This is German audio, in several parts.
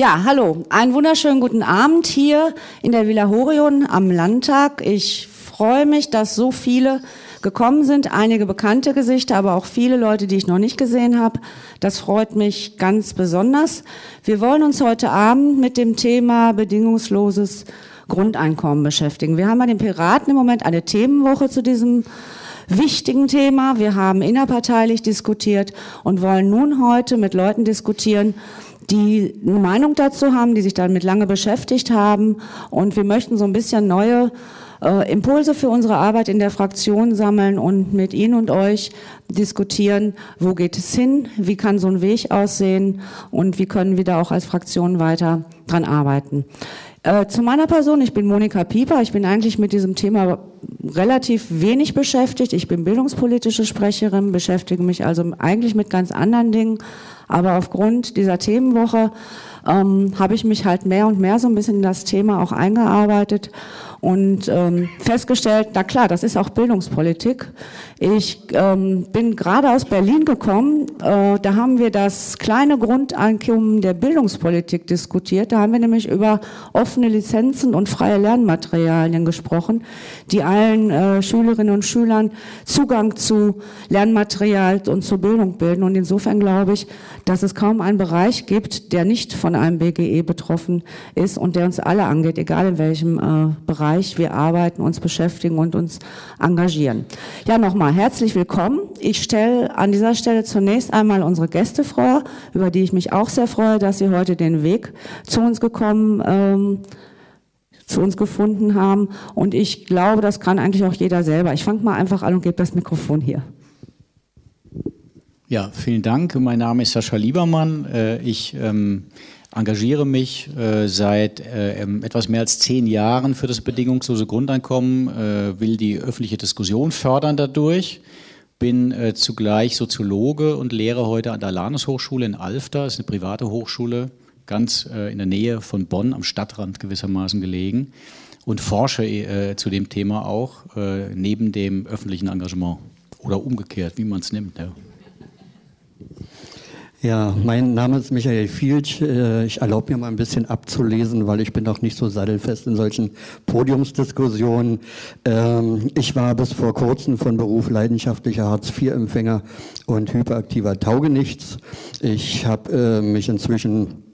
Ja, hallo. Einen wunderschönen guten Abend hier in der Villa Horion am Landtag. Ich freue mich, dass so viele gekommen sind. Einige bekannte Gesichter, aber auch viele Leute, die ich noch nicht gesehen habe. Das freut mich ganz besonders. Wir wollen uns heute Abend mit dem Thema bedingungsloses Grundeinkommen beschäftigen. Wir haben bei den Piraten im Moment eine Themenwoche zu diesem wichtigen Thema. Wir haben innerparteilich diskutiert und wollen nun heute mit Leuten diskutieren, die eine Meinung dazu haben, die sich damit lange beschäftigt haben. Und wir möchten so ein bisschen neue äh, Impulse für unsere Arbeit in der Fraktion sammeln und mit Ihnen und euch diskutieren, wo geht es hin, wie kann so ein Weg aussehen und wie können wir da auch als Fraktion weiter dran arbeiten. Äh, zu meiner Person, ich bin Monika Pieper, ich bin eigentlich mit diesem Thema relativ wenig beschäftigt. Ich bin bildungspolitische Sprecherin, beschäftige mich also eigentlich mit ganz anderen Dingen, aber aufgrund dieser Themenwoche ähm, habe ich mich halt mehr und mehr so ein bisschen in das Thema auch eingearbeitet und ähm, festgestellt, na klar, das ist auch Bildungspolitik. Ich ähm, bin gerade aus Berlin gekommen, äh, da haben wir das kleine Grundeinkommen der Bildungspolitik diskutiert. Da haben wir nämlich über offene Lizenzen und freie Lernmaterialien gesprochen, die allen äh, Schülerinnen und Schülern Zugang zu Lernmaterial und zur Bildung bilden. Und insofern glaube ich, dass es kaum einen Bereich gibt, der nicht von einem BGE betroffen ist und der uns alle angeht, egal in welchem äh, Bereich wir arbeiten, uns beschäftigen und uns engagieren. Ja, nochmal herzlich willkommen. Ich stelle an dieser Stelle zunächst einmal unsere Gäste vor, über die ich mich auch sehr freue, dass sie heute den Weg zu uns gekommen ähm, zu uns gefunden haben. Und ich glaube, das kann eigentlich auch jeder selber. Ich fange mal einfach an und gebe das Mikrofon hier. Ja, vielen Dank. Mein Name ist Sascha Liebermann. Äh, ich ähm, engagiere mich äh, seit äh, etwas mehr als zehn Jahren für das bedingungslose Grundeinkommen, will die öffentliche Diskussion fördern dadurch, bin zugleich Soziologe und lehre heute an der Lanus Hochschule in Alfter, das ist eine private Hochschule, ganz in der Nähe von Bonn, am Stadtrand gewissermaßen gelegen und forsche zu dem Thema auch neben dem öffentlichen Engagement oder umgekehrt, wie man es nimmt. Ja. Ja, mein Name ist Michael Fielsch. Äh, ich erlaube mir mal ein bisschen abzulesen, weil ich bin noch nicht so sattelfest in solchen Podiumsdiskussionen. Ähm, ich war bis vor kurzem von Beruf leidenschaftlicher Hartz-IV-Empfänger und hyperaktiver Taugenichts. Ich habe äh, mich inzwischen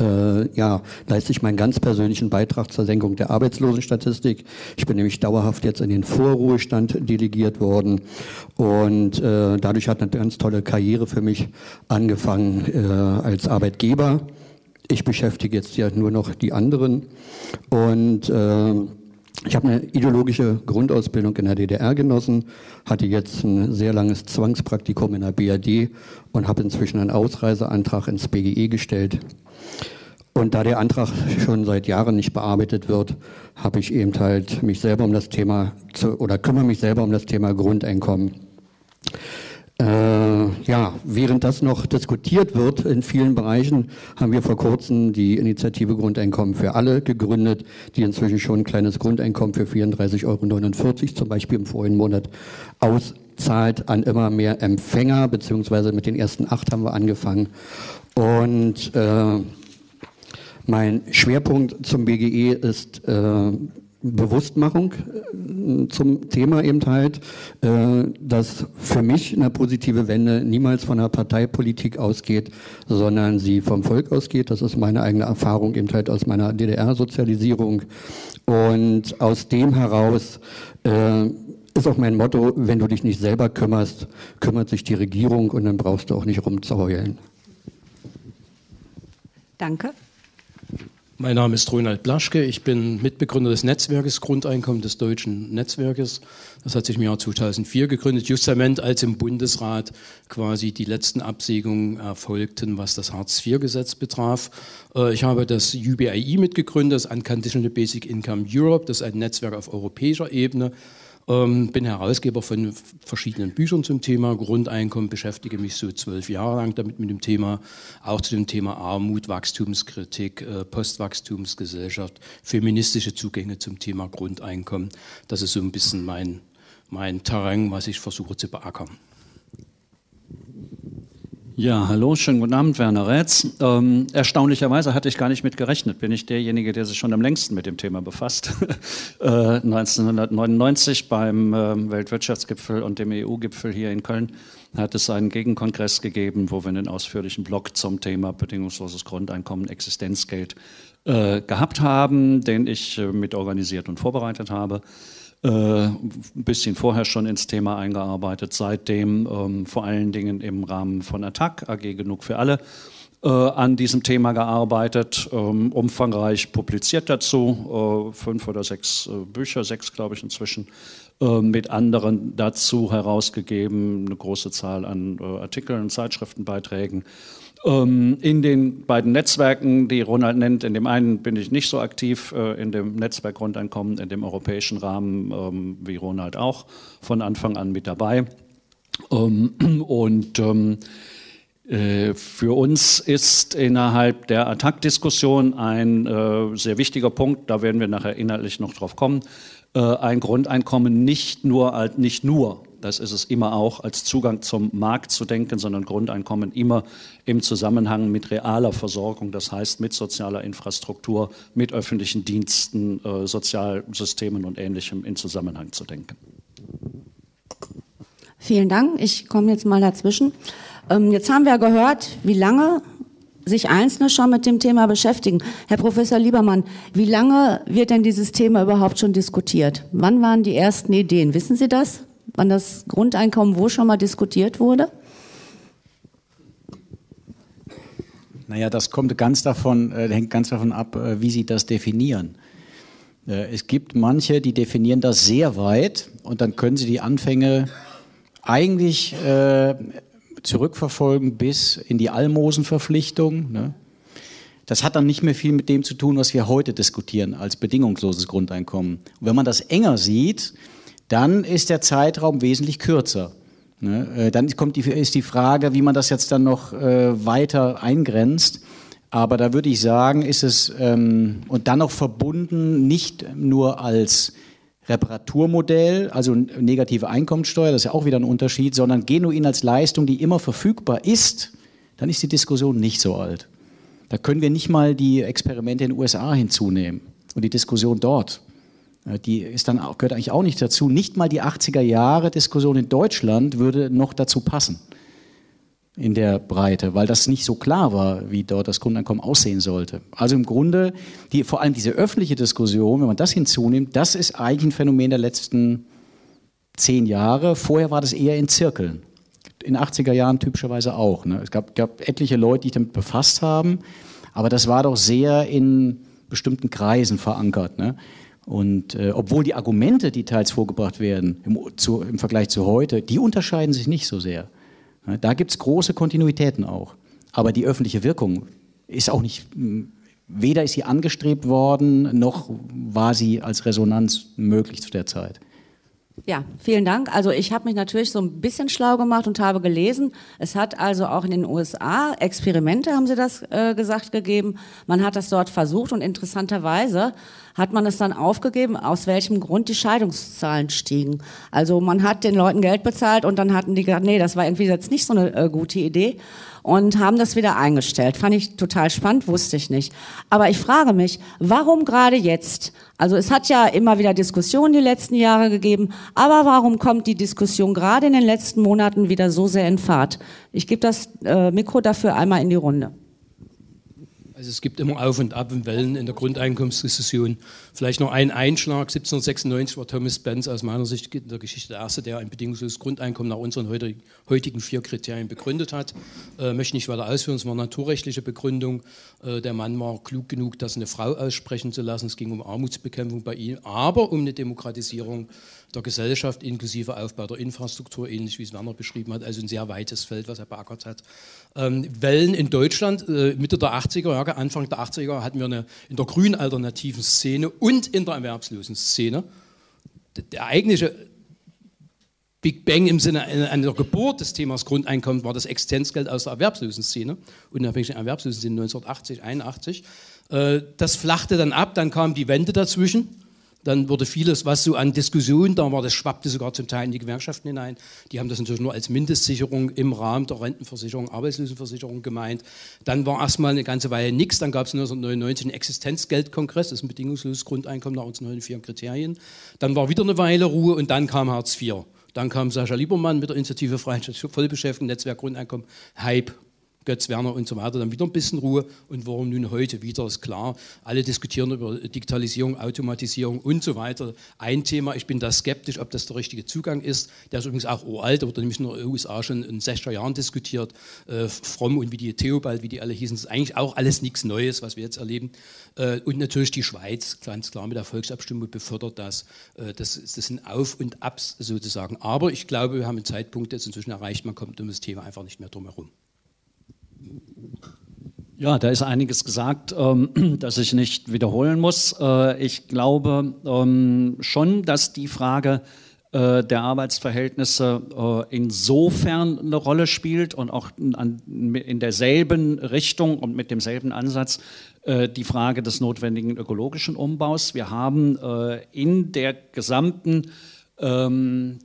äh, ja, leiste ich meinen ganz persönlichen Beitrag zur Senkung der Arbeitslosenstatistik. Ich bin nämlich dauerhaft jetzt in den Vorruhestand delegiert worden und äh, dadurch hat eine ganz tolle Karriere für mich angefangen äh, als Arbeitgeber. Ich beschäftige jetzt ja nur noch die anderen und äh, ich habe eine ideologische Grundausbildung in der DDR genossen, hatte jetzt ein sehr langes Zwangspraktikum in der BRD und habe inzwischen einen Ausreiseantrag ins BGE gestellt. Und da der Antrag schon seit Jahren nicht bearbeitet wird, habe ich eben halt mich selber um das Thema zu, oder kümmere mich selber um das Thema Grundeinkommen. Äh, ja, während das noch diskutiert wird in vielen Bereichen, haben wir vor kurzem die Initiative Grundeinkommen für alle gegründet, die inzwischen schon ein kleines Grundeinkommen für 34,49 Euro zum Beispiel im vorigen Monat auszahlt an immer mehr Empfänger, beziehungsweise mit den ersten acht haben wir angefangen. Und äh, mein Schwerpunkt zum BGE ist äh, Bewusstmachung äh, zum Thema eben halt, äh, dass für mich eine positive Wende niemals von der Parteipolitik ausgeht, sondern sie vom Volk ausgeht. Das ist meine eigene Erfahrung eben halt aus meiner DDR-Sozialisierung. Und aus dem heraus äh, ist auch mein Motto, wenn du dich nicht selber kümmerst, kümmert sich die Regierung und dann brauchst du auch nicht rumzuheulen. Danke. Mein Name ist Ronald Blaschke. Ich bin Mitbegründer des Netzwerkes Grundeinkommen des deutschen Netzwerkes. Das hat sich im Jahr 2004 gegründet, justament als im Bundesrat quasi die letzten Absägungen erfolgten, was das Hartz-IV-Gesetz betraf. Äh, ich habe das UBIE mitgegründet, das Unconditional Basic Income Europe. Das ist ein Netzwerk auf europäischer Ebene ähm, bin Herausgeber von verschiedenen Büchern zum Thema Grundeinkommen, beschäftige mich so zwölf Jahre lang damit mit dem Thema, auch zu dem Thema Armut, Wachstumskritik, äh, Postwachstumsgesellschaft, feministische Zugänge zum Thema Grundeinkommen. Das ist so ein bisschen mein, mein Terrain, was ich versuche zu beackern. Ja, hallo, schönen guten Abend, Werner Rätz. Ähm, erstaunlicherweise hatte ich gar nicht mit gerechnet. Bin ich derjenige, der sich schon am längsten mit dem Thema befasst. äh, 1999 beim äh, Weltwirtschaftsgipfel und dem EU-Gipfel hier in Köln hat es einen Gegenkongress gegeben, wo wir einen ausführlichen Blog zum Thema bedingungsloses Grundeinkommen, Existenzgeld äh, gehabt haben, den ich äh, mit organisiert und vorbereitet habe ein bisschen vorher schon ins Thema eingearbeitet, seitdem ähm, vor allen Dingen im Rahmen von Attac, AG Genug für alle, äh, an diesem Thema gearbeitet, ähm, umfangreich publiziert dazu, äh, fünf oder sechs äh, Bücher, sechs glaube ich inzwischen, äh, mit anderen dazu herausgegeben, eine große Zahl an äh, Artikeln, Zeitschriftenbeiträgen. Ähm, in den beiden Netzwerken, die Ronald nennt, in dem einen bin ich nicht so aktiv, äh, in dem Netzwerk Grundeinkommen, in dem europäischen Rahmen, ähm, wie Ronald auch, von Anfang an mit dabei. Ähm, und äh, für uns ist innerhalb der Attack-Diskussion ein äh, sehr wichtiger Punkt, da werden wir nachher inhaltlich noch drauf kommen, ein Grundeinkommen nicht nur, nicht nur das ist es immer auch, als Zugang zum Markt zu denken, sondern Grundeinkommen immer im Zusammenhang mit realer Versorgung, das heißt mit sozialer Infrastruktur, mit öffentlichen Diensten, äh, Sozialsystemen und Ähnlichem in Zusammenhang zu denken. Vielen Dank. Ich komme jetzt mal dazwischen. Ähm, jetzt haben wir gehört, wie lange sich Einzelne schon mit dem Thema beschäftigen. Herr Professor Liebermann, wie lange wird denn dieses Thema überhaupt schon diskutiert? Wann waren die ersten Ideen? Wissen Sie das? Wann das Grundeinkommen wo schon mal diskutiert wurde? Naja, das kommt ganz davon, äh, hängt ganz davon ab, äh, wie Sie das definieren. Äh, es gibt manche, die definieren das sehr weit und dann können Sie die Anfänge eigentlich äh, zurückverfolgen bis in die Almosenverpflichtung. Ne? Das hat dann nicht mehr viel mit dem zu tun, was wir heute diskutieren als bedingungsloses Grundeinkommen. Und wenn man das enger sieht, dann ist der Zeitraum wesentlich kürzer. Ne? Äh, dann kommt die, ist die Frage, wie man das jetzt dann noch äh, weiter eingrenzt. Aber da würde ich sagen, ist es ähm, und dann noch verbunden nicht nur als Reparaturmodell, also negative Einkommensteuer, das ist ja auch wieder ein Unterschied, sondern genuin als Leistung, die immer verfügbar ist, dann ist die Diskussion nicht so alt. Da können wir nicht mal die Experimente in den USA hinzunehmen und die Diskussion dort. Äh, die ist dann auch, gehört eigentlich auch nicht dazu. Nicht mal die 80er Jahre Diskussion in Deutschland würde noch dazu passen in der Breite, weil das nicht so klar war, wie dort das Grundeinkommen aussehen sollte. Also im Grunde, die, vor allem diese öffentliche Diskussion, wenn man das hinzunimmt, das ist eigentlich ein Phänomen der letzten zehn Jahre. Vorher war das eher in Zirkeln. In 80er Jahren typischerweise auch. Ne? Es gab, gab etliche Leute, die sich damit befasst haben, aber das war doch sehr in bestimmten Kreisen verankert. Ne? Und äh, obwohl die Argumente, die teils vorgebracht werden im, zu, im Vergleich zu heute, die unterscheiden sich nicht so sehr. Ja, da gibt es große Kontinuitäten auch. Aber die öffentliche Wirkung ist auch nicht, weder ist sie angestrebt worden, noch war sie als Resonanz möglich zu der Zeit. Ja, vielen Dank. Also ich habe mich natürlich so ein bisschen schlau gemacht und habe gelesen, es hat also auch in den USA Experimente, haben Sie das äh, gesagt, gegeben. Man hat das dort versucht und interessanterweise hat man es dann aufgegeben, aus welchem Grund die Scheidungszahlen stiegen. Also man hat den Leuten Geld bezahlt und dann hatten die gesagt, nee, das war irgendwie jetzt nicht so eine äh, gute Idee und haben das wieder eingestellt. Fand ich total spannend, wusste ich nicht. Aber ich frage mich, warum gerade jetzt? Also es hat ja immer wieder Diskussionen die letzten Jahre gegeben, aber warum kommt die Diskussion gerade in den letzten Monaten wieder so sehr in Fahrt? Ich gebe das äh, Mikro dafür einmal in die Runde. Also es gibt immer Auf und Ab und Wellen in der Grundeinkommensdiskussion. Vielleicht noch ein Einschlag. 1796 war Thomas Benz aus meiner Sicht in der Geschichte der Erste, der ein bedingungsloses Grundeinkommen nach unseren heutigen vier Kriterien begründet hat. Äh, möchte nicht weiter ausführen, es war eine naturrechtliche Begründung. Äh, der Mann war klug genug, das eine Frau aussprechen zu lassen. Es ging um Armutsbekämpfung bei ihm, aber um eine Demokratisierung der Gesellschaft inklusive Aufbau der Infrastruktur, ähnlich wie es Werner beschrieben hat, also ein sehr weites Feld, was er beackert hat. Ähm, Wellen in Deutschland, äh, Mitte der 80er Jahre, Anfang der 80er Jahre hatten wir eine, in der grün alternativen Szene und in der erwerbslosen Szene der eigentliche Big Bang im Sinne einer Geburt des Themas Grundeinkommen war das Existenzgeld aus der erwerbslosen Szene, unabhängig erwerbslosen Szene 1980, 81. Äh, das flachte dann ab, dann kam die Wende dazwischen Dann wurde vieles, was so an Diskussion da war, das schwappte sogar zum Teil in die Gewerkschaften hinein. Die haben das natürlich nur als Mindestsicherung im Rahmen der Rentenversicherung, Arbeitslosenversicherung gemeint. Dann war erstmal eine ganze Weile nichts. Dann gab es 1999 einen Existenzgeldkongress, das ist ein bedingungsloses Grundeinkommen nach 1904 Kriterien. Dann war wieder eine Weile Ruhe und dann kam Hartz IV. Dann kam Sascha Liebermann mit der Initiative Freiheit Vollbeschäftigung, Netzwerk Grundeinkommen, Hype Götz Werner und so weiter, dann wieder ein bisschen Ruhe. Und warum nun heute wieder, ist klar. Alle diskutieren über Digitalisierung, Automatisierung und so weiter. Ein Thema, ich bin da skeptisch, ob das der richtige Zugang ist. Der ist übrigens auch uralt, wurde nämlich in den USA schon in 60er Jahren diskutiert. Äh, Fromm und wie die Theobald, wie die alle hießen, das ist eigentlich auch alles nichts Neues, was wir jetzt erleben. Äh, und natürlich die Schweiz, ganz klar mit der Volksabstimmung befördert das. Äh, das. Das sind Auf- und Abs sozusagen. Aber ich glaube, wir haben einen Zeitpunkt jetzt inzwischen erreicht, man kommt um das Thema einfach nicht mehr drum herum. Ja, da ist einiges gesagt, ähm, das ich nicht wiederholen muss. Äh, ich glaube ähm, schon, dass die Frage äh, der Arbeitsverhältnisse äh, insofern eine Rolle spielt und auch an, in derselben Richtung und mit demselben Ansatz äh, die Frage des notwendigen ökologischen Umbaus. Wir haben äh, in der gesamten ähm,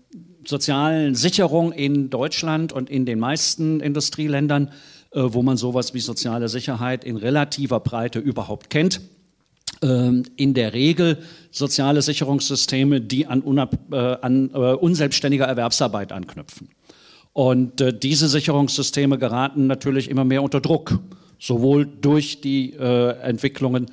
sozialen Sicherung in Deutschland und in den meisten Industrieländern wo man sowas wie soziale Sicherheit in relativer Breite überhaupt kennt. Ähm, in der Regel soziale Sicherungssysteme, die an, äh, an äh, unselbstständiger Erwerbsarbeit anknüpfen. Und diese Sicherungssysteme geraten natürlich immer mehr unter Druck, sowohl durch die Entwicklungen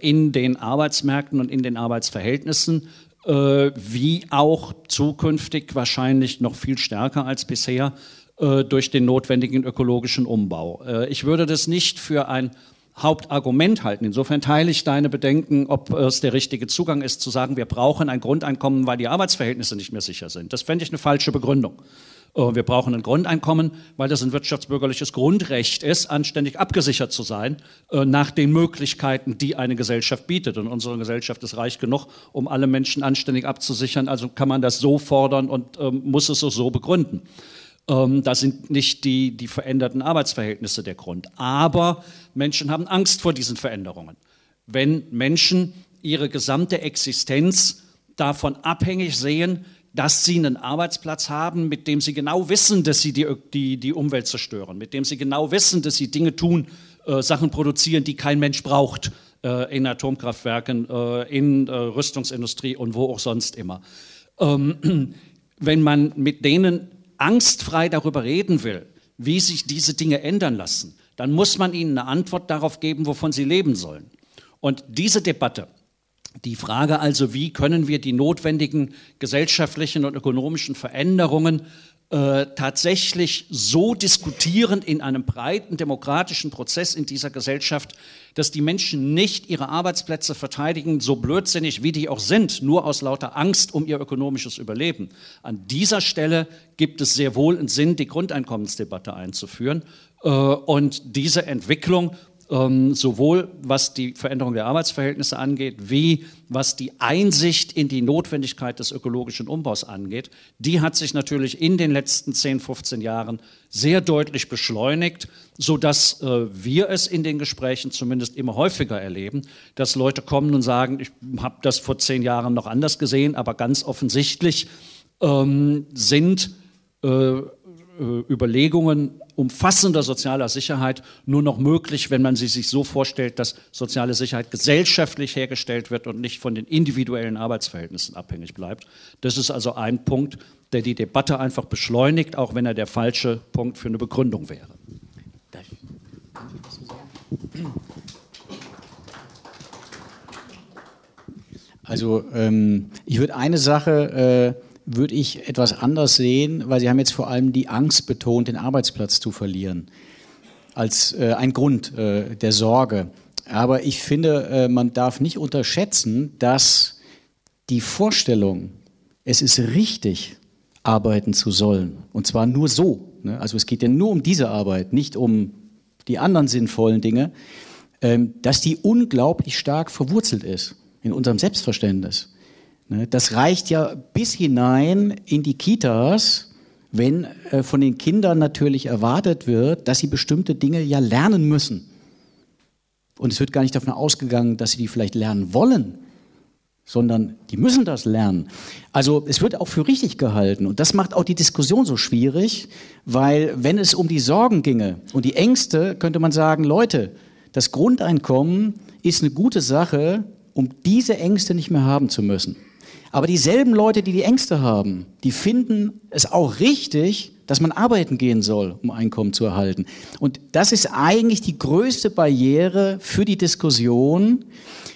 in den Arbeitsmärkten und in den Arbeitsverhältnissen, wie auch zukünftig wahrscheinlich noch viel stärker als bisher äh, durch den notwendigen ökologischen Umbau. Äh, ich würde das nicht für ein Hauptargument halten. Insofern teile ich deine Bedenken, ob es der richtige Zugang ist, zu sagen, wir brauchen ein Grundeinkommen, weil die Arbeitsverhältnisse nicht mehr sicher sind. Das fände ich eine falsche Begründung. Äh, wir brauchen ein Grundeinkommen, weil das ein wirtschaftsbürgerliches Grundrecht ist, anständig abgesichert zu sein nach den Möglichkeiten, die eine Gesellschaft bietet. Und unsere Gesellschaft ist reich genug, um alle Menschen anständig abzusichern. Also kann man das so fordern und muss es so begründen. Ähm, da sind nicht die, die veränderten Arbeitsverhältnisse der Grund. Aber Menschen haben Angst vor diesen Veränderungen. Wenn Menschen ihre gesamte Existenz davon abhängig sehen, dass sie einen Arbeitsplatz haben, mit dem sie genau wissen, dass sie die, die, die Umwelt zerstören, mit dem sie genau wissen, dass sie Dinge tun, äh, Sachen produzieren, die kein Mensch braucht, äh, in Atomkraftwerken, äh, in äh, Rüstungsindustrie und wo auch sonst immer. Ähm, wenn man mit denen angstfrei darüber reden will, wie sich diese Dinge ändern lassen, dann muss man ihnen eine Antwort darauf geben, wovon sie leben sollen. Und diese Debatte, die Frage also, wie können wir die notwendigen gesellschaftlichen und ökonomischen Veränderungen äh, tatsächlich so diskutieren in einem breiten demokratischen Prozess in dieser Gesellschaft, dass die Menschen nicht ihre Arbeitsplätze verteidigen, so blödsinnig wie die auch sind, nur aus lauter Angst um ihr ökonomisches Überleben. An dieser Stelle gibt es sehr wohl einen Sinn, die Grundeinkommensdebatte einzuführen. Äh, und diese Entwicklung ähm, sowohl was die Veränderung der Arbeitsverhältnisse angeht, wie was die Einsicht in die Notwendigkeit des ökologischen Umbaus angeht, die hat sich natürlich in den letzten 10, 15 Jahren sehr deutlich beschleunigt, sodass äh, wir es in den Gesprächen zumindest immer häufiger erleben, dass Leute kommen und sagen, ich habe das vor zehn Jahren noch anders gesehen, aber ganz offensichtlich ähm, sind äh, Überlegungen umfassender sozialer Sicherheit nur noch möglich, wenn man sie sich so vorstellt, dass soziale Sicherheit gesellschaftlich hergestellt wird und nicht von den individuellen Arbeitsverhältnissen abhängig bleibt. Das ist also ein Punkt, der die Debatte einfach beschleunigt, auch wenn er der falsche Punkt für eine Begründung wäre. Also ähm, ich würde eine Sache äh, würde ich etwas anders sehen, weil Sie haben jetzt vor allem die Angst betont, den Arbeitsplatz zu verlieren, als äh, ein Grund äh, der Sorge. Aber ich finde, äh, man darf nicht unterschätzen, dass die Vorstellung, es ist richtig, arbeiten zu sollen, und zwar nur so, ne? also es geht ja nur um diese Arbeit, nicht um die anderen sinnvollen Dinge, ähm, dass die unglaublich stark verwurzelt ist in unserem Selbstverständnis. Ne, das reicht ja bis hinein in die Kitas, wenn äh, von den Kindern natürlich erwartet wird, dass sie bestimmte Dinge ja lernen müssen. Und es wird gar nicht davon ausgegangen, dass sie die vielleicht lernen wollen, sondern die müssen das lernen. Also es wird auch für richtig gehalten und das macht auch die Diskussion so schwierig, weil wenn es um die Sorgen ginge und die Ängste, könnte man sagen, Leute, das Grundeinkommen ist eine gute Sache, um diese Ängste nicht mehr haben zu müssen. Aber dieselben Leute, die die Ängste haben, die finden es auch richtig, dass man arbeiten gehen soll, um Einkommen zu erhalten. Und das ist eigentlich die größte Barriere für die Diskussion,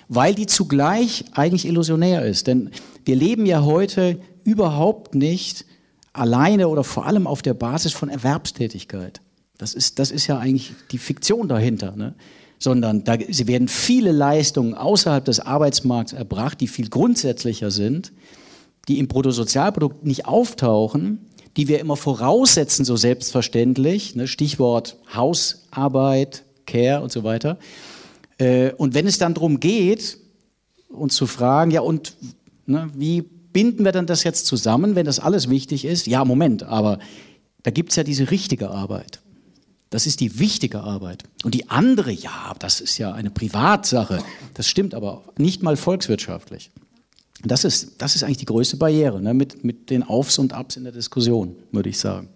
weil die zugleich eigentlich illusionär ist. Denn wir leben ja heute überhaupt nicht alleine oder vor allem auf der Basis von Erwerbstätigkeit. Das ist, das ist ja eigentlich die Fiktion dahinter. Ne? Sondern da sie werden viele Leistungen außerhalb des Arbeitsmarkts erbracht, die viel grundsätzlicher sind, die im Bruttosozialprodukt nicht auftauchen, die wir immer voraussetzen, so selbstverständlich. Ne? Stichwort Hausarbeit, Care und so weiter. Äh, und wenn es dann darum geht, uns zu fragen, ja, und ne, wie binden wir dann das jetzt zusammen, wenn das alles wichtig ist? Ja, Moment, aber da gibt es ja diese richtige Arbeit. Das ist die wichtige Arbeit. Und die andere, ja, das ist ja eine Privatsache. Das stimmt aber nicht mal volkswirtschaftlich. Das ist, das ist eigentlich die größte Barriere ne, mit, mit den Aufs und Abs in der Diskussion, würde ich sagen.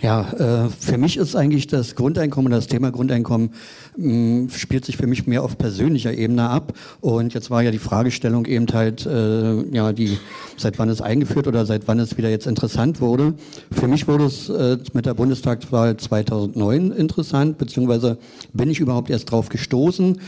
Ja, äh, für mich ist eigentlich das Grundeinkommen, das Thema Grundeinkommen mh, mm, spielt sich für mich mehr auf persönlicher Ebene ab. Und jetzt war ja die Fragestellung eben halt, äh, ja, die, seit wann es eingeführt oder seit wann es wieder jetzt interessant wurde. Für mich wurde es äh, mit der Bundestagswahl 2009 interessant, beziehungsweise bin ich überhaupt erst drauf gestoßen.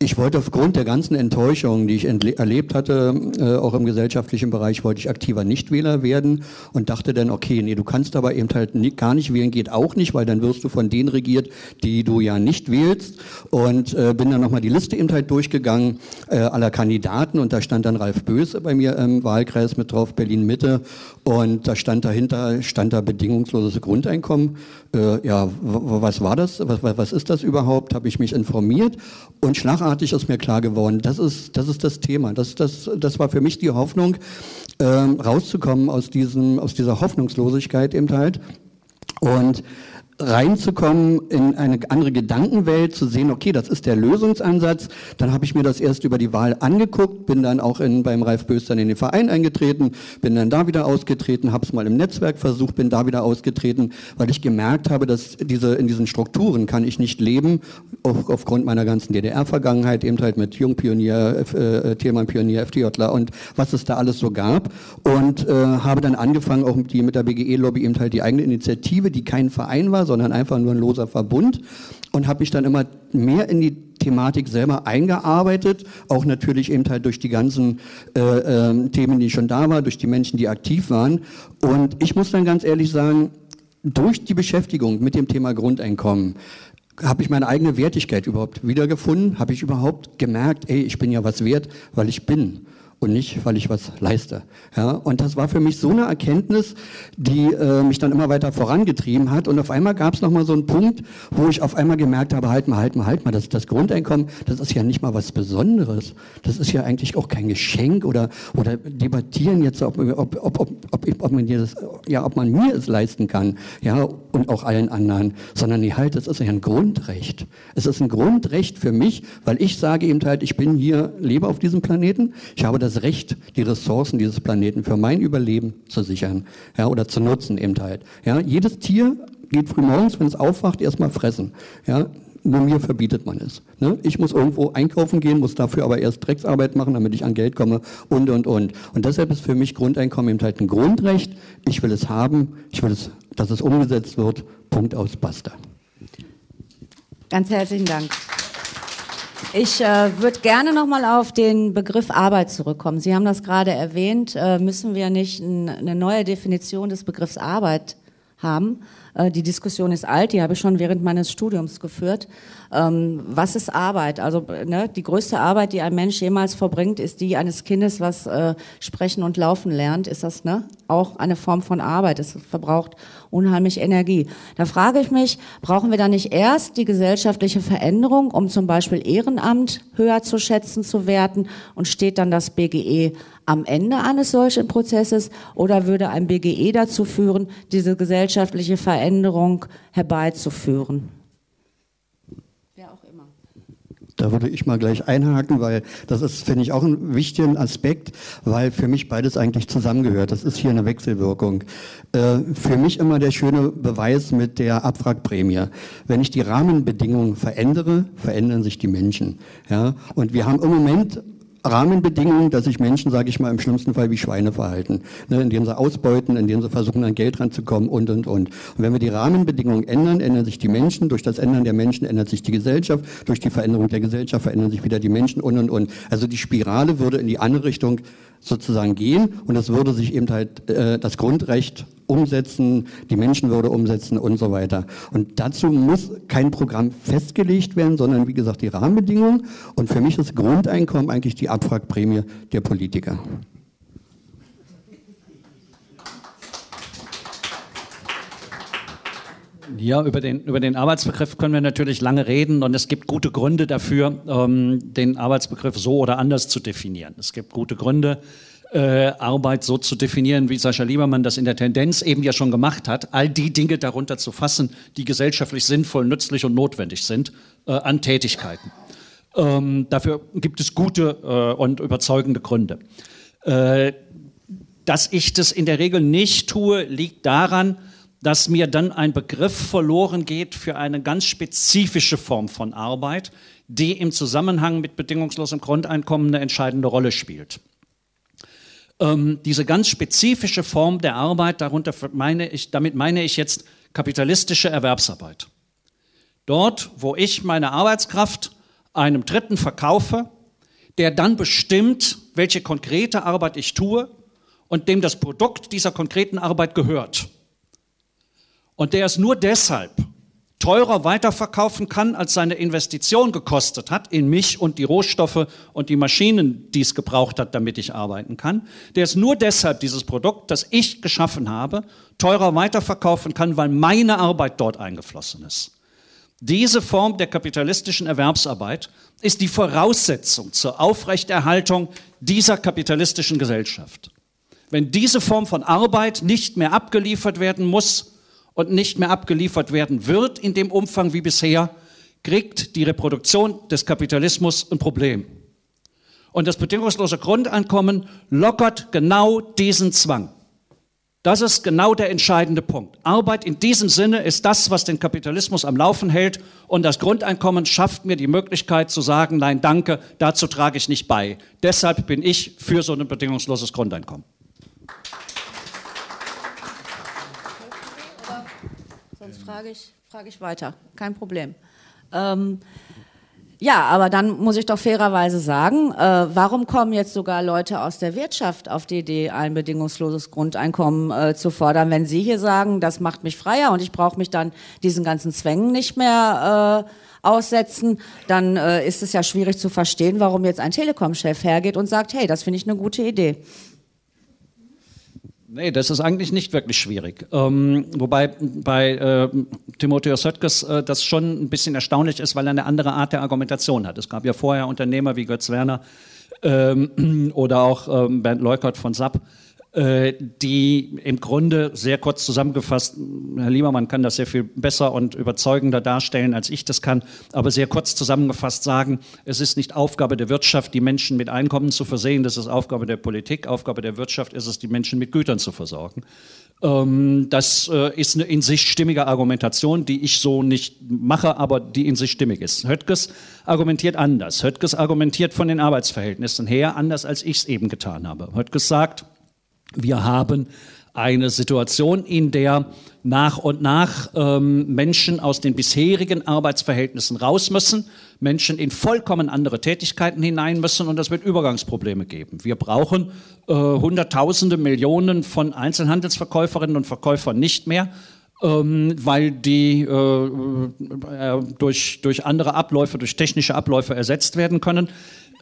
Ich wollte aufgrund der ganzen Enttäuschungen, die ich erlebt hatte, äh, auch im gesellschaftlichen Bereich, wollte ich aktiver Nichtwähler werden und dachte dann, okay, nee, du kannst aber eben halt nie, gar nicht wählen, geht auch nicht, weil dann wirst du von denen regiert, die du ja nicht wählst. Und äh, bin dann nochmal die Liste eben halt durchgegangen äh, aller Kandidaten und da stand dann Ralf Böse bei mir im Wahlkreis mit drauf, Berlin Mitte. Und da stand dahinter, stand da bedingungsloses Grundeinkommen. Äh, ja, was war das? Was, was ist das überhaupt? Habe ich mich informiert und schlagartig ist mir klar geworden, das ist das, ist das Thema. Das, das, das war für mich die Hoffnung, ähm, rauszukommen aus, diesem, aus dieser Hoffnungslosigkeit eben halt. Und reinzukommen in eine andere Gedankenwelt, zu sehen, okay, das ist der Lösungsansatz. Dann habe ich mir das erst über die Wahl angeguckt, bin dann auch in, beim Ralf Böstern in den Verein eingetreten, bin dann da wieder ausgetreten, habe es mal im Netzwerk versucht, bin da wieder ausgetreten, weil ich gemerkt habe, dass diese in diesen Strukturen kann ich nicht leben, auf, aufgrund meiner ganzen DDR-Vergangenheit, eben halt mit Jungpionier, äh, Thielmann-Pionier, FDJler und was es da alles so gab. Und äh, habe dann angefangen, auch die, mit der BGE-Lobby eben halt die eigene Initiative, die kein Verein war, sondern einfach nur ein loser Verbund und habe mich dann immer mehr in die Thematik selber eingearbeitet, auch natürlich eben halt durch die ganzen äh, äh, Themen, die schon da waren, durch die Menschen, die aktiv waren. Und ich muss dann ganz ehrlich sagen, durch die Beschäftigung mit dem Thema Grundeinkommen habe ich meine eigene Wertigkeit überhaupt wiedergefunden, habe ich überhaupt gemerkt, ey, ich bin ja was wert, weil ich bin und nicht, weil ich was leiste. Ja, und das war für mich so eine Erkenntnis, die äh, mich dann immer weiter vorangetrieben hat. Und auf einmal gab es nochmal so einen Punkt, wo ich auf einmal gemerkt habe, halt mal, halt mal, halt mal, das, das Grundeinkommen, das ist ja nicht mal was Besonderes. Das ist ja eigentlich auch kein Geschenk oder, oder debattieren jetzt, ob, ob, ob, ob, ob, ob man das, ja, ob man mir es leisten kann, ja, und auch allen anderen, sondern nee, halt, das ist ja ein Grundrecht. Es ist ein Grundrecht für mich, weil ich sage eben halt, ich bin hier, lebe auf diesem Planeten, ich habe das das Recht, die Ressourcen dieses Planeten für mein Überleben zu sichern ja, oder zu nutzen eben halt. Ja, jedes Tier geht früh morgens, wenn es aufwacht, erstmal fressen. Ja, nur mir verbietet man es. Ne? Ich muss irgendwo einkaufen gehen, muss dafür aber erst Drecksarbeit machen, damit ich an Geld komme und, und, und. Und deshalb ist für mich Grundeinkommen eben halt ein Grundrecht. Ich will es haben, ich will, es, dass es umgesetzt wird. Punkt aus, basta. Ganz herzlichen Dank. Ich äh, würde gerne nochmal auf den Begriff Arbeit zurückkommen. Sie haben das gerade erwähnt. Äh, müssen wir nicht ein, eine neue Definition des Begriffs Arbeit haben? Äh, die Diskussion ist alt, die habe ich schon während meines Studiums geführt. Ähm, was ist Arbeit? Also ne, die größte Arbeit, die ein Mensch jemals verbringt, ist die eines Kindes, was äh, sprechen und laufen lernt. Ist das ne, auch eine Form von Arbeit? Es verbraucht unheimlich Energie. Da frage ich mich, brauchen wir da nicht erst die gesellschaftliche Veränderung, um zum Beispiel Ehrenamt höher zu schätzen, zu werten? Und steht dann das BGE am Ende eines solchen Prozesses oder würde ein BGE dazu führen, diese gesellschaftliche Veränderung herbeizuführen? Da würde ich mal gleich einhaken, weil das ist, finde ich, auch ein wichtigen Aspekt, weil für mich beides eigentlich zusammengehört. Das ist hier eine Wechselwirkung. Äh, für mich immer der schöne Beweis mit der Abwrackprämie. Wenn ich die Rahmenbedingungen verändere, verändern sich die Menschen. Ja? Und wir haben im Moment Rahmenbedingungen, dass sich Menschen, sage ich mal, im schlimmsten Fall wie Schweine verhalten, ne, indem sie ausbeuten, indem sie versuchen, an Geld ranzukommen und, und, und. Und wenn wir die Rahmenbedingungen ändern, ändern sich die Menschen. Durch das Ändern der Menschen ändert sich die Gesellschaft. Durch die Veränderung der Gesellschaft verändern sich wieder die Menschen und, und, und. Also die Spirale würde in die andere Richtung sozusagen gehen und es würde sich eben halt äh, das Grundrecht umsetzen, die Menschenwürde umsetzen und so weiter. Und dazu muss kein Programm festgelegt werden, sondern wie gesagt die Rahmenbedingungen. Und für mich ist Grundeinkommen eigentlich die Abwrackprämie der Politiker. Ja, über den, über den Arbeitsbegriff können wir natürlich lange reden und es gibt gute Gründe dafür, ähm, den Arbeitsbegriff so oder anders zu definieren. Es gibt gute Gründe, äh, Arbeit so zu definieren, wie Sascha Liebermann das in der Tendenz eben ja schon gemacht hat, all die Dinge darunter zu fassen, die gesellschaftlich sinnvoll, nützlich und notwendig sind äh, an Tätigkeiten. Ähm, dafür gibt es gute äh, und überzeugende Gründe. Äh, dass ich das in der Regel nicht tue, liegt daran, dass mir dann ein Begriff verloren geht für eine ganz spezifische Form von Arbeit, die im Zusammenhang mit bedingungslosem Grundeinkommen eine entscheidende Rolle spielt. Ähm, diese ganz spezifische Form der Arbeit, darunter meine ich, damit meine ich jetzt kapitalistische Erwerbsarbeit. Dort, wo ich meine Arbeitskraft einem Dritten verkaufe, der dann bestimmt, welche konkrete Arbeit ich tue und dem das Produkt dieser konkreten Arbeit gehört und der es nur deshalb teurer weiterverkaufen kann, als seine Investition gekostet hat in mich und die Rohstoffe und die Maschinen, die es gebraucht hat, damit ich arbeiten kann, der es nur deshalb dieses Produkt, das ich geschaffen habe, teurer weiterverkaufen kann, weil meine Arbeit dort eingeflossen ist. Diese Form der kapitalistischen Erwerbsarbeit ist die Voraussetzung zur Aufrechterhaltung dieser kapitalistischen Gesellschaft. Wenn diese Form von Arbeit nicht mehr abgeliefert werden muss, und nicht mehr abgeliefert werden wird in dem Umfang wie bisher, kriegt die Reproduktion des Kapitalismus ein Problem. Und das bedingungslose Grundeinkommen lockert genau diesen Zwang. Das ist genau der entscheidende Punkt. Arbeit in diesem Sinne ist das, was den Kapitalismus am Laufen hält und das Grundeinkommen schafft mir die Möglichkeit zu sagen, nein, danke, dazu trage ich nicht bei. Deshalb bin ich für so ein bedingungsloses Grundeinkommen. Frage ich, frage ich weiter. Kein Problem. Ähm, ja, aber dann muss ich doch fairerweise sagen, äh, warum kommen jetzt sogar Leute aus der Wirtschaft auf die Idee, ein bedingungsloses Grundeinkommen äh, zu fordern, wenn Sie hier sagen, das macht mich freier und ich brauche mich dann diesen ganzen Zwängen nicht mehr äh, aussetzen, dann äh, ist es ja schwierig zu verstehen, warum jetzt ein Telekom-Chef hergeht und sagt, hey, das finde ich eine gute Idee. Nee, das ist eigentlich nicht wirklich schwierig. Ähm, wobei bei äh, Timotheus Höttges äh, das schon ein bisschen erstaunlich ist, weil er eine andere Art der Argumentation hat. Es gab ja vorher Unternehmer wie Götz Werner ähm, oder auch ähm, Bernd Leukert von SAP, die im Grunde sehr kurz zusammengefasst, Herr Liebermann kann das sehr viel besser und überzeugender darstellen, als ich das kann, aber sehr kurz zusammengefasst sagen, es ist nicht Aufgabe der Wirtschaft, die Menschen mit Einkommen zu versehen, das ist Aufgabe der Politik, Aufgabe der Wirtschaft ist es, die Menschen mit Gütern zu versorgen. Ähm, das äh, ist eine in sich stimmige Argumentation, die ich so nicht mache, aber die in sich stimmig ist. Höttges argumentiert anders. Höttges argumentiert von den Arbeitsverhältnissen her anders, als ich es eben getan habe. Höttges sagt, wir haben eine Situation, in der nach und nach ähm, Menschen aus den bisherigen Arbeitsverhältnissen raus müssen, Menschen in vollkommen andere Tätigkeiten hinein müssen und das wird Übergangsprobleme geben. Wir brauchen äh, Hunderttausende, Millionen von Einzelhandelsverkäuferinnen und Verkäufern nicht mehr, ähm, weil die äh, äh, durch, durch andere Abläufe, durch technische Abläufe ersetzt werden können.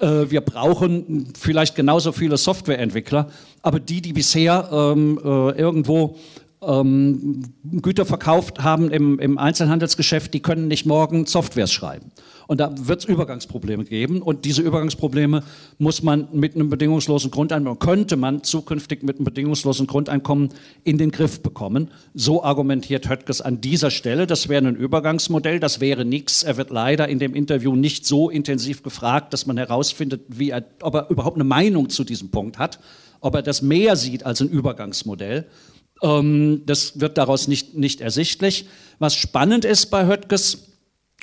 Äh, wir brauchen vielleicht genauso viele Softwareentwickler, aber die, die bisher ähm, äh, irgendwo ähm, Güter verkauft haben im, im, Einzelhandelsgeschäft, die können nicht morgen Softwares schreiben. Und da wird es Übergangsprobleme geben. Und diese Übergangsprobleme muss man mit einem bedingungslosen Grundeinkommen, könnte man zukünftig mit einem bedingungslosen Grundeinkommen in den Griff bekommen. So argumentiert Höttges an dieser Stelle. Das wäre ein Übergangsmodell, das wäre nichts. Er wird leider in dem Interview nicht so intensiv gefragt, dass man herausfindet, wie er, ob er überhaupt eine Meinung zu diesem Punkt hat, ob er das mehr sieht als ein Übergangsmodell. Ähm, das wird daraus nicht, nicht ersichtlich. Was spannend ist bei Höttges,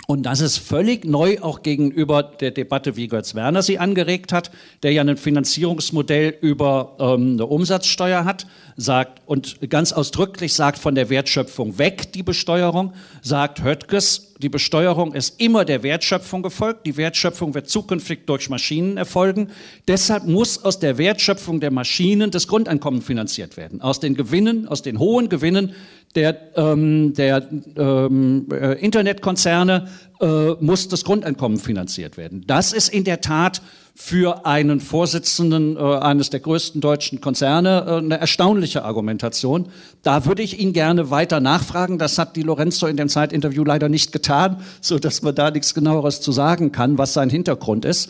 und das ist völlig neu auch gegenüber der Debatte, wie Götz Werner sie angeregt hat, der ja ein Finanzierungsmodell über ähm, eine Umsatzsteuer hat, sagt und ganz ausdrücklich sagt von der Wertschöpfung weg die Besteuerung, sagt Höttges, die Besteuerung ist immer der Wertschöpfung gefolgt, die Wertschöpfung wird zukünftig durch Maschinen erfolgen, deshalb muss aus der Wertschöpfung der Maschinen das Grundeinkommen finanziert werden, aus den Gewinnen, aus den hohen Gewinnen der, ähm, der ähm, äh, Internetkonzerne äh, muss das Grundeinkommen finanziert werden. Das ist in der Tat für einen Vorsitzenden äh, eines der größten deutschen Konzerne äh, eine erstaunliche Argumentation. Da würde ich ihn gerne weiter nachfragen. Das hat die Lorenzo in dem Zeitinterview leider nicht getan, so dass man da nichts genaueres zu sagen kann, was sein Hintergrund ist.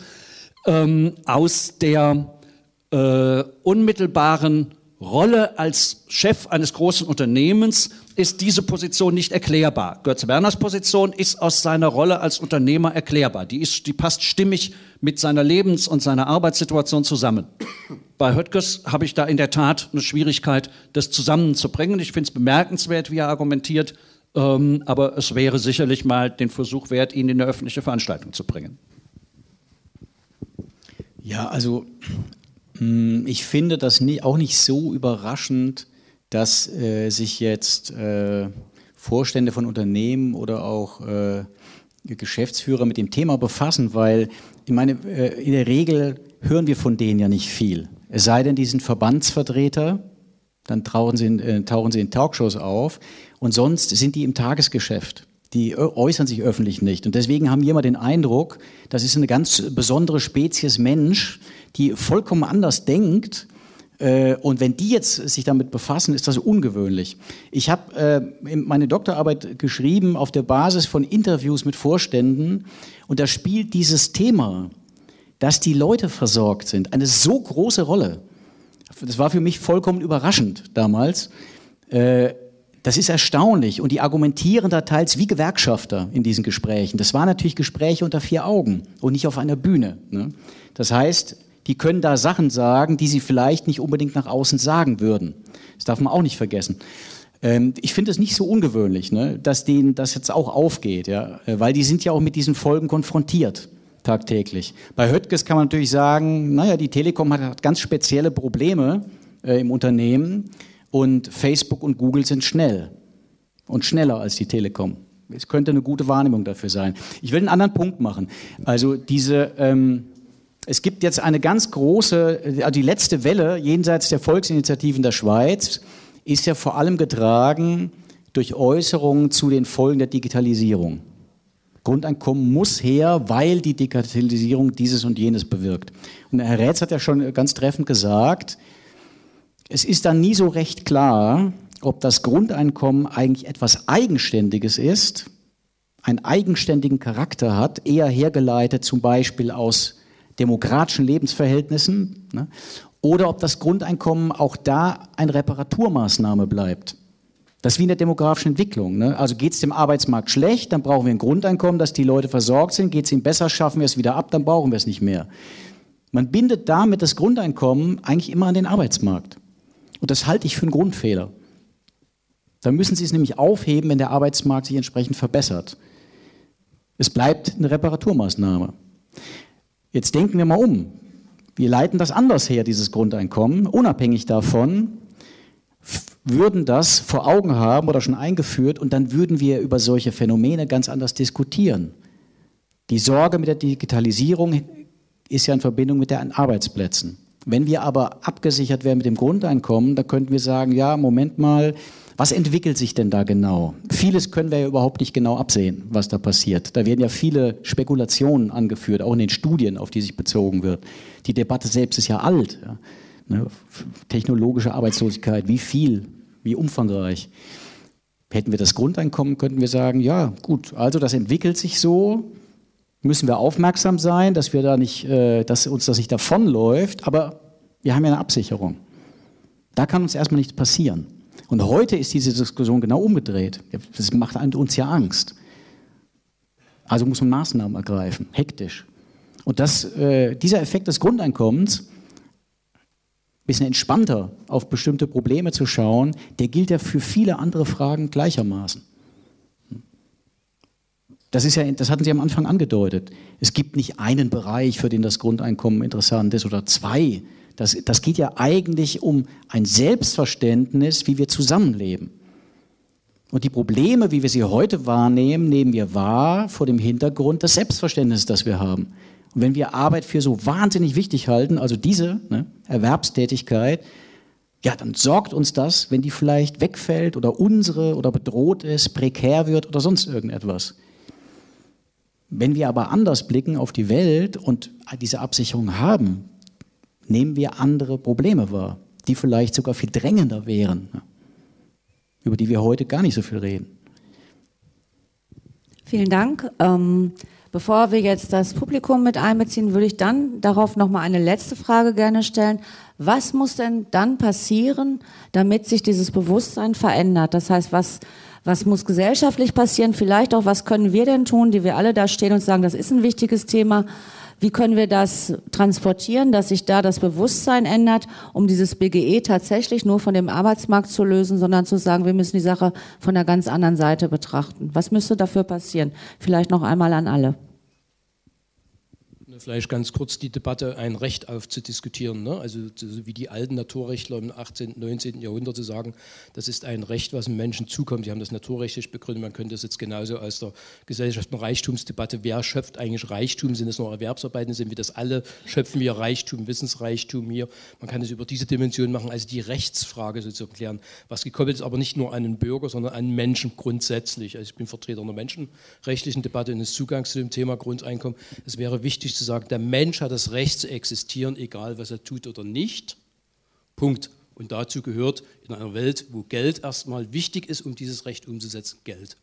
Ähm, aus der äh, unmittelbaren Rolle als Chef eines großen Unternehmens ist diese Position nicht erklärbar. Götz Werners Position ist aus seiner Rolle als Unternehmer erklärbar. Die, ist, die passt stimmig mit seiner Lebens- und seiner Arbeitssituation zusammen. Bei Höttges habe ich da in der Tat eine Schwierigkeit, das zusammenzubringen. Ich finde es bemerkenswert, wie er argumentiert, ähm, aber es wäre sicherlich mal den Versuch wert, ihn in eine öffentliche Veranstaltung zu bringen. Ja, also ich finde das auch nicht so überraschend, dass äh, sich jetzt äh, Vorstände von Unternehmen oder auch äh, Geschäftsführer mit dem Thema befassen, weil ich meine, äh, in der Regel hören wir von denen ja nicht viel. Es sei denn, die sind Verbandsvertreter, dann tauchen sie in, äh, tauchen sie in Talkshows auf und sonst sind die im Tagesgeschäft die äußern sich öffentlich nicht. Und deswegen haben wir immer den Eindruck, das ist eine ganz besondere Spezies Mensch, die vollkommen anders denkt. Äh, und wenn die jetzt sich damit befassen, ist das ungewöhnlich. Ich habe äh, meine Doktorarbeit geschrieben auf der Basis von Interviews mit Vorständen und da spielt dieses Thema, dass die Leute versorgt sind, eine so große Rolle. Das war für mich vollkommen überraschend damals. Äh, das ist erstaunlich und die argumentieren da teils wie Gewerkschafter in diesen Gesprächen. Das waren natürlich Gespräche unter vier Augen und nicht auf einer Bühne. Ne? Das heißt, die können da Sachen sagen, die sie vielleicht nicht unbedingt nach außen sagen würden. Das darf man auch nicht vergessen. Ähm, ich finde es nicht so ungewöhnlich, ne, dass denen das jetzt auch aufgeht, ja? Äh, weil die sind ja auch mit diesen Folgen konfrontiert tagtäglich. Bei Höttges kann man natürlich sagen, naja, die Telekom hat, hat ganz spezielle Probleme äh, im Unternehmen und Facebook und Google sind schnell und schneller als die Telekom. Es könnte eine gute Wahrnehmung dafür sein. Ich will einen anderen Punkt machen. Also diese, ähm, es gibt jetzt eine ganz große, also die letzte Welle jenseits der Volksinitiativen der Schweiz ist ja vor allem getragen durch Äußerungen zu den Folgen der Digitalisierung. Grundeinkommen muss her, weil die Digitalisierung dieses und jenes bewirkt. Und Herr Rätz hat ja schon ganz treffend gesagt, es ist dann nie so recht klar, ob das Grundeinkommen eigentlich etwas Eigenständiges ist, einen eigenständigen Charakter hat, eher hergeleitet zum Beispiel aus demokratischen Lebensverhältnissen, ne, oder ob das Grundeinkommen auch da eine Reparaturmaßnahme bleibt. Das ist wie in der demografischen Entwicklung. Ne? Also geht es dem Arbeitsmarkt schlecht, dann brauchen wir ein Grundeinkommen, dass die Leute versorgt sind. Geht es ihm besser, schaffen wir es wieder ab, dann brauchen wir es nicht mehr. Man bindet damit das Grundeinkommen eigentlich immer an den Arbeitsmarkt. Und das halte ich für einen Grundfehler. Dann müssen Sie es nämlich aufheben, wenn der Arbeitsmarkt sich entsprechend verbessert. Es bleibt eine Reparaturmaßnahme. Jetzt denken wir mal um. Wir leiten das anders her, dieses Grundeinkommen, unabhängig davon, würden das vor Augen haben oder schon eingeführt und dann würden wir über solche Phänomene ganz anders diskutieren. Die Sorge mit der Digitalisierung ist ja in Verbindung mit den Arbeitsplätzen. Wenn wir aber abgesichert wären mit dem Grundeinkommen, da könnten wir sagen, ja, Moment mal, was entwickelt sich denn da genau? Vieles können wir ja überhaupt nicht genau absehen, was da passiert. Da werden ja viele Spekulationen angeführt, auch in den Studien, auf die sich bezogen wird. Die Debatte selbst ist ja alt. Ja. Ne? Technologische Arbeitslosigkeit, wie viel wie umfangreich. Hätten wir das Grundeinkommen, könnten wir sagen, ja, gut, also das entwickelt sich so, müssen wir aufmerksam sein, dass wir da nicht, äh, dass uns das nicht davonläuft, aber wir haben ja eine Absicherung. Da kann uns erstmal nichts passieren. Und heute ist diese Diskussion genau umgedreht. Das macht uns ja Angst. Also muss man Maßnahmen ergreifen, hektisch. Und das, äh, dieser Effekt des Grundeinkommens, ein bisschen entspannter auf bestimmte Probleme zu schauen, der gilt ja für viele andere Fragen gleichermaßen. Das, ist ja, das hatten Sie am Anfang angedeutet. Es gibt nicht einen Bereich, für den das Grundeinkommen interessant ist oder zwei. Das, das geht ja eigentlich um ein Selbstverständnis, wie wir zusammenleben. Und die Probleme, wie wir sie heute wahrnehmen, nehmen wir wahr vor dem Hintergrund des Selbstverständnisses, das wir haben. Und wenn wir Arbeit für so wahnsinnig wichtig halten, also diese ne, Erwerbstätigkeit, ja, dann sorgt uns das, wenn die vielleicht wegfällt oder unsere oder bedroht ist, prekär wird oder sonst irgendetwas. Wenn wir aber anders blicken auf die Welt und diese Absicherung haben, nehmen wir andere Probleme wahr, die vielleicht sogar viel drängender wären, über die wir heute gar nicht so viel reden. Vielen Dank. Ähm Bevor wir jetzt das Publikum mit einbeziehen, würde ich dann darauf noch mal eine letzte Frage gerne stellen. Was muss denn dann passieren, damit sich dieses Bewusstsein verändert? Das heißt, was, was muss gesellschaftlich passieren? Vielleicht auch, was können wir denn tun, die wir alle da stehen und sagen, das ist ein wichtiges Thema. Wie können wir das transportieren, dass sich da das Bewusstsein ändert, um dieses BGE tatsächlich nur von dem Arbeitsmarkt zu lösen, sondern zu sagen, wir müssen die Sache von einer ganz anderen Seite betrachten. Was müsste dafür passieren? Vielleicht noch einmal an alle. Vielleicht ganz kurz die Debatte, ein Recht aufzudiskutieren. Ne? Also wie die alten Naturrechtler im 18., 19. Jahrhundert zu sagen, das ist ein Recht, was einem Menschen zukommt. Sie haben das naturrechtlich begründet. Man könnte das jetzt genauso aus der Gesellschaft- und Reichtumsdebatte, wer schöpft eigentlich Reichtum? Sind es nur Erwerbsarbeitende? Sind wir das alle? Schöpfen wir Reichtum, Wissensreichtum hier? Man kann es über diese Dimension machen, also die Rechtsfrage sozusagen klären. Was gekoppelt ist aber nicht nur an den Bürger, sondern an Menschen grundsätzlich. Also ich bin Vertreter einer menschenrechtlichen Debatte und des Zugangs zu dem Thema Grundeinkommen. Es wäre wichtig zu sagen, der Mensch hat das Recht zu existieren, egal was er tut oder nicht. Punkt. Und dazu gehört in einer Welt, wo Geld erstmal wichtig ist, um dieses Recht umzusetzen, Geld.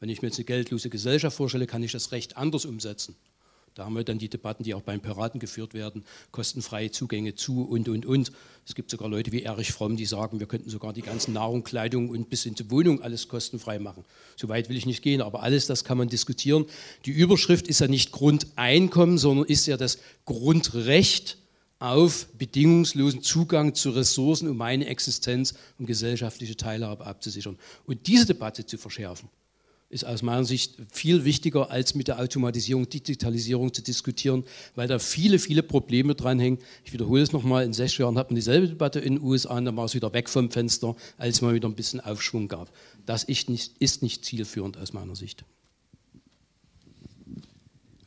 Wenn ich mir jetzt eine geldlose Gesellschaft vorstelle, kann ich das Recht anders umsetzen. Da haben wir dann die Debatten, die auch beim Piraten geführt werden, kostenfreie Zugänge zu und, und, und. Es gibt sogar Leute wie Erich Fromm, die sagen, wir könnten sogar die ganzen Nahrung, Kleidung und bis hin zur Wohnung alles kostenfrei machen. So weit will ich nicht gehen, aber alles das kann man diskutieren. Die Überschrift ist ja nicht Grundeinkommen, sondern ist ja das Grundrecht auf bedingungslosen Zugang zu Ressourcen, um meine Existenz und gesellschaftliche Teilhabe abzusichern. Und diese Debatte zu verschärfen, ist aus meiner Sicht viel wichtiger, als mit der Automatisierung, Digitalisierung zu diskutieren, weil da viele, viele Probleme dranhängen. Ich wiederhole es nochmal, in sechs Jahren hat man dieselbe Debatte in den USA und dann war es wieder weg vom Fenster, als man wieder ein bisschen Aufschwung gab. Das ist nicht, ist nicht zielführend aus meiner Sicht.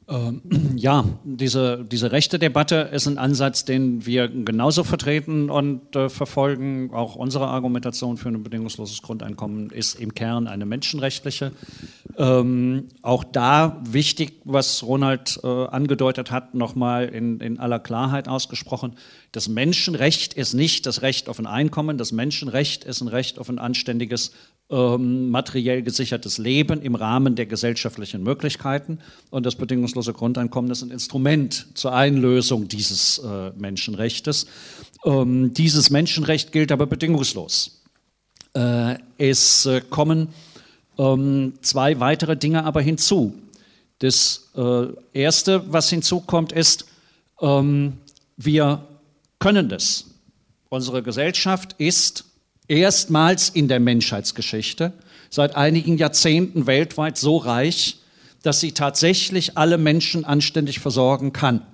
Ähm, ja, diese, diese rechte Debatte ist ein Ansatz, den wir genauso vertreten und äh, verfolgen. Auch unsere Argumentation für ein bedingungsloses Grundeinkommen ist im Kern eine menschenrechtliche. Ähm, auch da wichtig, was Ronald äh, angedeutet hat, nochmal in, in aller Klarheit ausgesprochen. Das Menschenrecht ist nicht das Recht auf ein Einkommen, das Menschenrecht ist ein Recht auf ein anständiges ähm, materiell gesichertes Leben im Rahmen der gesellschaftlichen Möglichkeiten. Und das bedingungslose Grundeinkommen ist ein Instrument zur Einlösung dieses äh, Menschenrechtes. Ähm, dieses Menschenrecht gilt aber bedingungslos. Äh, es äh, kommen ähm, zwei weitere Dinge aber hinzu. Das äh, Erste, was hinzukommt, ist, ähm, wir können das. Unsere Gesellschaft ist erstmals in der Menschheitsgeschichte seit einigen Jahrzehnten weltweit so reich, dass sie tatsächlich alle Menschen anständig versorgen kann.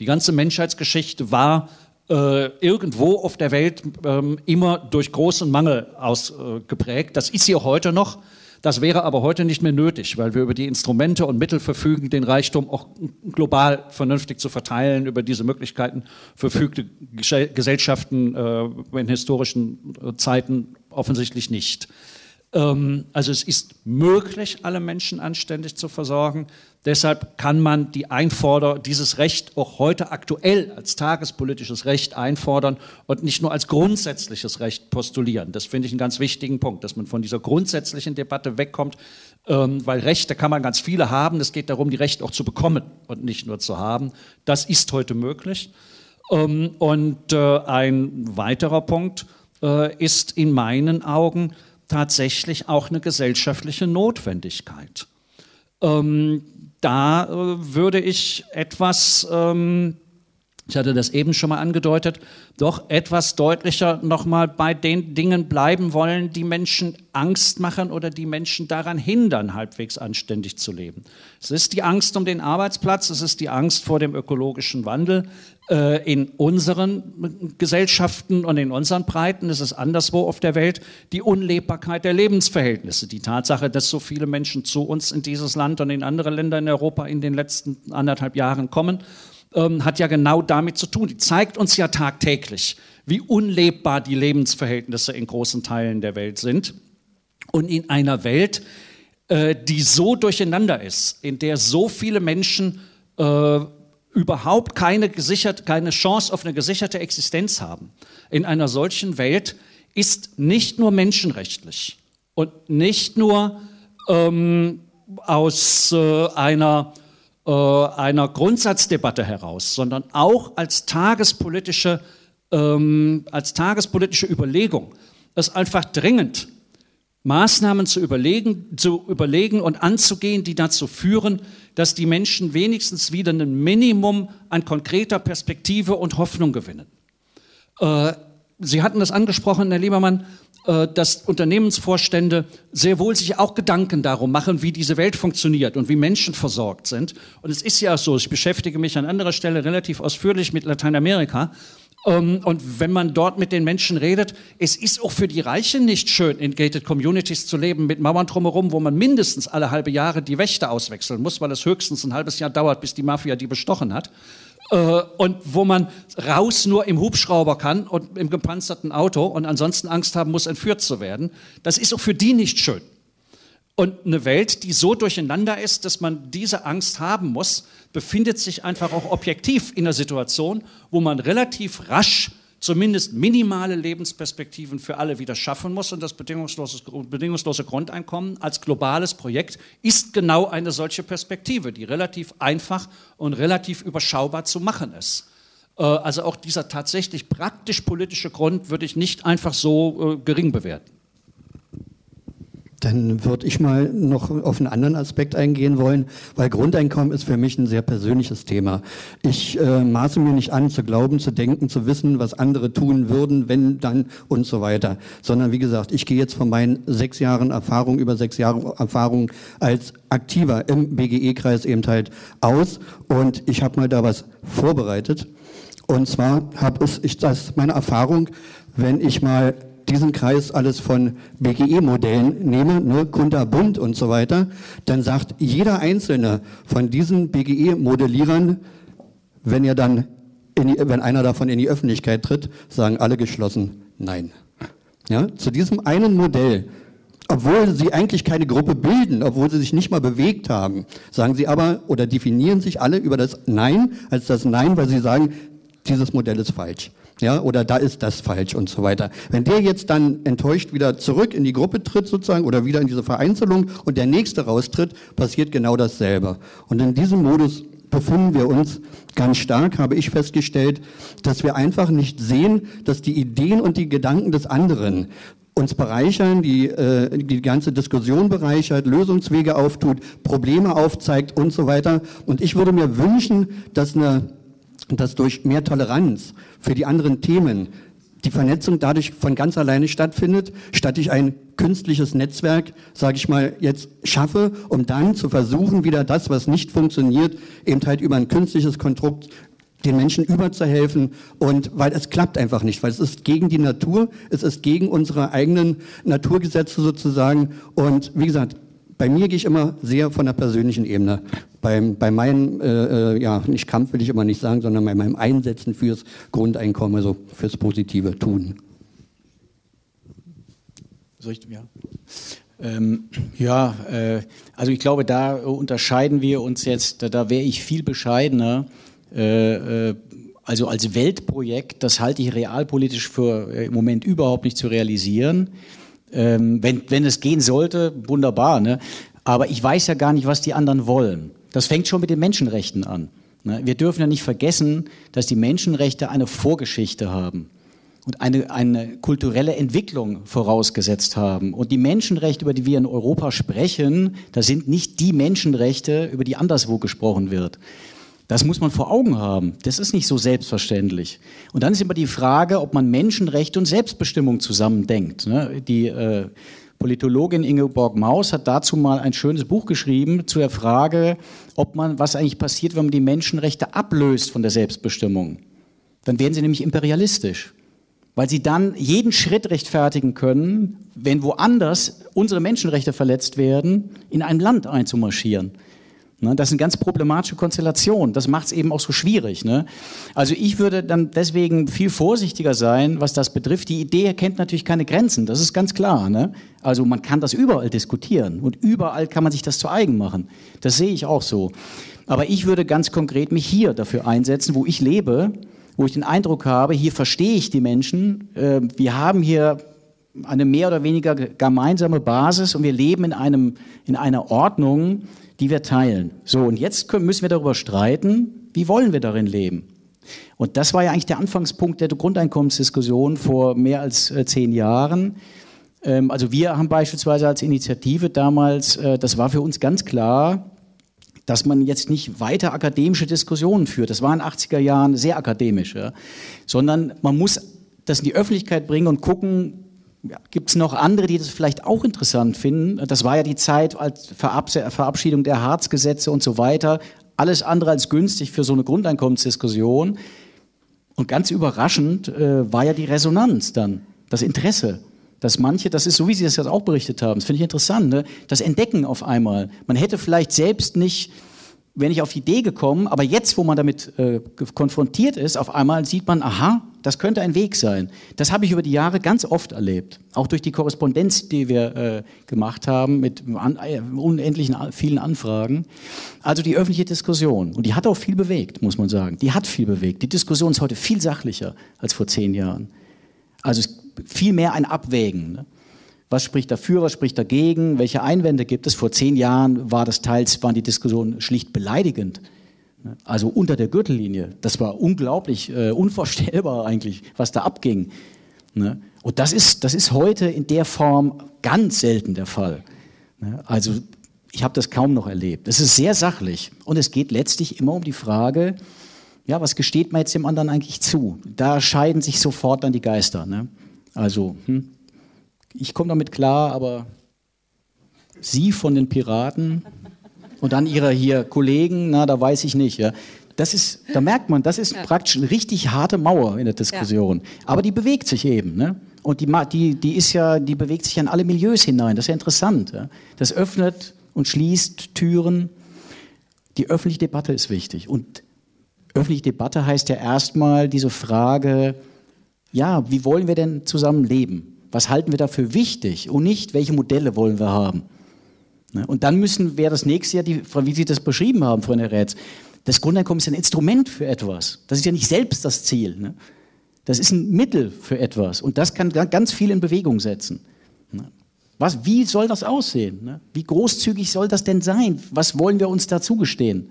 Die ganze Menschheitsgeschichte war äh, irgendwo auf der Welt äh, immer durch großen Mangel ausgeprägt. Äh, das ist sie auch heute noch. Das wäre aber heute nicht mehr nötig, weil wir über die Instrumente und Mittel verfügen, den Reichtum auch global vernünftig zu verteilen. Über diese Möglichkeiten verfügte Gesellschaften äh, in historischen Zeiten offensichtlich nicht. Ähm, also es ist möglich, alle Menschen anständig zu versorgen. Deshalb kann man die Einforder dieses Recht auch heute aktuell als tagespolitisches Recht einfordern und nicht nur als grundsätzliches Recht postulieren. Das finde ich einen ganz wichtigen Punkt, dass man von dieser grundsätzlichen Debatte wegkommt, ähm, weil Rechte kann man ganz viele haben. Es geht darum, die Rechte auch zu bekommen und nicht nur zu haben. Das ist heute möglich. Ähm, und äh, ein weiterer Punkt äh, ist in meinen Augen tatsächlich auch eine gesellschaftliche Notwendigkeit. Ähm, da äh, würde ich etwas, ähm, ich hatte das eben schon mal angedeutet, doch etwas deutlicher nochmal bei den Dingen bleiben wollen, die Menschen Angst machen oder die Menschen daran hindern, halbwegs anständig zu leben. Es ist die Angst um den Arbeitsplatz, es ist die Angst vor dem ökologischen Wandel, äh, in unseren Gesellschaften und in unseren Breiten ist es anderswo auf der Welt die Unlebbarkeit der Lebensverhältnisse. Die Tatsache, dass so viele Menschen zu uns in dieses Land und in andere Länder in Europa in den letzten anderthalb Jahren kommen, ähm, hat ja genau damit zu tun. Die zeigt uns ja tagtäglich, wie unlebbar die Lebensverhältnisse in großen Teilen der Welt sind. Und in einer Welt, äh, die so durcheinander ist, in der so viele Menschen äh, überhaupt keine, gesichert, keine Chance auf eine gesicherte Existenz haben, in einer solchen Welt ist nicht nur menschenrechtlich und nicht nur ähm, aus äh, einer, äh, einer Grundsatzdebatte heraus, sondern auch als tagespolitische, ähm, als tagespolitische Überlegung, es einfach dringend Maßnahmen zu überlegen, zu überlegen und anzugehen, die dazu führen, dass die Menschen wenigstens wieder ein Minimum an konkreter Perspektive und Hoffnung gewinnen. Äh, Sie hatten das angesprochen, Herr Liebermann, dass Unternehmensvorstände sehr wohl sich auch Gedanken darum machen, wie diese Welt funktioniert und wie Menschen versorgt sind. Und es ist ja so, ich beschäftige mich an anderer Stelle relativ ausführlich mit Lateinamerika. Ähm, und wenn man dort mit den Menschen redet, es ist auch für die Reichen nicht schön, in gated communities zu leben mit Mauern drumherum, wo man mindestens alle halbe Jahre die Wächter auswechseln muss, weil es höchstens ein halbes Jahr dauert, bis die Mafia die bestochen hat. Äh, und wo man raus nur im Hubschrauber kann und im gepanzerten Auto und ansonsten Angst haben muss, entführt zu werden. Das ist auch für die nicht schön. Und eine Welt, die so durcheinander ist, dass man diese Angst haben muss, befindet sich einfach auch objektiv in einer Situation, wo man relativ rasch zumindest minimale Lebensperspektiven für alle wieder schaffen muss. Und das bedingungslose, Grundeinkommen als globales Projekt ist genau eine solche Perspektive, die relativ einfach und relativ überschaubar zu machen ist. Äh, also auch dieser tatsächlich praktisch politische Grund würde ich nicht einfach so äh, gering bewerten. Dann würde ich mal noch auf einen anderen Aspekt eingehen wollen, weil Grundeinkommen ist für mich ein sehr persönliches Thema. Ich äh, maße mir nicht an, zu glauben, zu denken, zu wissen, was andere tun würden, wenn, dann und so weiter. Sondern wie gesagt, ich gehe jetzt von meinen sechs Jahren Erfahrung, über sechs Jahre Erfahrung als Aktiver im BGE-Kreis eben halt aus und ich habe mal da was vorbereitet. Und zwar habe ich das meine Erfahrung, wenn ich mal diesen Kreis alles von BGE-Modellen nehme, ne, Kunterbund und so weiter, dann sagt jeder einzelne von diesen BGE-Modellierern, wenn er dann, die, wenn einer davon in die Öffentlichkeit tritt, sagen alle geschlossen Nein. Ja, zu diesem einen Modell, obwohl sie eigentlich keine Gruppe bilden, obwohl sie sich nicht mal bewegt haben, sagen sie aber oder definieren sich alle über das Nein als das Nein, weil sie sagen, dieses Modell ist falsch ja, oder da ist das falsch und so weiter. Wenn der jetzt dann enttäuscht wieder zurück in die Gruppe tritt sozusagen oder wieder in diese Vereinzelung und der nächste raustritt, passiert genau dasselbe. Und in diesem Modus befinden wir uns ganz stark, habe ich festgestellt, dass wir einfach nicht sehen, dass die Ideen und die Gedanken des anderen uns bereichern, die, äh, die ganze Diskussion bereichert, Lösungswege auftut, Probleme aufzeigt und so weiter. Und ich würde mir wünschen, dass eine dass durch mehr Toleranz für die anderen Themen. Die Vernetzung dadurch von ganz alleine stattfindet, statt ich ein künstliches Netzwerk, sage ich mal, jetzt schaffe, um dann zu versuchen, wieder das, was nicht funktioniert, eben halt über ein künstliches Konstrukt den Menschen überzuhelfen. Und weil es klappt einfach nicht, weil es ist gegen die Natur, es ist gegen unsere eigenen Naturgesetze sozusagen. Und wie gesagt, bei mir gehe ich immer sehr von der persönlichen Ebene. Beim, bei meinem, äh, äh, ja, nicht Kampf will ich immer nicht sagen, sondern bei meinem Einsetzen fürs Grundeinkommen, also fürs positive Tun. Soll ich, ja. Ähm, ja, äh, also ich glaube, da unterscheiden wir uns jetzt, da, da wäre ich viel bescheidener. Äh, äh, also als Weltprojekt, das halte ich realpolitisch für äh, im Moment überhaupt nicht zu realisieren. Ähm, wenn, wenn es gehen sollte, wunderbar. Ne? Aber ich weiß ja gar nicht, was die anderen wollen. Das fängt schon mit den Menschenrechten an. Ne? Wir dürfen ja nicht vergessen, dass die Menschenrechte eine Vorgeschichte haben und eine, eine kulturelle Entwicklung vorausgesetzt haben. Und die Menschenrechte, über die wir in Europa sprechen, das sind nicht die Menschenrechte, über die anderswo gesprochen wird. Das muss man vor Augen haben. Das ist nicht so selbstverständlich. Und dann ist immer die Frage, ob man Menschenrechte und Selbstbestimmung zusammendenkt. Ne? Die äh, Politologin Ingeborg Maus hat dazu mal ein schönes Buch geschrieben zu der Frage, ob man, was eigentlich passiert, wenn man die Menschenrechte ablöst von der Selbstbestimmung. Dann werden sie nämlich imperialistisch weil sie dann jeden Schritt rechtfertigen können, wenn woanders unsere Menschenrechte verletzt werden, in ein Land einzumarschieren. Ne, das ist eine ganz problematische Konstellation. Das macht es eben auch so schwierig. Ne? Also ich würde dann deswegen viel vorsichtiger sein, was das betrifft. Die Idee kennt natürlich keine Grenzen, das ist ganz klar. Ne? Also man kann das überall diskutieren und überall kann man sich das zu eigen machen. Das sehe ich auch so. Aber ich würde ganz konkret mich hier dafür einsetzen, wo ich lebe, wo ich den Eindruck habe, hier verstehe ich die Menschen, äh, wir haben hier eine mehr oder weniger gemeinsame Basis und wir leben in, einem, in einer Ordnung, die wir teilen. So, und jetzt können, müssen wir darüber streiten, wie wollen wir darin leben? Und das war ja eigentlich der Anfangspunkt der Grundeinkommensdiskussion vor mehr als äh, zehn Jahren. Ähm, also wir haben beispielsweise als Initiative damals, äh, das war für uns ganz klar, dass man jetzt nicht weiter akademische Diskussionen führt. Das war in den 80er Jahren sehr akademisch, ja. sondern man muss das in die Öffentlichkeit bringen und gucken, gibt es noch andere, die das vielleicht auch interessant finden. Das war ja die Zeit als Verabschiedung der Harzgesetze und so weiter. Alles andere als günstig für so eine Grundeinkommensdiskussion. Und ganz überraschend äh, war ja die Resonanz dann, das Interesse dass manche, das ist so, wie Sie das jetzt auch berichtet haben, das finde ich interessant, ne? das Entdecken auf einmal. Man hätte vielleicht selbst nicht, wäre nicht auf die Idee gekommen, aber jetzt, wo man damit äh, konfrontiert ist, auf einmal sieht man, aha, das könnte ein Weg sein. Das habe ich über die Jahre ganz oft erlebt, auch durch die Korrespondenz, die wir äh, gemacht haben mit an, äh, unendlichen vielen Anfragen. Also die öffentliche Diskussion. Und die hat auch viel bewegt, muss man sagen. Die hat viel bewegt. Die Diskussion ist heute viel sachlicher als vor zehn Jahren. Also viel mehr ein Abwägen. Ne? Was spricht dafür, was spricht dagegen, welche Einwände gibt es? Vor zehn Jahren war das teils, waren die Diskussionen schlicht beleidigend. Also unter der Gürtellinie. Das war unglaublich, äh, unvorstellbar eigentlich, was da abging. Ne? Und das ist, das ist heute in der Form ganz selten der Fall. Ne? Also ich habe das kaum noch erlebt. Es ist sehr sachlich und es geht letztlich immer um die Frage, ja, was gesteht man jetzt dem anderen eigentlich zu? Da scheiden sich sofort dann die Geister. Ne? Also, hm, ich komme damit klar, aber Sie von den Piraten und dann Ihre hier Kollegen, na, da weiß ich nicht. Ja. Das ist, da merkt man, das ist ja. praktisch eine richtig harte Mauer in der Diskussion. Ja. Aber die bewegt sich eben. Ne? Und die, die, die, ist ja, die bewegt sich in alle Milieus hinein. Das ist ja interessant. Ja? Das öffnet und schließt Türen. Die öffentliche Debatte ist wichtig. Und öffentliche Debatte heißt ja erstmal diese Frage, ja, wie wollen wir denn zusammen leben? Was halten wir dafür wichtig und nicht, welche Modelle wollen wir haben? Ne? Und dann müssen wir das nächste Jahr, die, wie Sie das beschrieben haben, Frau Neretz, das Grundeinkommen ist ein Instrument für etwas. Das ist ja nicht selbst das Ziel. Ne? Das ist ein Mittel für etwas und das kann ganz viel in Bewegung setzen. Ne? Was, wie soll das aussehen? Wie großzügig soll das denn sein? Was wollen wir uns da zugestehen?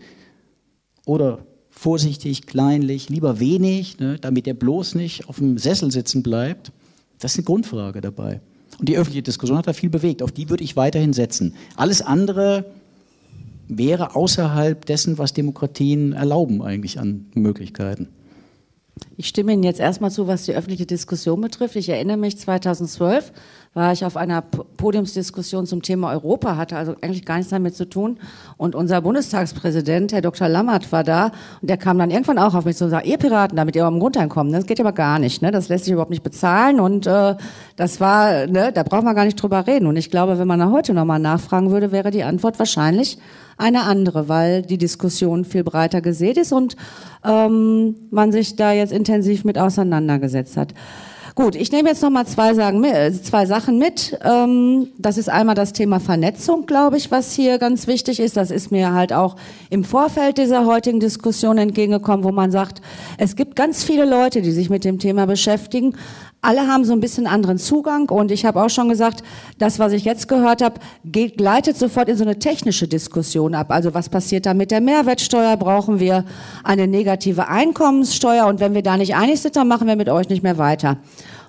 Oder vorsichtig, kleinlich, lieber wenig, ne, damit er bloß nicht auf dem Sessel sitzen bleibt. Das ist eine Grundfrage dabei. Und die öffentliche Diskussion hat da viel bewegt. Auf die würde ich weiterhin setzen. Alles andere wäre außerhalb dessen, was Demokratien erlauben eigentlich an Möglichkeiten. Ich stimme Ihnen jetzt erstmal zu, was die öffentliche Diskussion betrifft. Ich erinnere mich, 2012 war ich auf einer Podiumsdiskussion zum Thema Europa, hatte also eigentlich gar nichts damit zu tun. Und unser Bundestagspräsident, Herr Dr. Lammert, war da und der kam dann irgendwann auch auf mich zu und sagte, ihr Piraten, damit ihr am Grundeinkommen, ne? das geht aber gar nicht, ne? das lässt sich überhaupt nicht bezahlen und äh, das war, ne? da braucht man gar nicht drüber reden. Und ich glaube, wenn man da heute nochmal nachfragen würde, wäre die Antwort wahrscheinlich eine andere, weil die Diskussion viel breiter gesät ist und ähm, man sich da jetzt intensiv mit auseinandergesetzt hat. Gut, ich nehme jetzt noch mal zwei, Sagen, äh, zwei Sachen mit. Ähm, das ist einmal das Thema Vernetzung, glaube ich, was hier ganz wichtig ist. Das ist mir halt auch im Vorfeld dieser heutigen Diskussion entgegengekommen, wo man sagt, es gibt ganz viele Leute, die sich mit dem Thema beschäftigen, alle haben so ein bisschen anderen Zugang und ich habe auch schon gesagt, das, was ich jetzt gehört habe, geht, gleitet sofort in so eine technische Diskussion ab. Also was passiert da mit der Mehrwertsteuer? Brauchen wir eine negative Einkommenssteuer? Und wenn wir da nicht einig sind, dann machen wir mit euch nicht mehr weiter.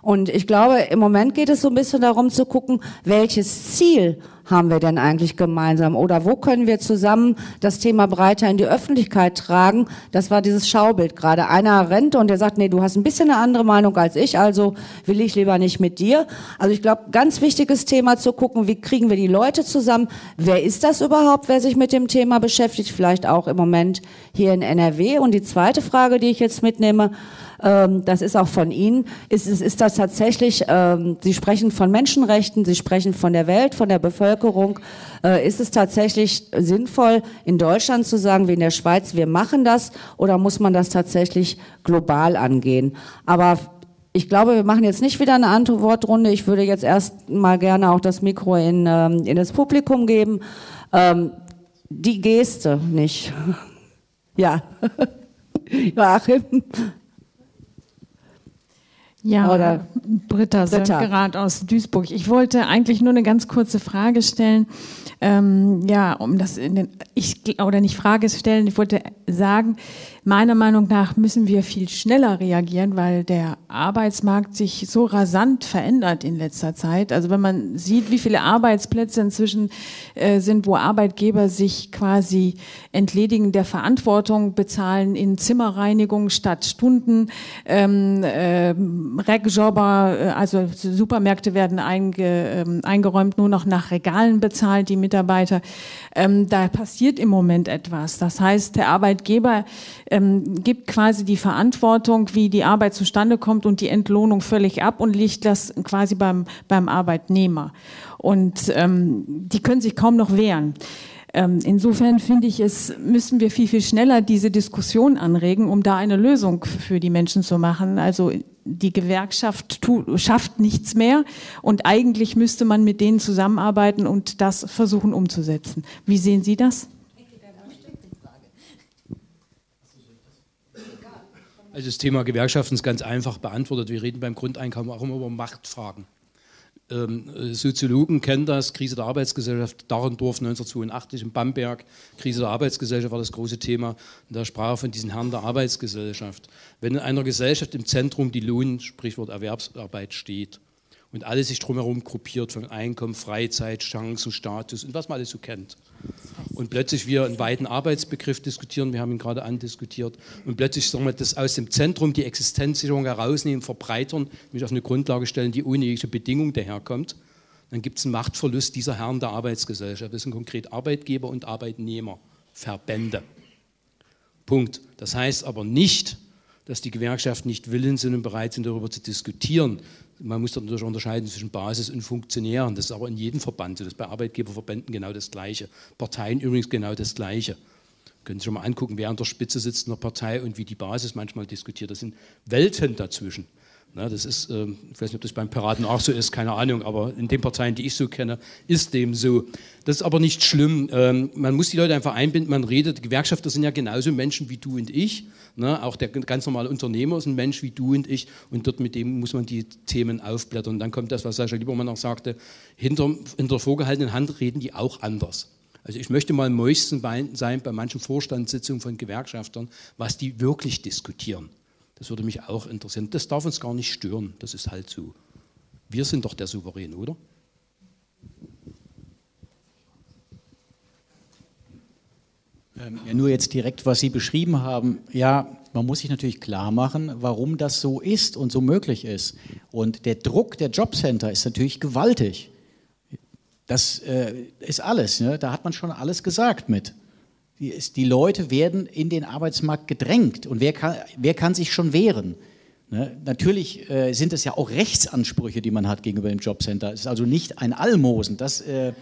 Und ich glaube, im Moment geht es so ein bisschen darum zu gucken, welches Ziel haben wir denn eigentlich gemeinsam? Oder wo können wir zusammen das Thema breiter in die Öffentlichkeit tragen? Das war dieses Schaubild gerade. Einer rennt und der sagt, nee, du hast ein bisschen eine andere Meinung als ich, also will ich lieber nicht mit dir. Also ich glaube, ganz wichtiges Thema zu gucken, wie kriegen wir die Leute zusammen? Wer ist das überhaupt, wer sich mit dem Thema beschäftigt? Vielleicht auch im Moment hier in NRW. Und die zweite Frage, die ich jetzt mitnehme, ähm, das ist auch von Ihnen, ist, ist, ist das tatsächlich, ähm, Sie sprechen von Menschenrechten, Sie sprechen von der Welt, von der Bevölkerung. Äh, ist es tatsächlich sinnvoll, in Deutschland zu sagen, wie in der Schweiz, wir machen das, oder muss man das tatsächlich global angehen? Aber ich glaube, wir machen jetzt nicht wieder eine Antwortrunde. Ich würde jetzt erst mal gerne auch das Mikro in, ähm, in das Publikum geben. Ähm, die Geste nicht. ja. Joachim. Ja, Oder Britta, Britta. Söngerad aus Duisburg. Ich wollte eigentlich nur eine ganz kurze Frage stellen. Ähm, ja, um das in den, ich, oder nicht Frage stellen, ich wollte sagen, Meiner Meinung nach müssen wir viel schneller reagieren, weil der Arbeitsmarkt sich so rasant verändert in letzter Zeit. Also wenn man sieht, wie viele Arbeitsplätze inzwischen äh, sind, wo Arbeitgeber sich quasi entledigen der Verantwortung, bezahlen in Zimmerreinigung statt Stunden, ähm, äh, Regjobber, äh, also Supermärkte werden einge, äh, eingeräumt, nur noch nach Regalen bezahlt, die Mitarbeiter. Ähm, da passiert im Moment etwas. Das heißt, der Arbeitgeber ähm, gibt quasi die Verantwortung, wie die Arbeit zustande kommt und die Entlohnung völlig ab und legt das quasi beim, beim Arbeitnehmer. Und ähm, die können sich kaum noch wehren. Ähm, insofern finde ich, es müssen wir viel, viel schneller diese Diskussion anregen, um da eine Lösung für die Menschen zu machen. Also die Gewerkschaft schafft nichts mehr und eigentlich müsste man mit denen zusammenarbeiten und das versuchen umzusetzen. Wie sehen Sie das? Also das Thema Gewerkschaften ist ganz einfach beantwortet. Wir reden beim Grundeinkommen auch immer über Machtfragen. Ähm, Soziologen kennen das, Krise der Arbeitsgesellschaft, Dahrendorf 1982 in Bamberg, Krise der Arbeitsgesellschaft war das große Thema. Da sprach von diesen Herren der Arbeitsgesellschaft. Wenn in einer Gesellschaft im Zentrum die Lohn, Sprichwort Erwerbsarbeit steht und alles sich drumherum gruppiert von Einkommen, Freizeit, Chancen, Status und was man alles so kennt, und plötzlich wir einen weiten Arbeitsbegriff diskutieren, wir haben ihn gerade andiskutiert, und plötzlich sagen wir, das aus dem Zentrum die Existenzsicherung herausnehmen, verbreitern, mich auf eine Grundlage stellen, die ohne jegliche Bedingung daherkommt, dann gibt es einen Machtverlust dieser Herren der Arbeitsgesellschaft. Das sind konkret Arbeitgeber und Arbeitnehmer, Verbände. Punkt. Das heißt aber nicht, dass die Gewerkschaften nicht willens sind und bereit sind, darüber zu diskutieren, man muss natürlich unterscheiden zwischen Basis und Funktionären. Das ist aber in jedem Verband so. Das ist bei Arbeitgeberverbänden genau das Gleiche. Parteien übrigens genau das Gleiche. Können Sie schon mal angucken, wer an der Spitze sitzt in der Partei und wie die Basis manchmal diskutiert. Das sind Welten dazwischen. Na, das ist, ähm, ich weiß nicht, ob das beim Piraten auch so ist, keine Ahnung, aber in den Parteien, die ich so kenne, ist dem so. Das ist aber nicht schlimm. Ähm, man muss die Leute einfach einbinden, man redet. Gewerkschafter sind ja genauso Menschen wie du und ich. Ne? Auch der ganz normale Unternehmer ist ein Mensch wie du und ich und dort mit dem muss man die Themen aufblättern. Und dann kommt das, was Sascha Liebermann auch sagte, hinter, hinter vorgehaltenen Hand reden die auch anders. Also ich möchte mal Mäuschen sein bei manchen Vorstandssitzungen von Gewerkschaftern, was die wirklich diskutieren. Das würde mich auch interessieren. Das darf uns gar nicht stören, das ist halt so. Wir sind doch der Souverän, oder? Ähm, ja, nur jetzt direkt, was Sie beschrieben haben. Ja, man muss sich natürlich klar machen, warum das so ist und so möglich ist. Und der Druck der Jobcenter ist natürlich gewaltig. Das äh, ist alles. Ne? Da hat man schon alles gesagt mit. Die, Leute werden in den Arbeitsmarkt gedrängt. Und wer kann, wer kann sich schon wehren? Ne? Natürlich äh, sind es ja auch Rechtsansprüche, die man hat gegenüber dem Jobcenter. Es ist also nicht ein Almosen. Das äh,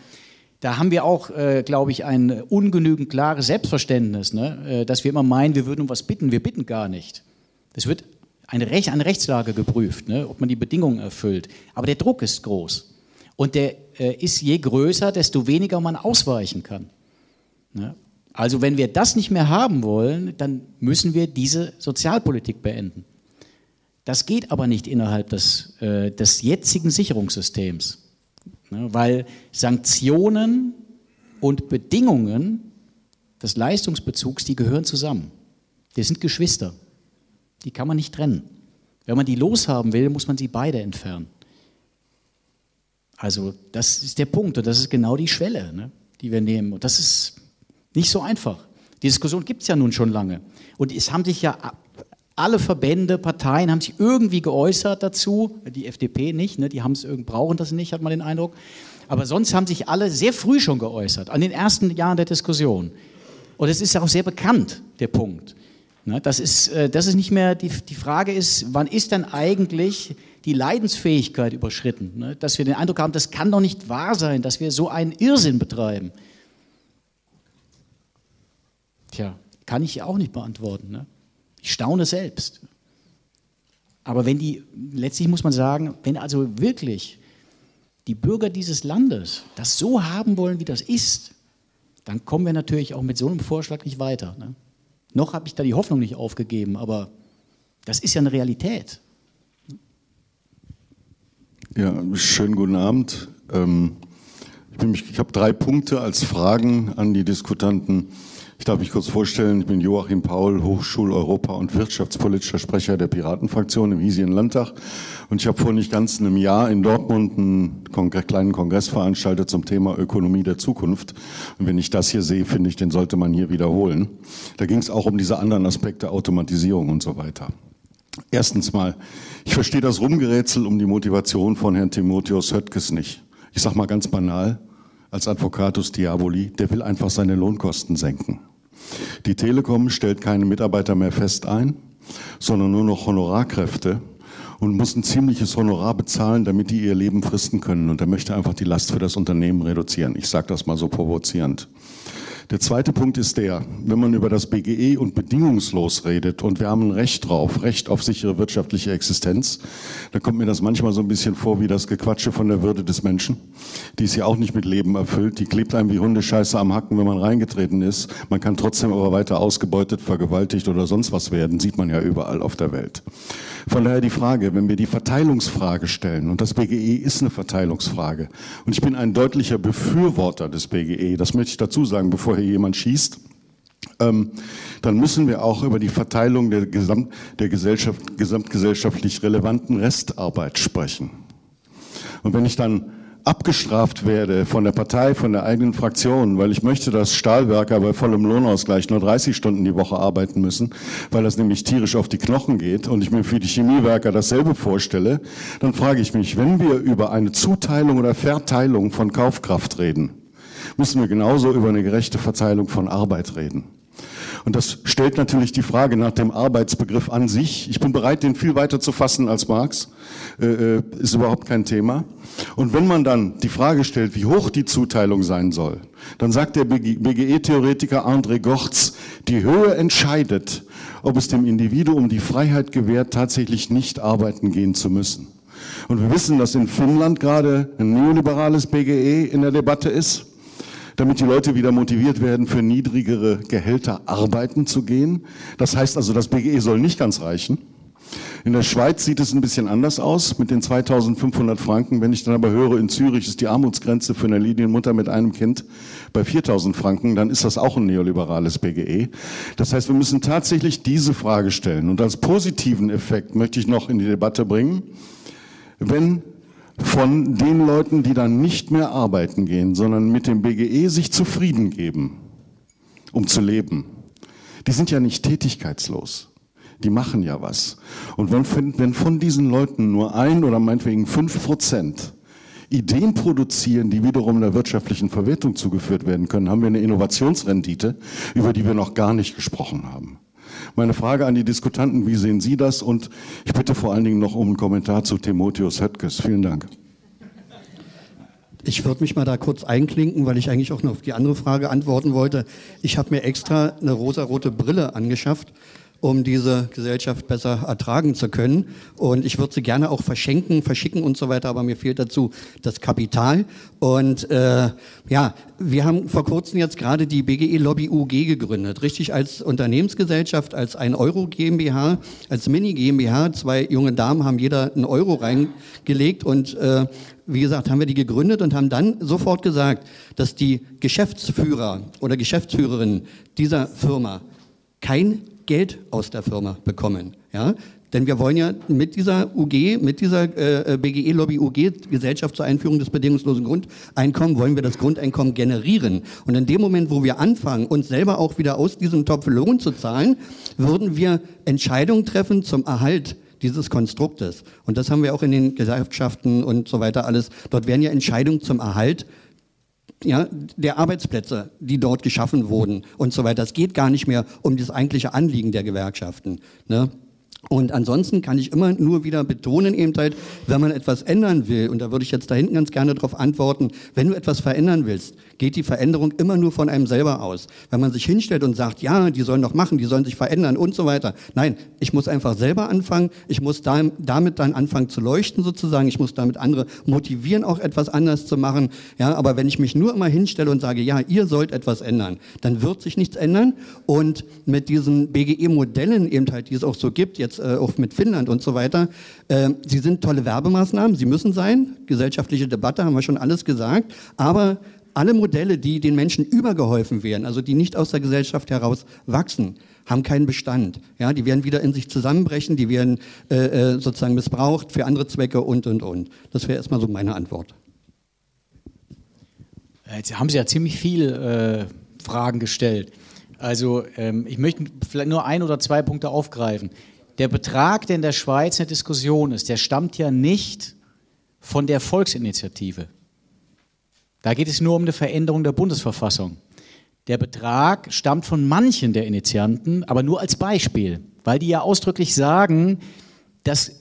da haben wir auch, äh, glaube ich, ein ungenügend klares Selbstverständnis, ne? äh, dass wir immer meinen, wir würden um was bitten. Wir bitten gar nicht. Das wird eine, Rech eine Rechtslage geprüft, ne, ob man die Bedingungen erfüllt. Aber der Druck ist groß. Und der äh, ist je größer, desto weniger man ausweichen kann. Also wenn wir das nicht mehr haben wollen, dann müssen wir diese Sozialpolitik beenden. Das geht aber nicht innerhalb des, äh, des jetzigen Sicherungssystems, ne? weil Sanktionen und Bedingungen des Leistungsbezugs, die gehören zusammen. Die sind Geschwister. Die kann man nicht trennen. Wenn man die loshaben will, muss man sie beide entfernen. Also das ist der Punkt und das ist genau die Schwelle, ne, die wir nehmen. Und das ist nicht so einfach. Die Diskussion gibt es ja nun schon lange. Und es haben sich ja alle Verbände, Parteien haben sich irgendwie geäußert dazu. Die FDP nicht, ne, die haben es brauchen das nicht, hat man den Eindruck. Aber sonst haben sich alle sehr früh schon geäußert, an den ersten Jahren der Diskussion. Und es ist auch sehr bekannt, der Punkt. Ne, das, ist, äh, das ist nicht mehr, die, die Frage ist, wann ist denn eigentlich die Leidensfähigkeit überschritten? Ne, dass wir den Eindruck haben, das kann doch nicht wahr sein, dass wir so einen Irrsinn betreiben. Tja, kann ich auch nicht beantworten. Ne? Ich staune selbst. Aber wenn die, letztlich muss man sagen, wenn also wirklich die Bürger dieses Landes das so haben wollen, wie das ist, dann kommen wir natürlich auch mit so einem Vorschlag nicht weiter. Ne? Noch habe ich da die Hoffnung nicht aufgegeben, aber das ist ja eine Realität. Ja, schönen guten Abend. Ähm, ich, ich habe drei Punkte als Fragen an die Diskutanten. Ich darf mich kurz vorstellen, ich bin Joachim Paul, Hochschul-, Europa- und wirtschaftspolitischer Sprecher der Piratenfraktion im Hiesien Landtag. Und ich habe vor nicht ganz einem Jahr in Dortmund einen Kongress, kleinen Kongress veranstaltet zum Thema Ökonomie der Zukunft. Und wenn ich das hier sehe, finde ich, den sollte man hier wiederholen. Da ging es auch um diese anderen Aspekte Automatisierung und so weiter. Erstens mal, ich verstehe das Rumgerätsel um die Motivation von Herrn Timotheus Höttges nicht. Ich sage mal ganz banal, als Advocatus Diaboli, der will einfach seine Lohnkosten senken. Die Telekom stellt keine Mitarbeiter mehr fest ein, sondern nur noch Honorarkräfte und muss ein ziemliches Honorar bezahlen, damit die ihr Leben fristen können. Und er möchte einfach die Last für das Unternehmen reduzieren. Ich sage das mal so provozierend. Der zweite Punkt ist der, wenn man über das BGE und bedingungslos redet und wir haben ein Recht drauf, Recht auf sichere wirtschaftliche Existenz, dann kommt mir das manchmal so ein bisschen vor wie das Gequatsche von der Würde des Menschen. Die ist ja auch nicht mit Leben erfüllt. Die klebt einem wie Hundescheiße am Hacken, wenn man reingetreten ist. Man kann trotzdem aber weiter ausgebeutet, vergewaltigt oder sonst was werden. Sieht man ja überall auf der Welt. Von daher die Frage, wenn wir die Verteilungsfrage stellen, und das BGE ist eine Verteilungsfrage, und ich bin ein deutlicher Befürworter des BGE, das möchte ich dazu sagen, bevor hier jemand schießt, ähm, dann müssen wir auch über die Verteilung der, Gesamt, der Gesellschaft, gesamtgesellschaftlich relevanten Restarbeit sprechen. Und wenn ich dann abgestraft werde von der Partei, von der eigenen Fraktion, weil ich möchte, dass Stahlwerker bei vollem Lohnausgleich nur 30 Stunden die Woche arbeiten müssen, weil das nämlich tierisch auf die Knochen geht und ich mir für die Chemiewerker dasselbe vorstelle, dann frage ich mich, wenn wir über eine Zuteilung oder Verteilung von Kaufkraft reden, müssen wir genauso über eine gerechte Verteilung von Arbeit reden. Und das stellt natürlich die Frage nach dem Arbeitsbegriff an sich. Ich bin bereit, den viel weiter zu fassen als Marx. Äh, äh ist überhaupt kein Thema. Und wenn man dann die Frage stellt, wie hoch die Zuteilung sein soll, dann sagt der BGE-Theoretiker André Gortz, die Höhe entscheidet, ob es dem Individuum die Freiheit gewährt, tatsächlich nicht arbeiten gehen zu müssen. Und wir wissen, dass in Finnland gerade ein neoliberales BGE in der Debatte ist damit die Leute wieder motiviert werden, für niedrigere Gehälter arbeiten zu gehen. Das heißt also, das BGE soll nicht ganz reichen. In der Schweiz sieht es ein bisschen anders aus mit den 2500 Franken. Wenn ich dann aber höre, in Zürich ist die Armutsgrenze für eine Linienmutter mit einem Kind bei 4000 Franken, dann ist das auch ein neoliberales BGE. Das heißt, wir müssen tatsächlich diese Frage stellen. Und als positiven Effekt möchte ich noch in die Debatte bringen, wenn von den Leuten, die dann nicht mehr arbeiten gehen, sondern mit dem BGE sich zufrieden geben, um zu leben. Die sind ja nicht tätigkeitslos. Die machen ja was. Und wenn, von diesen Leuten nur ein oder meinetwegen fünf Prozent Ideen produzieren, die wiederum der wirtschaftlichen Verwertung zugeführt werden können, haben wir eine Innovationsrendite, über die wir noch gar nicht gesprochen haben. Meine Frage an die Diskutanten, wie sehen Sie das? Und ich bitte vor allen Dingen noch um einen Kommentar zu Timotheus Höttges. Vielen Dank. Ich würde mich mal da kurz einklinken, weil ich eigentlich auch noch auf die andere Frage antworten wollte. Ich habe mir extra eine rosarote Brille angeschafft um diese Gesellschaft besser ertragen zu können. Und ich würde sie gerne auch verschenken, verschicken und so weiter, aber mir fehlt dazu das Kapital. Und äh, ja, wir haben vor kurzem jetzt gerade die BGE Lobby UG gegründet, richtig als Unternehmensgesellschaft, als ein Euro GmbH, als Mini GmbH. Zwei junge Damen haben jeder einen Euro reingelegt und äh, wie gesagt, haben wir die gegründet und haben dann sofort gesagt, dass die Geschäftsführer oder Geschäftsführerinnen dieser Firma kein Geld aus der Firma bekommen. Ja? Denn wir wollen ja mit dieser UG, mit dieser äh, BGE Lobby UG, Gesellschaft zur Einführung des bedingungslosen Grundeinkommens, wollen wir das Grundeinkommen generieren. Und in dem Moment, wo wir anfangen, uns selber auch wieder aus diesem Topf Lohn zu zahlen, würden wir Entscheidungen treffen zum Erhalt dieses Konstruktes. Und das haben wir auch in den Gesellschaften und so weiter alles. Dort werden ja Entscheidungen zum Erhalt ja, der Arbeitsplätze, die dort geschaffen wurden und so weiter. Es geht gar nicht mehr um das eigentliche Anliegen der Gewerkschaften. Ne? Und ansonsten kann ich immer nur wieder betonen, eben halt, wenn man etwas ändern will, und da würde ich jetzt da hinten ganz gerne darauf antworten, wenn du etwas verändern willst, geht die Veränderung immer nur von einem selber aus. Wenn man sich hinstellt und sagt, ja, die sollen doch machen, die sollen sich verändern und so weiter. Nein, ich muss einfach selber anfangen, ich muss da, damit dann anfangen zu leuchten sozusagen, ich muss damit andere motivieren, auch etwas anders zu machen. Ja, aber wenn ich mich nur immer hinstelle und sage, ja, ihr sollt etwas ändern, dann wird sich nichts ändern. Und mit diesen BGE-Modellen eben halt, die es auch so gibt, jetzt äh, auch mit Finnland und so weiter, äh, sie sind tolle Werbemaßnahmen, sie müssen sein. Gesellschaftliche Debatte haben wir schon alles gesagt. Aber alle Modelle, die den Menschen übergeholfen werden, also die nicht aus der Gesellschaft heraus wachsen, haben keinen Bestand. Ja, die werden wieder in sich zusammenbrechen, die werden äh, äh sozusagen missbraucht für andere Zwecke und, und, und. Das wäre erstmal so meine Antwort. Jetzt haben Sie ja ziemlich viele äh, Fragen gestellt. Also ähm, ich möchte vielleicht nur ein oder zwei Punkte aufgreifen. Der Betrag, der in der Schweiz eine Diskussion ist, der stammt ja nicht von der Volksinitiative. Da geht es nur um eine Veränderung der Bundesverfassung. Der Betrag stammt von manchen der Initianten, aber nur als Beispiel, weil die ja ausdrücklich sagen, das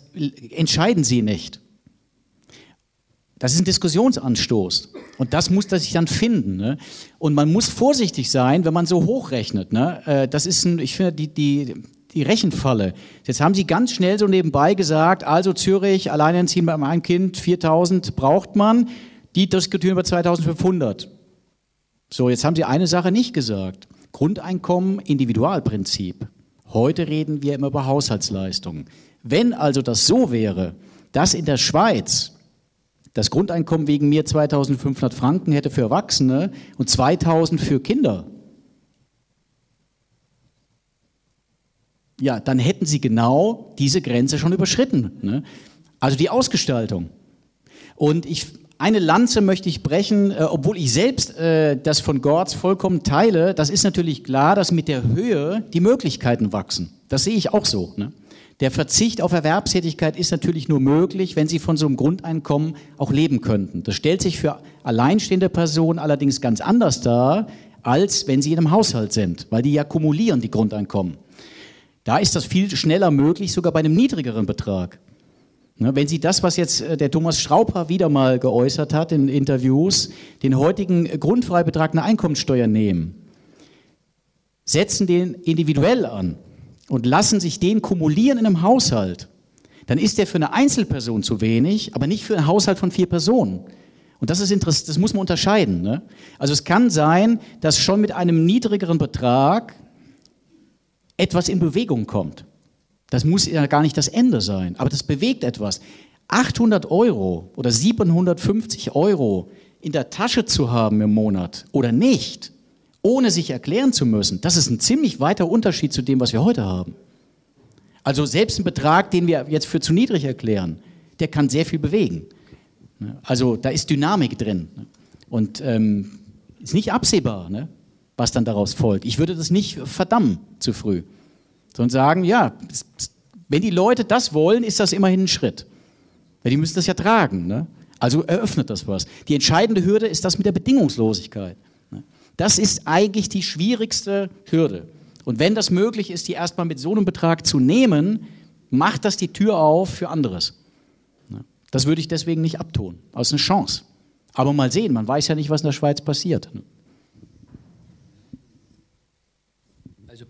entscheiden sie nicht. Das ist ein Diskussionsanstoß. Und das muss das sich dann finden. Ne? Und man muss vorsichtig sein, wenn man so hochrechnet. Ne? Äh, das ist ein, ich finde, die, die, die Rechenfalle. Jetzt haben Sie ganz schnell so nebenbei gesagt, also Zürich, alleinerziehend bei meinem Kind, 4000 braucht man. Die diskutieren über 2500. So, jetzt haben Sie eine Sache nicht gesagt. Grundeinkommen, Individualprinzip. Heute reden wir immer über Haushaltsleistungen. Wenn also das so wäre, dass in der Schweiz das Grundeinkommen wegen mir 2500 Franken hätte für Erwachsene und 2000 für Kinder, ja, dann hätten sie genau diese Grenze schon überschritten. Ne? Also die Ausgestaltung. Und ich eine Lanze möchte ich brechen, äh, obwohl ich selbst äh, das von Gortz vollkommen teile. Das ist natürlich klar, dass mit der Höhe die Möglichkeiten wachsen. Das sehe ich auch so. Ne? Der Verzicht auf Erwerbstätigkeit ist natürlich nur möglich, wenn Sie von so einem Grundeinkommen auch leben könnten. Das stellt sich für alleinstehende Personen allerdings ganz anders dar, als wenn sie in einem Haushalt sind, weil die ja kumulieren, die Grundeinkommen. Da ist das viel schneller möglich, sogar bei einem niedrigeren Betrag. Ne, wenn Sie das, was jetzt äh, der Thomas Strauper wieder mal geäußert hat in Interviews, den heutigen Grundfreibetrag einer Einkommensteuer nehmen, setzen den individuell an und lassen sich den kumulieren in einem Haushalt, dann ist der für eine Einzelperson zu wenig, aber nicht für einen Haushalt von vier Personen. Und das ist interessant, das muss man unterscheiden. Ne? Also es kann sein, dass schon mit einem niedrigeren Betrag etwas in Bewegung kommt. Das muss ja gar nicht das Ende sein, aber das bewegt etwas. 800 Euro oder 750 Euro in der Tasche zu haben im Monat oder nicht, ohne sich erklären zu müssen, das ist ein ziemlich weiter Unterschied zu dem, was wir heute haben. Also selbst ein Betrag, den wir jetzt für zu niedrig erklären, der kann sehr viel bewegen. Also da ist Dynamik drin. Und ähm, ist nicht absehbar, ne, was dann daraus folgt. Ich würde das nicht verdammen zu früh sondern sagen, ja, wenn die Leute das wollen, ist das immerhin ein Schritt. Weil die müssen das ja tragen. Ne? Also eröffnet das was. Die entscheidende Hürde ist das mit der Bedingungslosigkeit. Ne? Das ist eigentlich die schwierigste Hürde. Und wenn das möglich ist, die erstmal mit so einem Betrag zu nehmen, macht das die Tür auf für anderes. Ne? Das würde ich deswegen nicht abtun. Aus einer Chance. Aber mal sehen, man weiß ja nicht, was in der Schweiz passiert.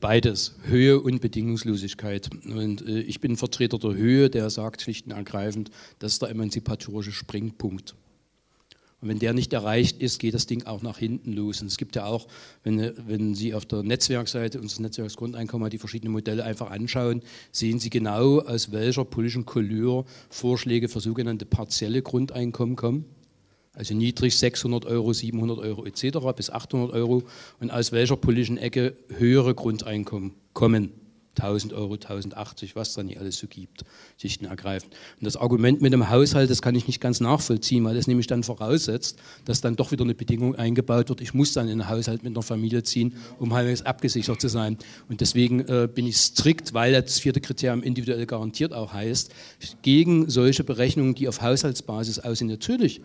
Beides, Höhe und Bedingungslosigkeit. Und äh, ich bin Vertreter der Höhe, der sagt schlicht und ergreifend, das ist der emanzipatorische Springpunkt. Und wenn der nicht erreicht ist, geht das Ding auch nach hinten los. Und es gibt ja auch, wenn, wenn Sie auf der Netzwerkseite unseres Netzwerksgrundeinkommen die verschiedenen Modelle einfach anschauen, sehen Sie genau, aus welcher politischen Couleur Vorschläge für sogenannte partielle Grundeinkommen kommen. Also niedrig 600 Euro, 700 Euro etc. bis 800 Euro und aus welcher politischen Ecke höhere Grundeinkommen kommen. 1000 Euro, 1080, was da nicht alles so gibt, schlicht und ergreifend. Und das Argument mit dem Haushalt, das kann ich nicht ganz nachvollziehen, weil es nämlich dann voraussetzt, dass dann doch wieder eine Bedingung eingebaut wird, ich muss dann in einen Haushalt mit einer Familie ziehen, um halbwegs abgesichert zu sein. Und deswegen äh, bin ich strikt, weil das vierte Kriterium individuell garantiert auch heißt, gegen solche Berechnungen, die auf Haushaltsbasis aussehen. Natürlich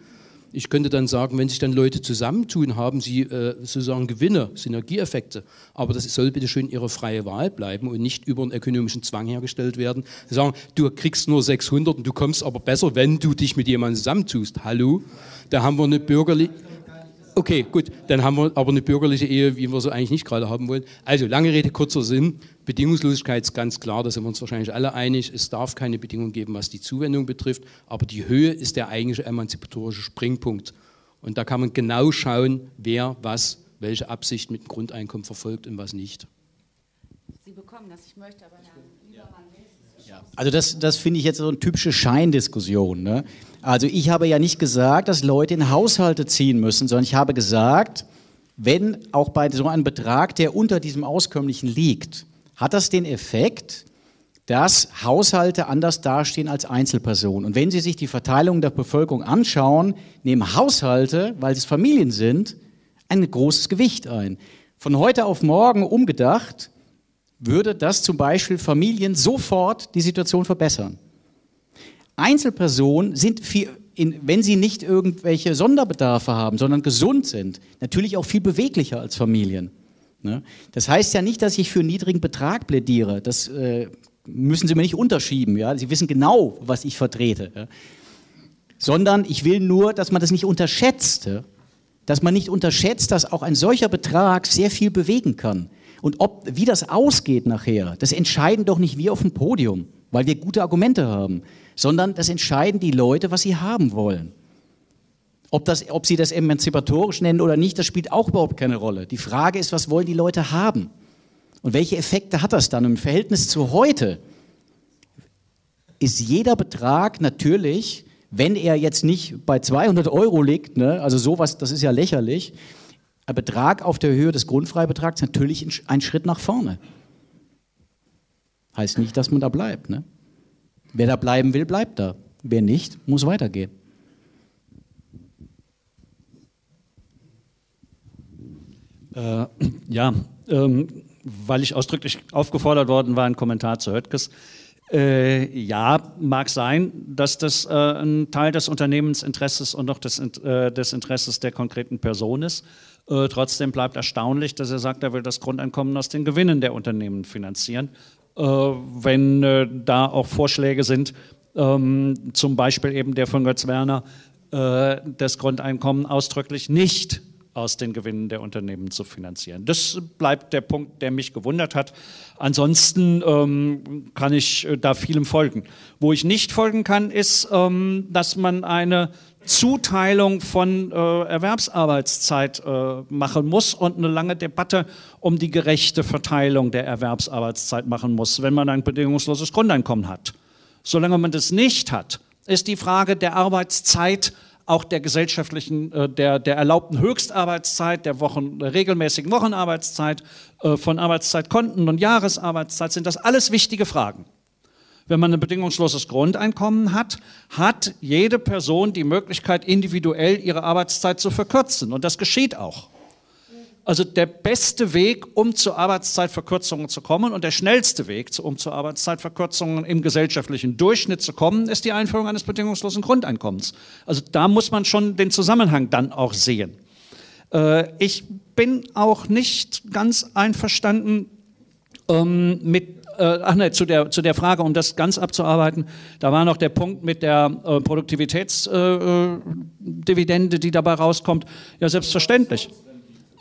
ich könnte dann sagen, wenn sich dann Leute zusammentun, haben sie äh, sozusagen Gewinne, Synergieeffekte. Aber das soll bitte schön ihre freie Wahl bleiben und nicht über einen ökonomischen Zwang hergestellt werden. Sie sagen, du kriegst nur 600 und du kommst aber besser, wenn du dich mit jemandem zusammentust. Hallo? Da haben wir eine bürgerliche Okay, gut, dann haben wir aber eine bürgerliche Ehe, wie wir sie eigentlich nicht gerade haben wollen. Also, lange Rede, kurzer Sinn. Bedingungslosigkeit ist ganz klar, da sind wir uns wahrscheinlich alle einig. Es darf keine Bedingung geben, was die Zuwendung betrifft, aber die Höhe ist der eigentliche emanzipatorische Springpunkt. Und da kann man genau schauen, wer was, welche Absicht mit dem Grundeinkommen verfolgt und was nicht. Sie bekommen das, ich möchte aber Liebermann Also das, das finde ich jetzt so eine typische Scheindiskussion. Ne? Also ich habe ja nicht gesagt, dass Leute in Haushalte ziehen müssen, sondern ich habe gesagt, wenn auch bei so einem Betrag, der unter diesem auskömmlichen liegt, hat das den Effekt, dass Haushalte anders dastehen als Einzelpersonen. Und wenn Sie sich die Verteilung der Bevölkerung anschauen, nehmen Haushalte, weil es Familien sind, ein großes Gewicht ein. Von heute auf morgen umgedacht, würde das zum Beispiel Familien sofort die Situation verbessern. Einzelpersonen sind, viel, in, wenn sie nicht irgendwelche Sonderbedarfe haben, sondern gesund sind, natürlich auch viel beweglicher als Familien. Ne? Das heißt ja nicht, dass ich für einen niedrigen Betrag plädiere. Das äh, müssen Sie mir nicht unterschieben. Sie wissen genau, was ich vertrete. Sondern ich will nur, dass man das nicht unterschätzt. Dass man nicht unterschätzt, dass auch ein solcher Betrag sehr viel bewegen kann. Und ob, wie das ausgeht nachher, das entscheiden doch nicht wir auf dem Podium, weil wir gute Argumente haben sondern das entscheiden die Leute, was sie haben wollen. Ob, das, ob sie das emanzipatorisch nennen oder nicht, das spielt auch überhaupt keine Rolle. Die Frage ist, was wollen die Leute haben? Und welche Effekte hat das dann im Verhältnis zu heute? Ist jeder Betrag natürlich, wenn er jetzt nicht bei 200 Euro liegt, ne, also sowas, das ist ja lächerlich, ein Betrag auf der Höhe des Grundfreibetrags natürlich ein Schritt nach vorne. Heißt nicht, dass man da bleibt. Ne? Wer da bleiben will, bleibt da. Wer nicht, muss weitergehen. Äh, ja, ähm, weil ich ausdrücklich aufgefordert worden war, ein Kommentar zu Höttges. Äh, ja, mag sein, dass das äh, ein Teil des Unternehmensinteresses und auch des, äh, des Interesses der konkreten Person ist. Äh, trotzdem bleibt erstaunlich, dass er sagt, er will das Grundeinkommen aus den Gewinnen der Unternehmen finanzieren. Äh, wenn äh, da auch Vorschläge sind, ähm, zum Beispiel eben der von Götz Werner, das Grundeinkommen ausdrücklich nicht aus den Gewinnen der Unternehmen zu finanzieren. Das bleibt der Punkt, der mich gewundert hat. Ansonsten ähm, kann ich da vielem folgen. Wo ich nicht folgen kann, ist, ähm, dass man eine Zuteilung von äh, Erwerbsarbeitszeit äh, machen muss und eine lange Debatte um die gerechte Verteilung der Erwerbsarbeitszeit machen muss, wenn man ein bedingungsloses Grundeinkommen hat. Solange man das nicht hat, ist die Frage der Arbeitszeit auch der gesellschaftlichen, äh, der, der erlaubten Höchstarbeitszeit, der, Wochen, der regelmäßigen Wochenarbeitszeit, äh, von Arbeitszeitkonten und Jahresarbeitszeit, sind das alles wichtige Fragen. Wenn man ein bedingungsloses Grundeinkommen hat, hat jede Person die Möglichkeit, individuell ihre Arbeitszeit zu verkürzen. Und das geschieht auch. Also der beste Weg, um zu Arbeitszeitverkürzungen zu kommen und der schnellste Weg, um zu Arbeitszeitverkürzungen im gesellschaftlichen Durchschnitt zu kommen, ist die Einführung eines bedingungslosen Grundeinkommens. Also da muss man schon den Zusammenhang dann auch sehen. Äh, ich bin auch nicht ganz einverstanden ähm, mit äh, ach ne, zu der, zu der Frage, um das ganz abzuarbeiten, da war noch der Punkt mit der äh, Produktivitätsdividende, die dabei rauskommt. Ja, selbstverständlich.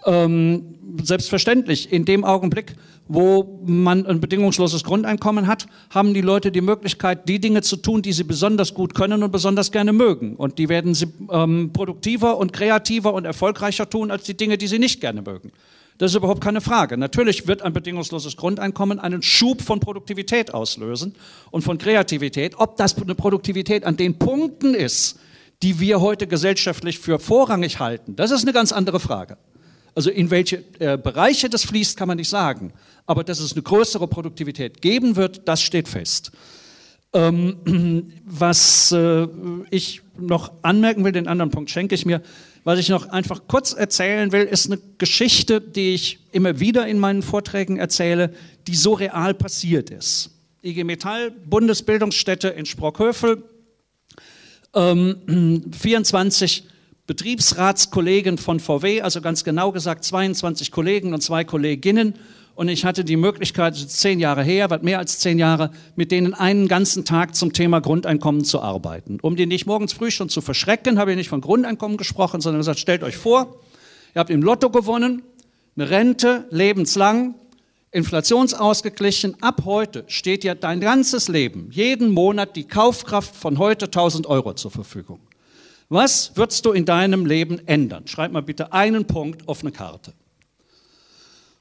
Ähm, selbstverständlich, in dem Augenblick, wo man ein bedingungsloses Grundeinkommen hat, haben die Leute die Möglichkeit, die Dinge zu tun, die sie besonders gut können und besonders gerne mögen. Und die werden sie ähm, produktiver und kreativer und erfolgreicher tun als die Dinge, die sie nicht gerne mögen. Das ist überhaupt keine Frage. Natürlich wird ein bedingungsloses Grundeinkommen einen Schub von Produktivität auslösen und von Kreativität. Ob das eine Produktivität an den Punkten ist, die wir heute gesellschaftlich für vorrangig halten, das ist eine ganz andere Frage. Also in welche äh, Bereiche das fließt, kann man nicht sagen. Aber dass es eine größere Produktivität geben wird, das steht fest. Ähm, was äh, ich noch anmerken will, den anderen Punkt schenke ich mir, was ich noch einfach kurz erzählen will, ist eine Geschichte, die ich immer wieder in meinen Vorträgen erzähle, die so real passiert ist. IG Metall, Bundesbildungsstätte in Sprockhövel, ähm, 24 Betriebsratskollegen von VW, also ganz genau gesagt 22 Kollegen und zwei Kolleginnen. Und ich hatte die Möglichkeit, zehn Jahre her, was mehr als zehn Jahre, mit denen einen ganzen Tag zum Thema Grundeinkommen zu arbeiten. Um die nicht morgens früh schon zu verschrecken, habe ich nicht von Grundeinkommen gesprochen, sondern gesagt, stellt euch vor, ihr habt im Lotto gewonnen, eine Rente, lebenslang, inflationsausgeglichen. Ab heute steht ja dein ganzes Leben, jeden Monat die Kaufkraft von heute 1000 Euro zur Verfügung. Was würdest du in deinem Leben ändern? Schreib mal bitte einen Punkt auf eine Karte.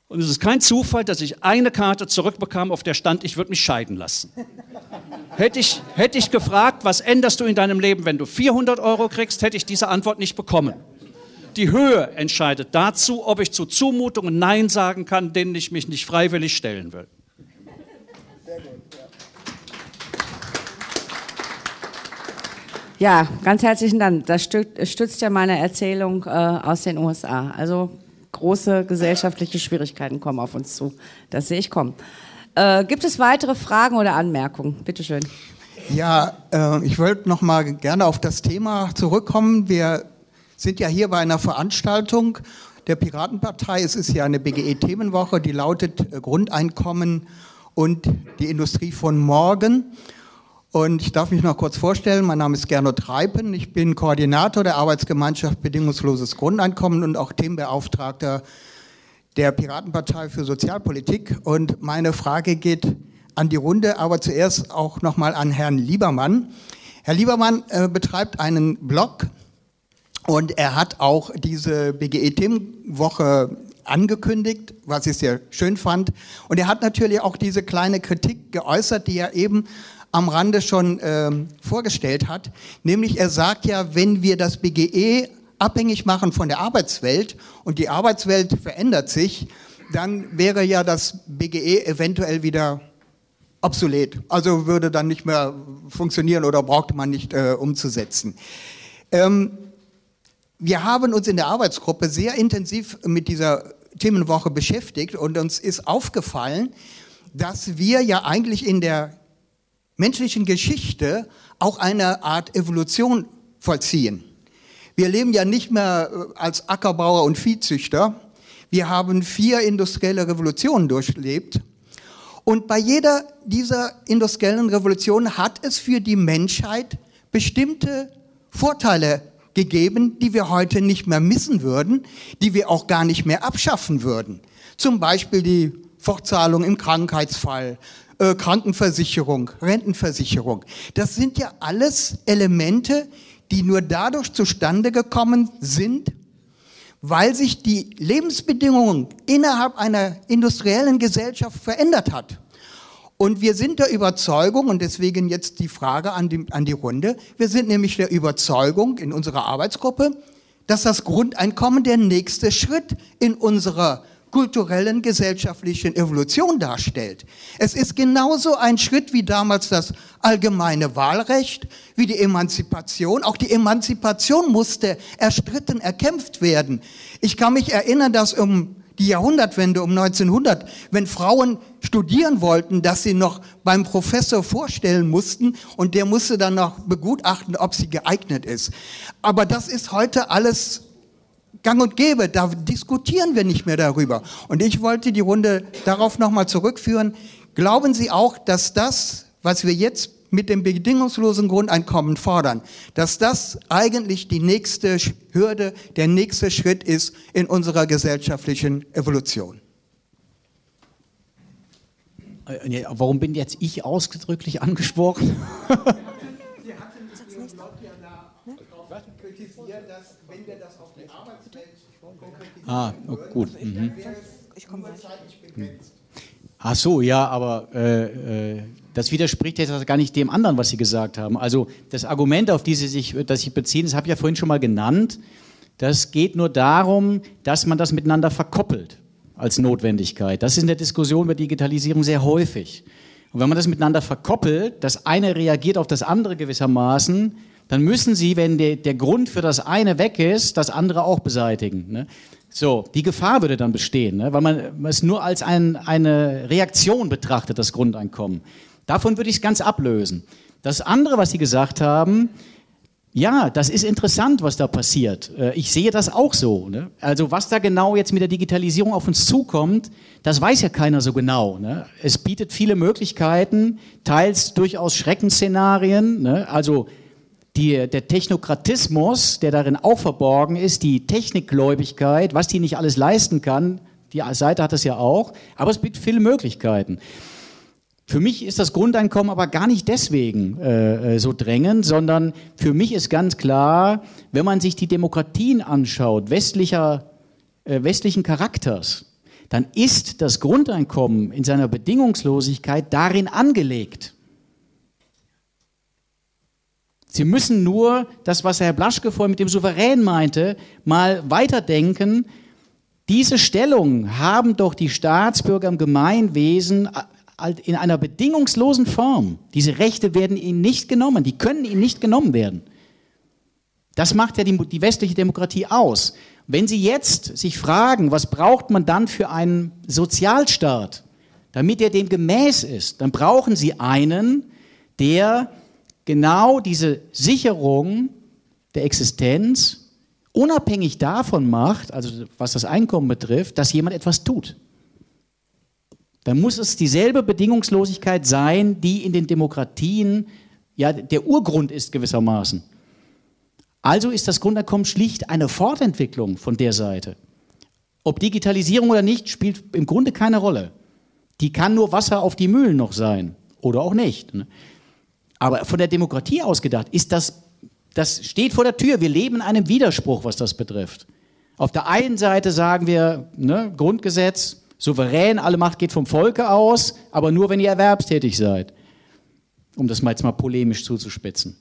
Und es ist kein Zufall, dass ich eine Karte zurückbekam, auf der stand, ich würde mich scheiden lassen. Hätte ich, hätte ich gefragt, was änderst du in deinem Leben, wenn du 400 Euro kriegst, hätte ich diese Antwort nicht bekommen. Die Höhe entscheidet dazu, ob ich zu Zumutungen Nein sagen kann, denen ich mich nicht freiwillig stellen will. Ja, ganz herzlichen Dank. Das stützt ja meine Erzählung äh, aus den USA. Also große gesellschaftliche Schwierigkeiten kommen auf uns zu. Das sehe ich kommen. Äh, gibt es weitere Fragen oder Anmerkungen? Bitte schön. Ja, äh, ich wollte noch mal gerne auf das Thema zurückkommen. Wir sind ja hier bei einer Veranstaltung der Piratenpartei. Es ist ja eine BGE-Themenwoche, die lautet äh, Grundeinkommen und die Industrie von morgen. Und ich darf mich noch kurz vorstellen. Mein Name ist Gernot Reipen. Ich bin Koordinator der Arbeitsgemeinschaft Bedingungsloses Grundeinkommen und auch Themenbeauftragter der Piratenpartei für Sozialpolitik. Und meine Frage geht an die Runde, aber zuerst auch nochmal an Herrn Liebermann. Herr Liebermann äh, betreibt einen Blog und er hat auch diese BGE-Themenwoche angekündigt, was ich sehr schön fand. Und er hat natürlich auch diese kleine Kritik geäußert, die er eben am Rande schon ähm, vorgestellt hat. Nämlich er sagt ja, wenn wir das BGE abhängig machen von der Arbeitswelt und die Arbeitswelt verändert sich, dann wäre ja das BGE eventuell wieder obsolet. Also würde dann nicht mehr funktionieren oder brauchte man nicht äh, umzusetzen. Ähm, wir haben uns in der Arbeitsgruppe sehr intensiv mit dieser Themenwoche beschäftigt und uns ist aufgefallen, dass wir ja eigentlich in der menschlichen Geschichte auch eine Art Evolution vollziehen. Wir leben ja nicht mehr äh, als Ackerbauer und Viehzüchter. Wir haben vier industrielle Revolutionen durchlebt. Und bei jeder dieser industriellen Revolutionen hat es für die Menschheit bestimmte Vorteile gegeben, die wir heute nicht mehr missen würden, die wir auch gar nicht mehr abschaffen würden. Zum Beispiel die Fortzahlung im Krankheitsfall, äh, Krankenversicherung, Rentenversicherung. Das sind ja alles Elemente, die nur dadurch zustande gekommen sind, weil sich die Lebensbedingungen innerhalb einer industriellen Gesellschaft verändert hat. Und wir sind der Überzeugung, und deswegen jetzt die Frage an die, an die Runde, wir sind nämlich der Überzeugung in unserer Arbeitsgruppe, dass das Grundeinkommen der nächste Schritt in unserer kulturellen, gesellschaftlichen Evolution darstellt. Es ist genauso ein Schritt wie damals das allgemeine Wahlrecht, wie die Emanzipation. Auch die Emanzipation musste erstritten, erkämpft werden. Ich kann mich erinnern, dass um die Jahrhundertwende um 1900, wenn Frauen studieren wollten, dass sie noch beim Professor vorstellen mussten und der musste dann noch begutachten, ob sie geeignet ist. Aber das ist heute alles gang und gäbe, da diskutieren wir nicht mehr darüber. Und ich wollte die Runde darauf nochmal zurückführen. Glauben Sie auch, dass das, was wir jetzt mit dem bedingungslosen Grundeinkommen fordern, dass das eigentlich die nächste Hürde, der nächste Schritt ist in unserer gesellschaftlichen Evolution. Äh, warum bin jetzt ich ausdrücklich angesprochen? Sie hatten kritisiert, dass wenn wir das auf die Arbeitswelt Ah, oh, gut. Mhm. Ich komme zeitlich begrenzt. Ach so, ja, aber äh, äh, das widerspricht jetzt gar nicht dem anderen, was Sie gesagt haben. Also das Argument, auf das Sie sich, das Sie beziehen, das habe ich ja vorhin schon mal genannt. Das geht nur darum, dass man das miteinander verkoppelt als Notwendigkeit. Das ist in der Diskussion über Digitalisierung sehr häufig. Und wenn man das miteinander verkoppelt, das eine reagiert auf das andere gewissermaßen, dann müssen Sie, wenn der, der Grund für das eine weg ist, das andere auch beseitigen. Ne? So, die Gefahr würde dann bestehen, ne? weil man es nur als ein, eine Reaktion betrachtet, das Grundeinkommen. Davon würde ich es ganz ablösen. Das andere, was Sie gesagt haben, ja, das ist interessant, was da passiert. Äh, ich sehe das auch so. Ne? Also was da genau jetzt mit der Digitalisierung auf uns zukommt, das weiß ja keiner so genau. Ne? Es bietet viele Möglichkeiten, teils durchaus Schreckensszenarien. Ne? Also die, der Technokratismus, der darin auch verborgen ist, die Technikgläubigkeit, was die nicht alles leisten kann, die Seite hat es ja auch, aber es bietet viele Möglichkeiten. Für mich ist das Grundeinkommen aber gar nicht deswegen äh, äh, so drängend, sondern für mich ist ganz klar, wenn man sich die Demokratien anschaut, westlicher, äh, westlichen Charakters, dann ist das Grundeinkommen in seiner Bedingungslosigkeit darin angelegt. Sie müssen nur das, was Herr Blaschke vorhin mit dem Souverän meinte, mal weiterdenken. Diese Stellung haben doch die Staatsbürger im Gemeinwesen in einer bedingungslosen Form. Diese Rechte werden ihnen nicht genommen, die können ihnen nicht genommen werden. Das macht ja die, die westliche Demokratie aus. Wenn Sie jetzt sich fragen, was braucht man dann für einen Sozialstaat, damit er dem gemäß ist, dann brauchen Sie einen, der genau diese Sicherung der Existenz unabhängig davon macht, also was das Einkommen betrifft, dass jemand etwas tut. Dann muss es dieselbe Bedingungslosigkeit sein, die in den Demokratien ja der Urgrund ist gewissermaßen. Also ist das Grundeinkommen schlicht eine Fortentwicklung von der Seite. Ob Digitalisierung oder nicht, spielt im Grunde keine Rolle. Die kann nur Wasser auf die Mühlen noch sein oder auch nicht. Aber von der Demokratie ausgedacht ist das, das steht vor der Tür. Wir leben in einem Widerspruch, was das betrifft. Auf der einen Seite sagen wir, ne, Grundgesetz, souverän, alle Macht geht vom Volke aus, aber nur, wenn ihr erwerbstätig seid. Um das mal jetzt mal polemisch zuzuspitzen.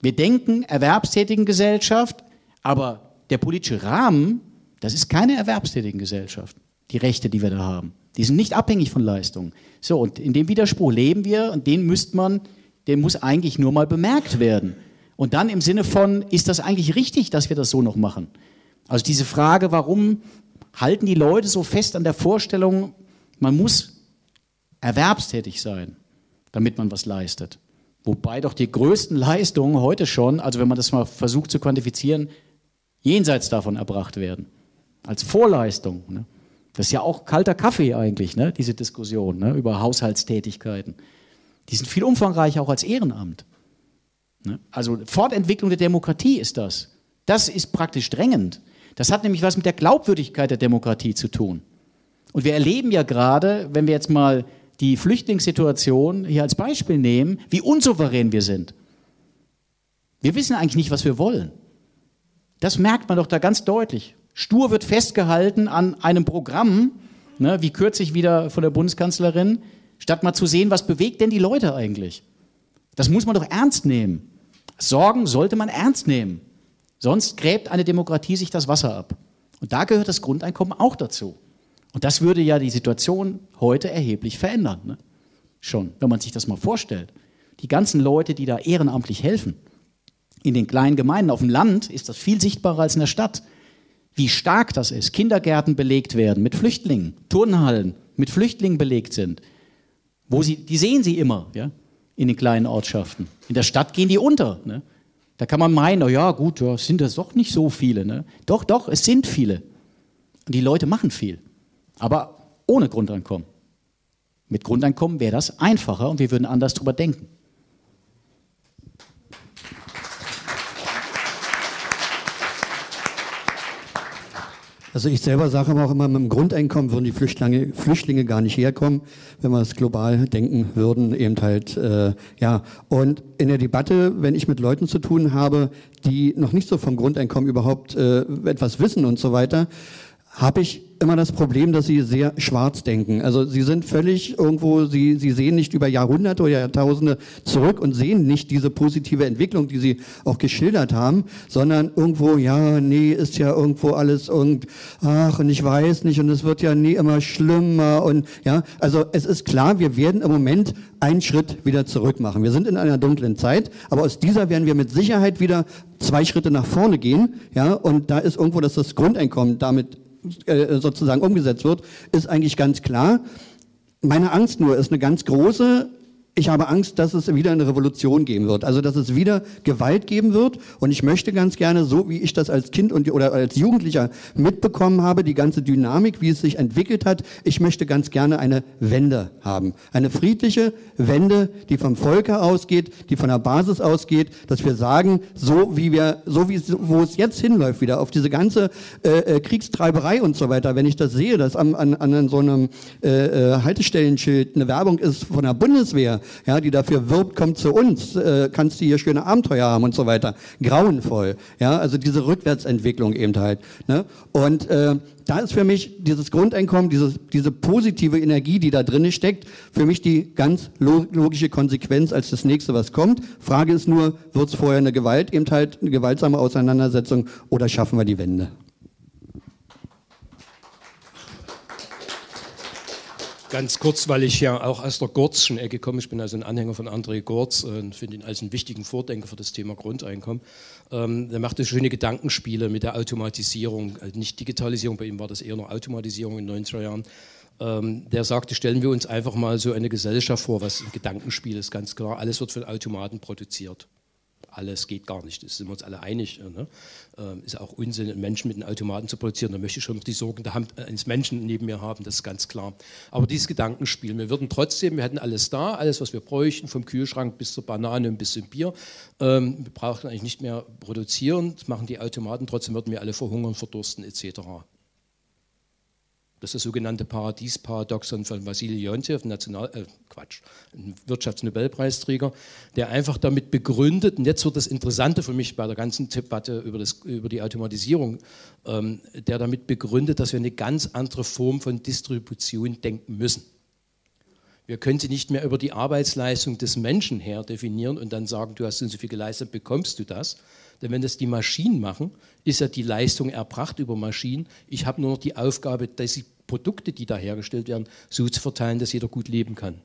Wir denken erwerbstätigen Gesellschaft, aber der politische Rahmen, das ist keine erwerbstätigen Gesellschaft, die Rechte, die wir da haben. Die sind nicht abhängig von Leistungen. So, und in dem Widerspruch leben wir und den müsste man, der muss eigentlich nur mal bemerkt werden. Und dann im Sinne von, ist das eigentlich richtig, dass wir das so noch machen? Also diese Frage, warum halten die Leute so fest an der Vorstellung, man muss erwerbstätig sein, damit man was leistet. Wobei doch die größten Leistungen heute schon, also wenn man das mal versucht zu quantifizieren, jenseits davon erbracht werden. Als Vorleistung. Ne? Das ist ja auch kalter Kaffee eigentlich, ne? diese Diskussion ne? über Haushaltstätigkeiten. Die sind viel umfangreicher auch als Ehrenamt. Ne? Also Fortentwicklung der Demokratie ist das. Das ist praktisch drängend. Das hat nämlich was mit der Glaubwürdigkeit der Demokratie zu tun. Und wir erleben ja gerade, wenn wir jetzt mal die Flüchtlingssituation hier als Beispiel nehmen, wie unsouverän wir sind. Wir wissen eigentlich nicht, was wir wollen. Das merkt man doch da ganz deutlich. Stur wird festgehalten an einem Programm, ne, wie kürzlich wieder von der Bundeskanzlerin, statt mal zu sehen, was bewegt denn die Leute eigentlich. Das muss man doch ernst nehmen. Sorgen sollte man ernst nehmen. Sonst gräbt eine Demokratie sich das Wasser ab. Und da gehört das Grundeinkommen auch dazu. Und das würde ja die Situation heute erheblich verändern. Ne? Schon, wenn man sich das mal vorstellt. Die ganzen Leute, die da ehrenamtlich helfen. In den kleinen Gemeinden auf dem Land ist das viel sichtbarer als in der Stadt wie stark das ist. Kindergärten belegt werden mit Flüchtlingen, Turnhallen mit Flüchtlingen belegt sind. Wo sie, die sehen sie immer, ja, in den kleinen Ortschaften. In der Stadt gehen die unter. Ne? Da kann man meinen, oh ja, gut, ja, sind das doch nicht so viele. Ne? Doch, doch, es sind viele. Und die Leute machen viel. Aber ohne Grundeinkommen. Mit Grundeinkommen wäre das einfacher und wir würden anders drüber denken. Also ich selber sage aber auch immer, mit dem Grundeinkommen würden die Flüchtlinge, Flüchtlinge gar nicht herkommen, wenn wir es global denken würden, eben halt, äh, ja. Und in der Debatte, wenn ich mit Leuten zu tun habe, die noch nicht so vom Grundeinkommen überhaupt äh, etwas wissen und so weiter, habe ich immer das Problem, dass sie sehr schwarz denken. Also sie sind völlig irgendwo, sie, sie sehen nicht über Jahrhunderte oder Jahrtausende zurück und sehen nicht diese positive Entwicklung, die sie auch geschildert haben, sondern irgendwo, ja, nee, ist ja irgendwo alles und ach, und ich weiß nicht und es wird ja nie immer schlimmer und ja, also es ist klar, wir werden im Moment einen Schritt wieder zurück machen. Wir sind in einer dunklen Zeit, aber aus dieser werden wir mit Sicherheit wieder zwei Schritte nach vorne gehen, ja, und da ist irgendwo, dass das Grundeinkommen damit äh, sozusagen umgesetzt wird, ist eigentlich ganz klar. Meine Angst nur ist eine ganz große, ich habe Angst, dass es wieder eine Revolution geben wird, also dass es wieder Gewalt geben wird. Und ich möchte ganz gerne, so wie ich das als Kind und, oder als Jugendlicher mitbekommen habe, die ganze Dynamik, wie es sich entwickelt hat, ich möchte ganz gerne eine Wende haben. Eine friedliche Wende, die vom Volke ausgeht, die von der Basis ausgeht, dass wir sagen, so wie wir, so wie es, wo es jetzt hinläuft wieder, auf diese ganze äh, äh Kriegstreiberei und so weiter, wenn ich das sehe, dass an, an, an so einem äh, äh, Haltestellenschild eine Werbung ist von der Bundeswehr, ja, die dafür wirbt, kommt zu uns, äh, kannst du hier schöne Abenteuer haben und so weiter. Grauenvoll, ja, also diese Rückwärtsentwicklung eben halt. Ne? Und äh, da ist für mich dieses Grundeinkommen, dieses, diese positive Energie, die da drin steckt, für mich die ganz logische Konsequenz als das nächste, was kommt. Frage ist nur, wird es vorher eine Gewalt, eben halt eine gewaltsame Auseinandersetzung oder schaffen wir die Wende? Ganz kurz, weil ich ja auch aus der Gurtzschen Ecke komme. Ich bin also ein Anhänger von André Gurz und finde ihn als einen wichtigen Vordenker für das Thema Grundeinkommen. Ähm, der machte schöne Gedankenspiele mit der Automatisierung, also nicht Digitalisierung, bei ihm war das eher noch Automatisierung in den 90er Jahren. Ähm, der sagte, stellen wir uns einfach mal so eine Gesellschaft vor, was ein Gedankenspiel ist, ganz klar. Alles wird von Automaten produziert alles geht gar nicht. Das sind wir uns alle einig. Äh, ne? Ähm, ist auch Unsinn, einen Menschen mit einem Automaten zu produzieren. Da möchte ich schon noch die Sorgen der Hand eines Menschen neben mir haben, das ist ganz klar. Aber dieses Gedankenspiel, wir würden trotzdem, wir hätten alles da, alles, was wir bräuchten, vom Kühlschrank bis zur Banane und bis zum Bier. Ähm, wir brauchen eigentlich nicht mehr produzieren, das machen die Automaten, trotzdem würden wir alle verhungern, verdursten etc. Das ist das sogenannte Paradiesparadoxon von Wassili Leontiev, National, äh, Quatsch, ein Wirtschaftsnobelpreisträger, der einfach damit begründet, und jetzt wird das Interessante für mich bei der ganzen Debatte über, das, über die Automatisierung, ähm, der damit begründet, dass wir eine ganz andere Form von Distribution denken müssen. Wir können sie nicht mehr über die Arbeitsleistung des Menschen her definieren und dann sagen, du hast so viel geleistet, bekommst du das, denn wenn das die Maschinen machen, ist ja die Leistung erbracht über Maschinen. Ich habe nur noch die Aufgabe, dass die Produkte, die da hergestellt werden, so zu verteilen, dass jeder gut leben kann.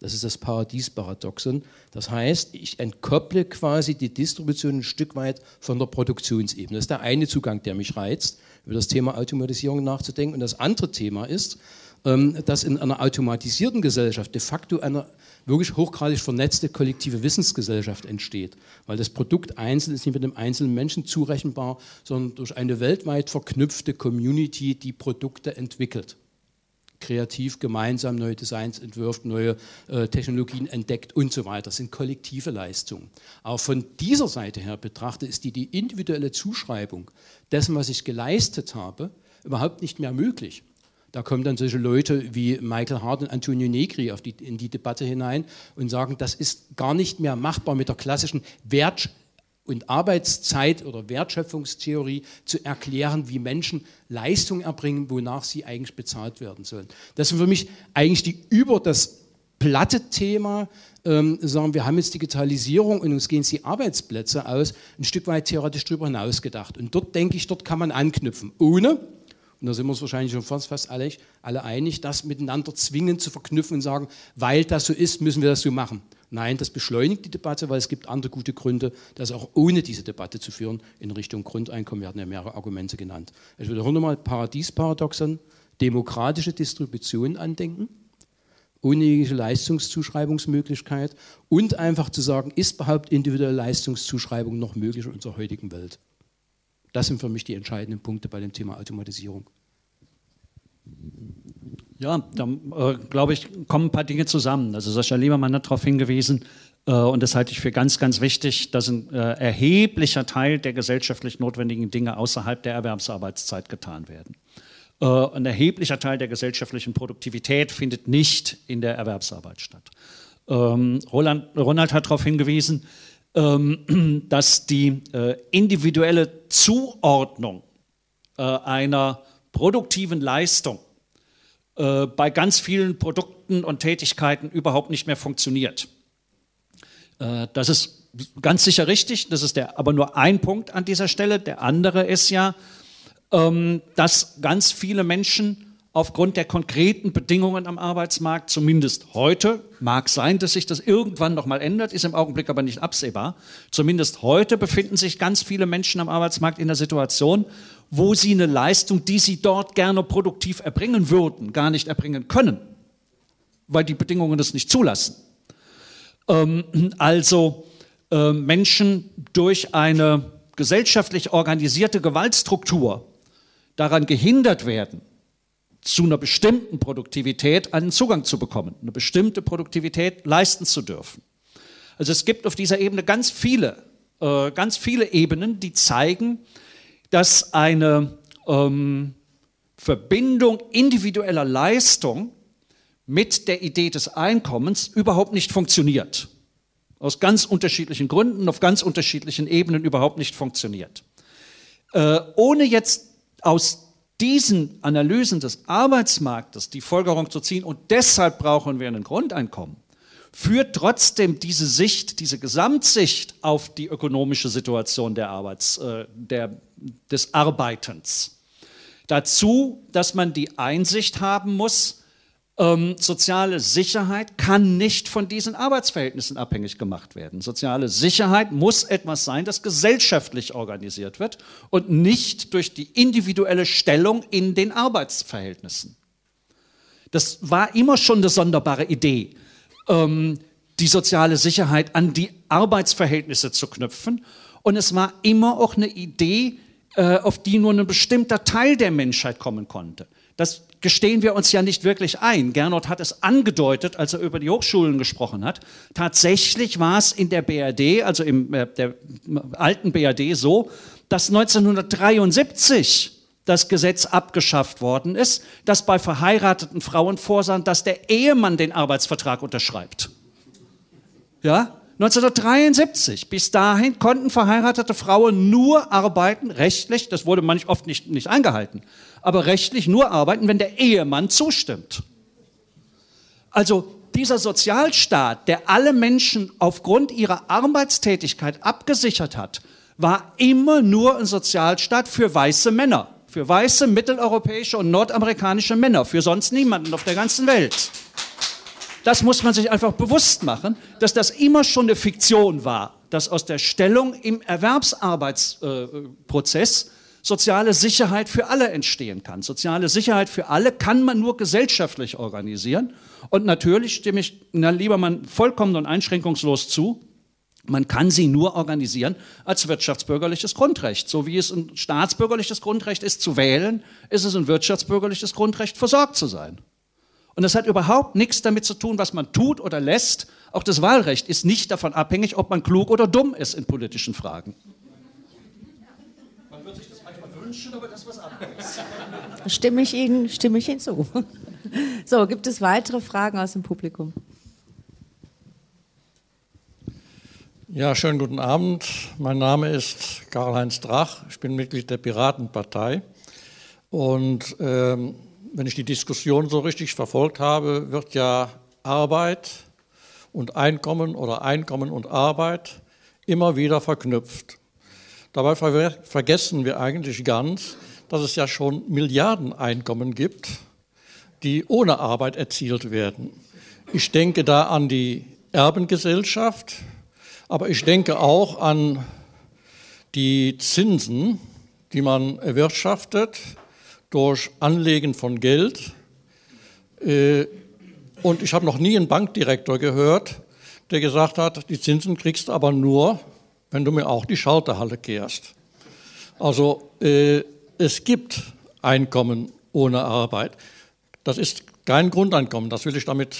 Das ist das Paradiesparadoxon. Das heißt, ich entkopple quasi die Distribution ein Stück weit von der Produktionsebene. Das ist der eine Zugang, der mich reizt, über das Thema Automatisierung nachzudenken. Und das andere Thema ist, dass in einer automatisierten Gesellschaft de facto eine wirklich hochgradig vernetzte kollektive Wissensgesellschaft entsteht. Weil das Produkt einzeln ist nicht mit dem einzelnen Menschen zurechenbar, sondern durch eine weltweit verknüpfte Community, die Produkte entwickelt. Kreativ gemeinsam neue Designs entwirft, neue äh, Technologien entdeckt und so weiter. Das sind kollektive Leistungen. Auch von dieser Seite her betrachtet ist die, die individuelle Zuschreibung dessen, was ich geleistet habe, überhaupt nicht mehr möglich. Da kommen dann solche Leute wie Michael Hart und Antonio Negri die, in die Debatte hinein und sagen, das ist gar nicht mehr machbar mit der klassischen Wert- und Arbeitszeit- oder Wertschöpfungstheorie zu erklären, wie Menschen Leistung erbringen, wonach sie eigentlich bezahlt werden sollen. Das sind für mich eigentlich die über das platte Thema, ähm, sagen wir haben jetzt Digitalisierung und uns gehen die Arbeitsplätze aus, ein Stück weit theoretisch darüber hinaus gedacht. Und dort denke ich, dort kann man anknüpfen, ohne und da sind wir uns wahrscheinlich schon fast, fast alle, alle einig, das miteinander zwingend zu verknüpfen und sagen, weil das so ist, müssen wir das so machen. Nein, das beschleunigt die Debatte, weil es gibt andere gute Gründe, das auch ohne diese Debatte zu führen in Richtung Grundeinkommen. Wir hatten ja mehrere Argumente genannt. Ich wiederhole nochmal Paradiesparadoxon, demokratische Distribution andenken, ohne jegliche Leistungszuschreibungsmöglichkeit und einfach zu sagen, ist überhaupt individuelle Leistungszuschreibung noch möglich in unserer heutigen Welt? Das sind für mich die entscheidenden Punkte bei dem Thema Automatisierung. Ja, da äh, glaube ich, kommen ein paar Dinge zusammen. Also Sascha Liebermann hat darauf hingewiesen, äh, und das halte ich für ganz, ganz wichtig, dass ein äh, erheblicher Teil der gesellschaftlich notwendigen Dinge außerhalb der Erwerbsarbeitszeit getan werden. Äh, ein erheblicher Teil der gesellschaftlichen Produktivität findet nicht in der Erwerbsarbeit statt. Ähm, Roland, Ronald hat darauf hingewiesen, dass die äh, individuelle Zuordnung äh, einer produktiven Leistung äh, bei ganz vielen Produkten und Tätigkeiten überhaupt nicht mehr funktioniert. Das ist ganz sicher richtig, das ist der, aber nur ein Punkt an dieser Stelle. Der andere ist ja, ähm, dass ganz viele Menschen aufgrund der konkreten Bedingungen am Arbeitsmarkt, zumindest heute, mag sein, dass sich das irgendwann noch mal ändert, ist im Augenblick aber nicht absehbar. Zumindest heute befinden sich ganz viele Menschen am Arbeitsmarkt in der Situation, wo sie eine Leistung, die sie dort gerne produktiv erbringen würden, gar nicht erbringen können, weil die Bedingungen das nicht zulassen. Ähm, also äh, Menschen durch eine gesellschaftlich organisierte Gewaltstruktur daran gehindert werden, zu einer bestimmten Produktivität einen Zugang zu bekommen, eine bestimmte Produktivität leisten zu dürfen. Also es gibt auf dieser Ebene ganz viele, äh, ganz viele Ebenen, die zeigen, dass eine ähm, Verbindung individueller Leistung mit der Idee des Einkommens überhaupt nicht funktioniert. Aus ganz unterschiedlichen Gründen, auf ganz unterschiedlichen Ebenen überhaupt nicht funktioniert. Äh, ohne jetzt aus diesen Analysen des Arbeitsmarktes die Folgerung zu ziehen und deshalb brauchen wir ein Grundeinkommen, führt trotzdem diese Sicht, diese Gesamtsicht auf die ökonomische Situation der Arbeits, äh, der, des Arbeitens dazu, dass man die Einsicht haben muss, ähm, soziale Sicherheit kann nicht von diesen Arbeitsverhältnissen abhängig gemacht werden. Soziale Sicherheit muss etwas sein, das gesellschaftlich organisiert wird und nicht durch die individuelle Stellung in den Arbeitsverhältnissen. Das war immer schon eine sonderbare Idee, ähm, die soziale Sicherheit an die Arbeitsverhältnisse zu knüpfen. Und es war immer auch eine Idee, äh, auf die nur ein bestimmter Teil der Menschheit kommen konnte. Das gestehen wir uns ja nicht wirklich ein. Gernot hat es angedeutet, als er über die Hochschulen gesprochen hat. Tatsächlich war es in der BRD, also im äh, der alten BRD so, dass 1973 das Gesetz abgeschafft worden ist, das bei verheirateten Frauen vorsah, dass der Ehemann den Arbeitsvertrag unterschreibt. Ja? 1973. Bis dahin konnten verheiratete Frauen nur arbeiten, rechtlich, das wurde manchmal oft nicht, nicht eingehalten, aber rechtlich nur arbeiten, wenn der Ehemann zustimmt. Also dieser Sozialstaat, der alle Menschen aufgrund ihrer Arbeitstätigkeit abgesichert hat, war immer nur ein Sozialstaat für weiße Männer, für weiße mitteleuropäische und nordamerikanische Männer, für sonst niemanden auf der ganzen Welt. Das muss man sich einfach bewusst machen, dass das immer schon eine Fiktion war, dass aus der Stellung im Erwerbsarbeitsprozess soziale Sicherheit für alle entstehen kann. Soziale Sicherheit für alle kann man nur gesellschaftlich organisieren. Und natürlich stimme ich na, Liebermann vollkommen und einschränkungslos zu. Man kann sie nur organisieren als wirtschaftsbürgerliches Grundrecht. So wie es ein staatsbürgerliches Grundrecht ist, zu wählen, ist es ein wirtschaftsbürgerliches Grundrecht, versorgt zu sein. Und das hat überhaupt nichts damit zu tun, was man tut oder lässt. Auch das Wahlrecht ist nicht davon abhängig, ob man klug oder dumm ist in politischen Fragen. Man wird sich das manchmal wünschen, aber das ist was anderes. Stimme ich Ihnen, stimme ich Ihnen zu. So, gibt es weitere Fragen aus dem Publikum? Ja, schönen guten Abend. Mein Name ist Karl-Heinz Drach. Ich bin Mitglied der Piratenpartei. Und ähm, wenn ich die Diskussion so richtig verfolgt habe, wird ja Arbeit und Einkommen oder Einkommen und Arbeit immer wieder verknüpft. Dabei ver vergessen wir eigentlich ganz, dass es ja schon Milliardeneinkommen gibt, die ohne Arbeit erzielt werden. Ich denke da an die Erbengesellschaft, aber ich denke auch an die Zinsen, die man erwirtschaftet durch Anlegen von Geld. Äh, und ich habe noch nie einen Bankdirektor gehört, der gesagt hat, die Zinsen kriegst du aber nur, wenn du mir auch die Schalterhalle kehrst. Also äh, es gibt Einkommen ohne Arbeit. Das ist kein Grundeinkommen, das will ich damit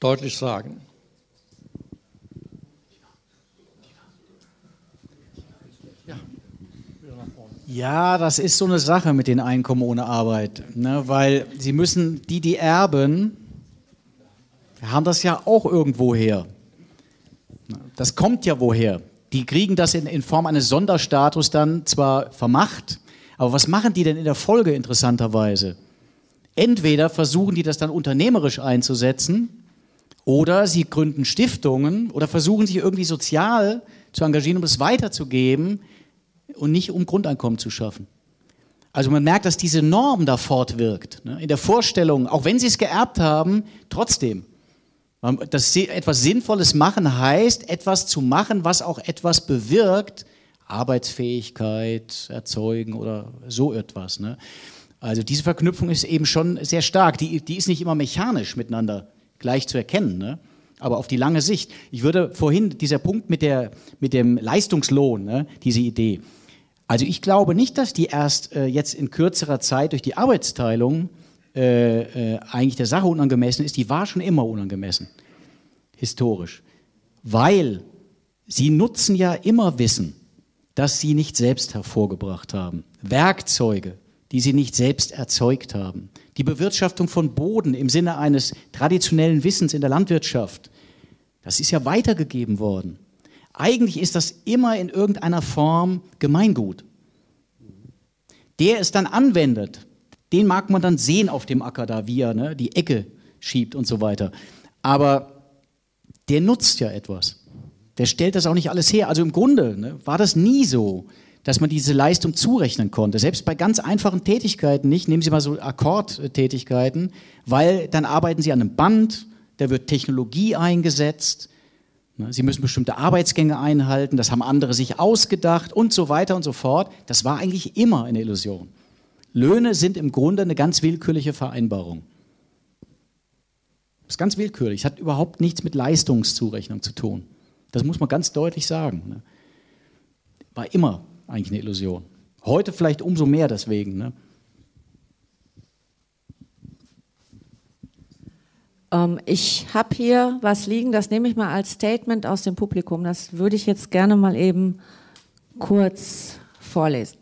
deutlich sagen. Ja, das ist so eine Sache mit den Einkommen ohne Arbeit, ne? weil sie müssen, die, die erben, haben das ja auch irgendwo her. Das kommt ja woher. Die kriegen das in, in Form eines Sonderstatus dann zwar vermacht, aber was machen die denn in der Folge interessanterweise? Entweder versuchen die das dann unternehmerisch einzusetzen oder sie gründen Stiftungen oder versuchen sich irgendwie sozial zu engagieren, um es weiterzugeben und nicht um Grundeinkommen zu schaffen. Also man merkt, dass diese Norm da fortwirkt. Ne? In der Vorstellung, auch wenn sie es geerbt haben, trotzdem. Dass etwas Sinnvolles machen heißt, etwas zu machen, was auch etwas bewirkt, Arbeitsfähigkeit erzeugen oder so etwas. Ne? Also diese Verknüpfung ist eben schon sehr stark. Die, die ist nicht immer mechanisch miteinander gleich zu erkennen. Ne? aber auf die lange Sicht. Ich würde vorhin, dieser Punkt mit, der, mit dem Leistungslohn, ne, diese Idee. Also ich glaube nicht, dass die erst äh, jetzt in kürzerer Zeit durch die Arbeitsteilung äh, äh, eigentlich der Sache unangemessen ist. Die war schon immer unangemessen, historisch. Weil sie nutzen ja immer Wissen, das sie nicht selbst hervorgebracht haben. Werkzeuge, die sie nicht selbst erzeugt haben. Die Bewirtschaftung von Boden im Sinne eines traditionellen Wissens in der Landwirtschaft, das ist ja weitergegeben worden. Eigentlich ist das immer in irgendeiner Form Gemeingut. Der es dann anwendet, den mag man dann sehen auf dem Acker da, wie er ne, die Ecke schiebt und so weiter. Aber der nutzt ja etwas. Der stellt das auch nicht alles her. Also im Grunde ne, war das nie so, dass man diese Leistung zurechnen konnte. Selbst bei ganz einfachen Tätigkeiten nicht. Nehmen Sie mal so Akkordtätigkeiten, weil dann arbeiten Sie an einem Band, da wird Technologie eingesetzt. Ne, Sie müssen bestimmte Arbeitsgänge einhalten, das haben andere sich ausgedacht und so weiter und so fort. Das war eigentlich immer eine Illusion. Löhne sind im Grunde eine ganz willkürliche Vereinbarung. Das ist ganz willkürlich. Es hat überhaupt nichts mit Leistungszurechnung zu tun. Das muss man ganz deutlich sagen. Ne. War immer eigentlich eine Illusion. Heute vielleicht umso mehr deswegen. Ne? Ähm, ich habe hier was liegen, das nehme ich mal als Statement aus dem Publikum. Das würde ich jetzt gerne mal eben kurz vorlesen.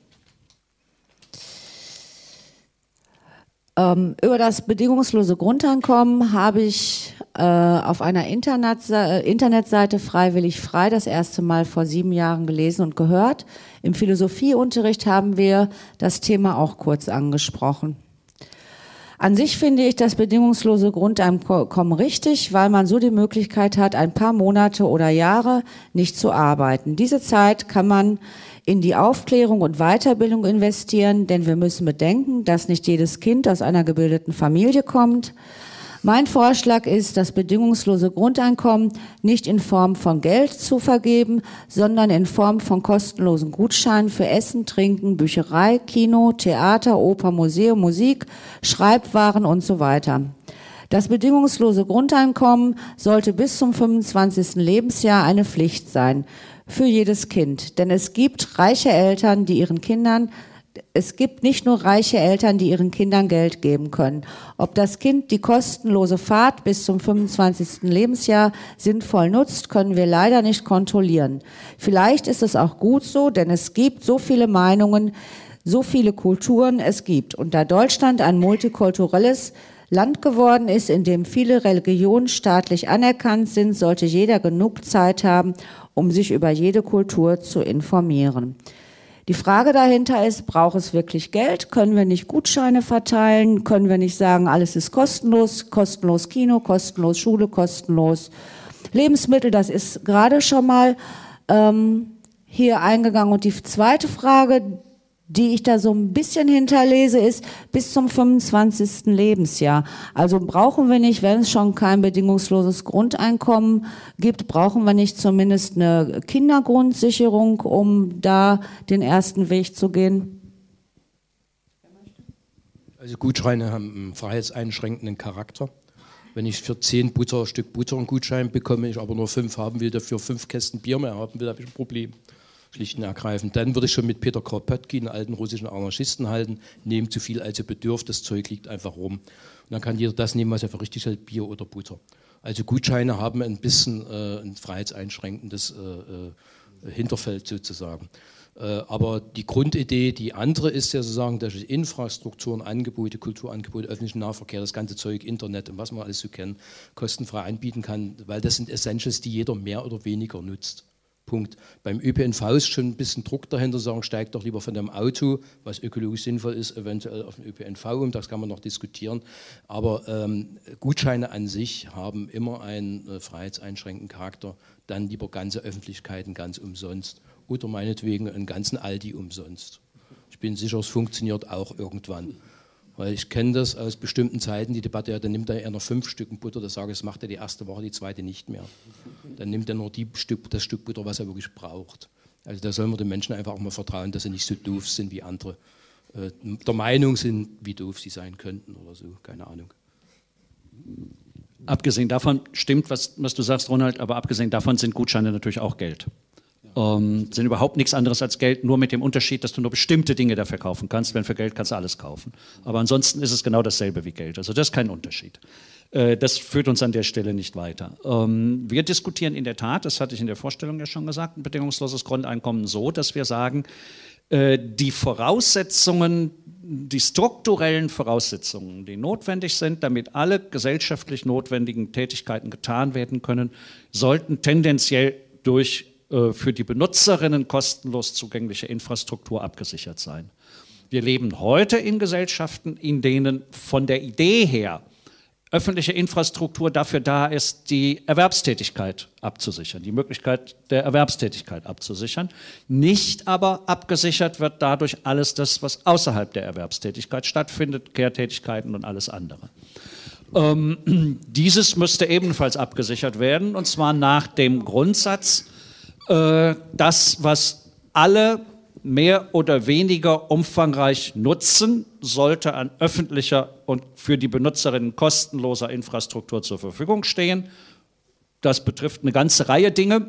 Ähm, über das bedingungslose Grundeinkommen habe ich äh, auf einer Internetseite, äh, Internetseite Freiwillig Frei das erste Mal vor sieben Jahren gelesen und gehört. Im Philosophieunterricht haben wir das Thema auch kurz angesprochen. An sich finde ich das bedingungslose Grundeinkommen richtig, weil man so die Möglichkeit hat, ein paar Monate oder Jahre nicht zu arbeiten. Diese Zeit kann man in die Aufklärung und Weiterbildung investieren, denn wir müssen bedenken, dass nicht jedes Kind aus einer gebildeten Familie kommt. Mein Vorschlag ist, das bedingungslose Grundeinkommen nicht in Form von Geld zu vergeben, sondern in Form von kostenlosen Gutscheinen für Essen, Trinken, Bücherei, Kino, Theater, Oper, Museum, Musik, Schreibwaren und so weiter. Das bedingungslose Grundeinkommen sollte bis zum 25. Lebensjahr eine Pflicht sein für jedes Kind. Denn es gibt reiche Eltern, die ihren Kindern es gibt nicht nur reiche Eltern, die ihren Kindern Geld geben können. Ob das Kind die kostenlose Fahrt bis zum 25. Lebensjahr sinnvoll nutzt, können wir leider nicht kontrollieren. Vielleicht ist es auch gut so, denn es gibt so viele Meinungen, so viele Kulturen es gibt. Und da Deutschland ein multikulturelles Land geworden ist, in dem viele Religionen staatlich anerkannt sind, sollte jeder genug Zeit haben, um sich über jede Kultur zu informieren. Die Frage dahinter ist, braucht es wirklich Geld? Können wir nicht Gutscheine verteilen? Können wir nicht sagen, alles ist kostenlos, kostenlos Kino, kostenlos Schule, kostenlos Lebensmittel? Das ist gerade schon mal ähm, hier eingegangen. Und die zweite Frage, die ich da so ein bisschen hinterlese, ist bis zum 25. Lebensjahr. Also brauchen wir nicht, wenn es schon kein bedingungsloses Grundeinkommen gibt, brauchen wir nicht zumindest eine Kindergrundsicherung, um da den ersten Weg zu gehen? Also Gutscheine haben einen freiheitseinschränkenden Charakter. Wenn ich für zehn Butter, Stück Butter einen Gutschein bekomme, ich aber nur fünf haben will, dafür fünf Kästen Bier mehr haben will, habe ich ein Problem schlicht und ergreifend. Dann würde ich schon mit Peter Kropotkin, alten russischen Anarchisten, halten, nehmt zu viel, als ihr bedürft, das Zeug liegt einfach rum. Und dann kann jeder das nehmen, was er für richtig hält, Bier oder Butter. Also Gutscheine haben ein bisschen äh, ein freiheitseinschränkendes äh, äh, Hinterfeld sozusagen. Äh, aber die Grundidee, die andere ist ja sozusagen, dass ich Infrastrukturen, Angebote, Kulturangebote, öffentlichen Nahverkehr, das ganze Zeug, Internet und was man alles so kennt, kostenfrei anbieten kann, weil das sind Essentials, die jeder mehr oder weniger nutzt. Punkt. Beim ÖPNV ist schon ein bisschen Druck dahinter, sagen, steigt doch lieber von dem Auto, was ökologisch sinnvoll ist, eventuell auf den ÖPNV um, das kann man noch diskutieren. Aber ähm, Gutscheine an sich haben immer einen äh, freiheitseinschränkenden Charakter, dann lieber ganze Öffentlichkeiten ganz umsonst oder meinetwegen einen ganzen Aldi umsonst. Ich bin sicher, es funktioniert auch irgendwann. Weil ich kenne das aus bestimmten Zeiten, die Debatte, ja, dann nimmt er eher noch fünf Stücken Butter, das sage ich, das macht er die erste Woche, die zweite nicht mehr. Dann nimmt er nur die Stück, das Stück Butter, was er wirklich braucht. Also da soll man den Menschen einfach auch mal vertrauen, dass sie nicht so doof sind wie andere. Äh, der Meinung sind, wie doof sie sein könnten oder so, keine Ahnung. Abgesehen davon stimmt, was, was du sagst, Ronald, aber abgesehen davon sind Gutscheine natürlich auch Geld ähm, sind überhaupt nichts anderes als Geld, nur mit dem Unterschied, dass du nur bestimmte Dinge dafür kaufen kannst. Wenn für Geld kannst du alles kaufen. Aber ansonsten ist es genau dasselbe wie Geld. Also das ist kein Unterschied. Äh, das führt uns an der Stelle nicht weiter. Ähm, wir diskutieren in der Tat, das hatte ich in der Vorstellung ja schon gesagt, ein bedingungsloses Grundeinkommen so, dass wir sagen, äh, die Voraussetzungen, die strukturellen Voraussetzungen, die notwendig sind, damit alle gesellschaftlich notwendigen Tätigkeiten getan werden können, sollten tendenziell durch für die Benutzerinnen kostenlos zugängliche Infrastruktur abgesichert sein. Wir leben heute in Gesellschaften, in denen von der Idee her öffentliche Infrastruktur dafür da ist, die Erwerbstätigkeit abzusichern, die Möglichkeit der Erwerbstätigkeit abzusichern. Nicht aber abgesichert wird dadurch alles das, was außerhalb der Erwerbstätigkeit stattfindet, Kehrtätigkeiten und alles andere. Ähm, dieses müsste ebenfalls abgesichert werden, und zwar nach dem Grundsatz, äh, das, was alle mehr oder weniger umfangreich nutzen, sollte an öffentlicher und für die Benutzerinnen kostenloser Infrastruktur zur Verfügung stehen. Das betrifft eine ganze Reihe Dinge.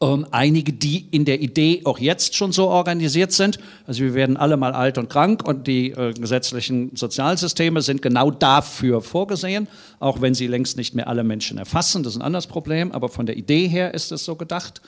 Ähm, einige, die in der Idee auch jetzt schon so organisiert sind. Also wir werden alle mal alt und krank und die äh, gesetzlichen Sozialsysteme sind genau dafür vorgesehen, auch wenn sie längst nicht mehr alle Menschen erfassen. Das ist ein anderes Problem, aber von der Idee her ist es so gedacht.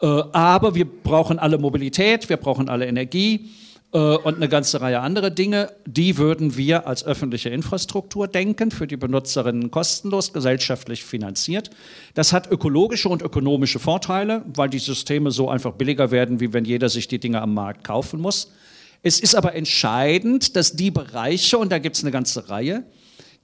Äh, aber wir brauchen alle Mobilität, wir brauchen alle Energie und eine ganze Reihe anderer Dinge. Die würden wir als öffentliche Infrastruktur denken, für die Benutzerinnen kostenlos, gesellschaftlich finanziert. Das hat ökologische und ökonomische Vorteile, weil die Systeme so einfach billiger werden, wie wenn jeder sich die Dinge am Markt kaufen muss. Es ist aber entscheidend, dass die Bereiche, und da gibt es eine ganze Reihe,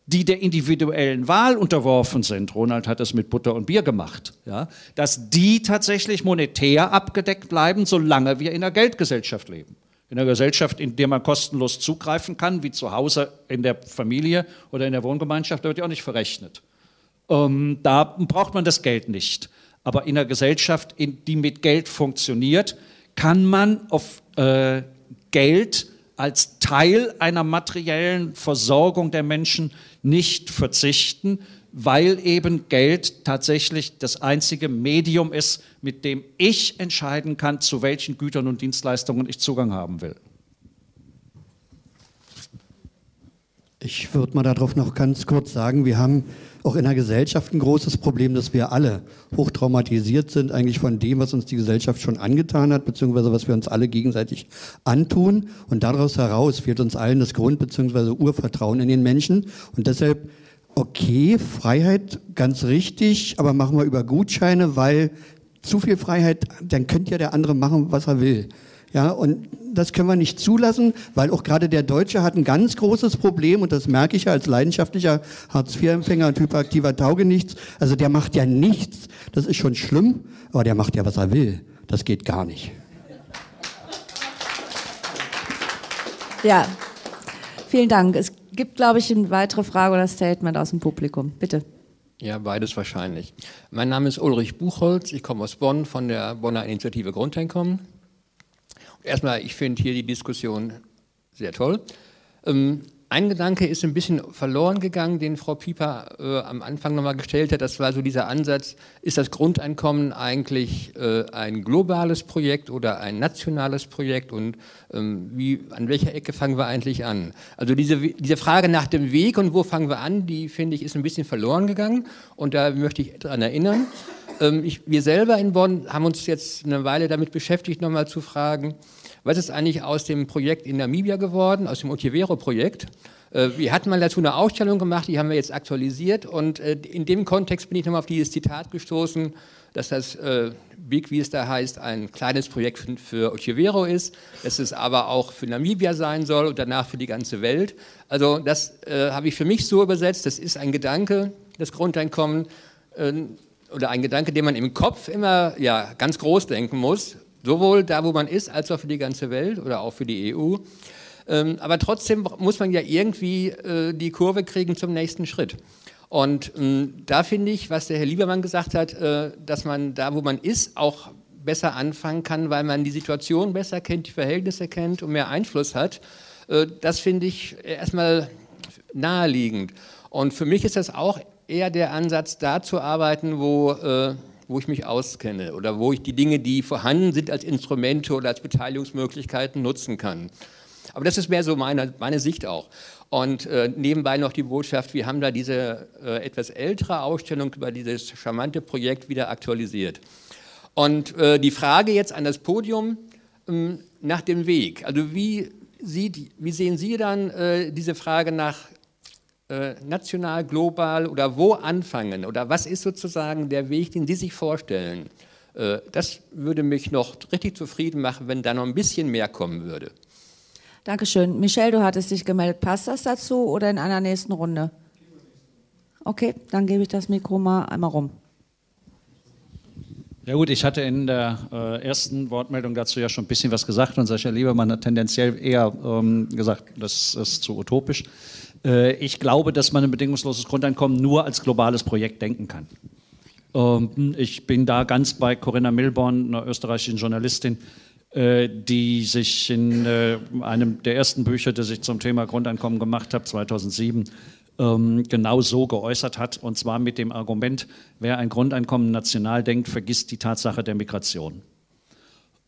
die der individuellen Wahl unterworfen sind, Ronald hat es mit Butter und Bier gemacht, ja, dass die tatsächlich monetär abgedeckt bleiben, solange wir in einer Geldgesellschaft leben. In einer Gesellschaft, in der man kostenlos zugreifen kann, wie zu Hause in der Familie oder in der Wohngemeinschaft, da wird ja auch nicht verrechnet. Ähm, da braucht man das Geld nicht. Aber in einer Gesellschaft, in, die mit Geld funktioniert, kann man auf äh, Geld als Teil einer materiellen Versorgung der Menschen nicht verzichten, weil eben Geld tatsächlich das einzige Medium ist, mit dem ich entscheiden kann, zu welchen Gütern und Dienstleistungen ich Zugang haben will. Ich würde mal darauf noch ganz kurz sagen, wir haben auch in der Gesellschaft ein großes Problem, dass wir alle hochtraumatisiert sind eigentlich von dem, was uns die Gesellschaft schon angetan hat, beziehungsweise was wir uns alle gegenseitig antun. Und daraus heraus fehlt uns allen das Grund- beziehungsweise Urvertrauen in den Menschen. Und deshalb, okay, Freiheit, ganz richtig, aber machen wir über Gutscheine, weil zu viel Freiheit, dann könnte ja der andere machen, was er will. Ja, und das können wir nicht zulassen, weil auch gerade der Deutsche hat ein ganz großes Problem und das merke ich ja als leidenschaftlicher Hartz-IV-Empfänger und hyperaktiver Taugenichts. Also der macht ja nichts. Das ist schon schlimm, aber der macht ja, was er will. Das geht gar nicht. Ja, vielen Dank. Es gibt, glaube ich, eine weitere Frage oder Statement aus dem Publikum. Bitte. Ja, beides wahrscheinlich. Mein Name ist Ulrich Buchholz. Ich komme aus Bonn von der Bonner Initiative Grundeinkommen. Erstmal, ich finde hier die Diskussion sehr toll. Ähm, ein Gedanke ist ein bisschen verloren gegangen, den Frau Pieper äh, am Anfang nochmal gestellt hat. Das war so dieser Ansatz, ist das Grundeinkommen eigentlich äh, ein globales Projekt oder ein nationales Projekt und ähm, wie, an welcher Ecke fangen wir eigentlich an? Also diese, diese Frage nach dem Weg und wo fangen wir an, die finde ich ist ein bisschen verloren gegangen und da möchte ich daran erinnern. Ähm, ich, wir selber in Bonn haben uns jetzt eine Weile damit beschäftigt, nochmal zu fragen, was ist eigentlich aus dem Projekt in Namibia geworden, aus dem Otivero-Projekt? Äh, wir hatten mal dazu eine Ausstellung gemacht, die haben wir jetzt aktualisiert und äh, in dem Kontext bin ich nochmal auf dieses Zitat gestoßen, dass das äh, Big, wie es da heißt, ein kleines Projekt für, für ist, dass es aber auch für Namibia sein soll und danach für die ganze Welt. Also das habe ich für mich so übersetzt, das ist ein Gedanke, das Grundeinkommen, oder ein Gedanke, den man im Kopf immer ja, ganz groß denken muss, sowohl da, wo man ist, als auch für die ganze Welt oder auch für die EU. Ähm, aber trotzdem muss man ja irgendwie äh, die Kurve kriegen zum nächsten Schritt. Und ähm, da finde ich, was der Herr Liebermann gesagt hat, äh, dass man da, wo man ist, auch besser anfangen kann, weil man die Situation besser kennt, die Verhältnisse kennt und mehr Einfluss hat. Äh, das finde ich erstmal naheliegend. Und für mich ist das auch eher der Ansatz, da zu arbeiten, wo, wo ich mich auskenne oder wo ich die Dinge, die vorhanden sind, als Instrumente oder als Beteiligungsmöglichkeiten nutzen kann. Aber das ist mehr so meine, meine Sicht auch. Und äh, nebenbei noch die Botschaft, wir haben da diese äh, etwas ältere Ausstellung über dieses charmante Projekt wieder aktualisiert. Und äh, die Frage jetzt an das Podium ähm, nach dem Weg. Also wie, sieht, wie sehen Sie dann äh, diese Frage nach äh, national, global oder wo anfangen? Oder was ist sozusagen der Weg, den Sie sich vorstellen? Äh, das würde mich noch richtig zufrieden machen, wenn da noch ein bisschen mehr kommen würde. Dankeschön. Michelle, du hattest dich gemeldet. Passt das dazu oder in einer nächsten Runde? Okay, dann gebe ich das Mikro mal einmal rum. Ja gut, ich hatte in der äh, ersten Wortmeldung dazu ja schon ein bisschen was gesagt und Sascha Liebermann hat tendenziell eher ähm, gesagt, das ist zu utopisch. Äh, ich glaube, dass man ein bedingungsloses Grundeinkommen nur als globales Projekt denken kann. Ähm, ich bin da ganz bei Corinna Milborn, einer österreichischen Journalistin, äh, die sich in äh, einem der ersten Bücher, das ich zum Thema Grundeinkommen gemacht habe, 2007, ähm, genau so geäußert hat, und zwar mit dem Argument, wer ein Grundeinkommen national denkt, vergisst die Tatsache der Migration.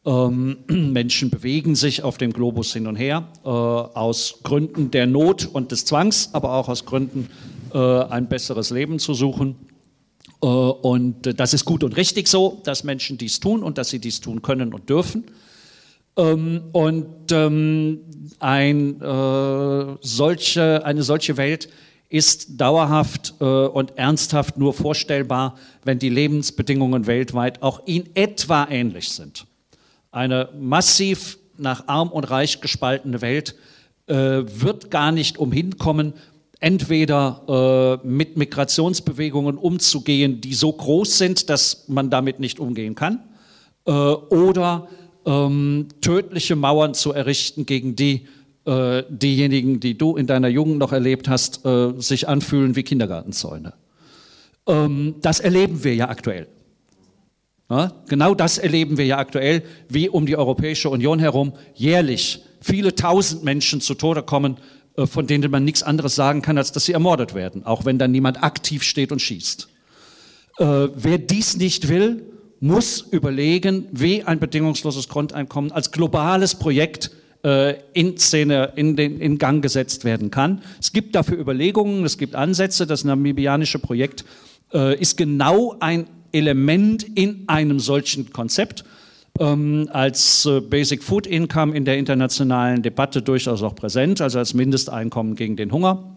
Ähm, Menschen bewegen sich auf dem Globus hin und her, äh, aus Gründen der Not und des Zwangs, aber auch aus Gründen, äh, ein besseres Leben zu suchen. Äh, und das ist gut und richtig so, dass Menschen dies tun und dass sie dies tun können und dürfen. Ähm, und ähm, ein, äh, solche, eine solche Welt ist dauerhaft äh, und ernsthaft nur vorstellbar, wenn die Lebensbedingungen weltweit auch in etwa ähnlich sind. Eine massiv nach arm und reich gespaltene Welt äh, wird gar nicht umhin kommen, entweder äh, mit Migrationsbewegungen umzugehen, die so groß sind, dass man damit nicht umgehen kann, äh, oder ähm, tödliche Mauern zu errichten, gegen die äh, diejenigen, die du in deiner Jugend noch erlebt hast, äh, sich anfühlen wie Kindergartenzäune. Ähm, das erleben wir ja aktuell. Genau das erleben wir ja aktuell, wie um die Europäische Union herum jährlich viele tausend Menschen zu Tode kommen, äh, von denen man nichts anderes sagen kann, als dass sie ermordet werden, auch wenn dann niemand aktiv steht und schießt. Äh, wer dies nicht will, muss überlegen, wie ein bedingungsloses Grundeinkommen als globales Projekt äh, in Szene, in, den, in Gang gesetzt werden kann. Es gibt dafür Überlegungen, es gibt Ansätze. Das namibianische Projekt ist genau ein Element in einem solchen Konzept. Ähm, als äh, Basic Food Income in der internationalen Debatte durchaus auch präsent, also als Mindesteinkommen gegen den Hunger.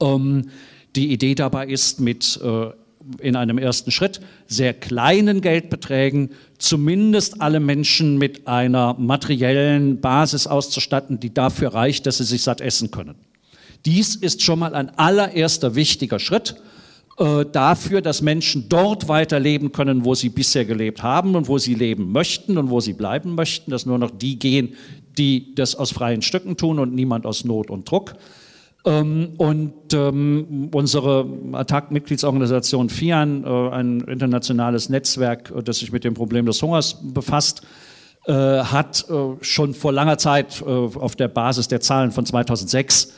Ähm, die Idee dabei ist, mit äh, in einem ersten Schritt sehr kleinen Geldbeträgen zumindest alle Menschen mit einer materiellen Basis auszustatten, die dafür reicht, dass sie sich satt essen können. Dies ist schon mal ein allererster wichtiger Schritt äh, dafür, dass Menschen dort weiterleben können, wo sie bisher gelebt haben und wo sie leben möchten und wo sie bleiben möchten, dass nur noch die gehen, die das aus freien Stücken tun und niemand aus Not und Druck. Ähm, und ähm, unsere Attac-Mitgliedsorganisation FIAN, äh, ein internationales Netzwerk, äh, das sich mit dem Problem des Hungers befasst, äh, hat äh, schon vor langer Zeit auf der Basis der Zahlen von 2006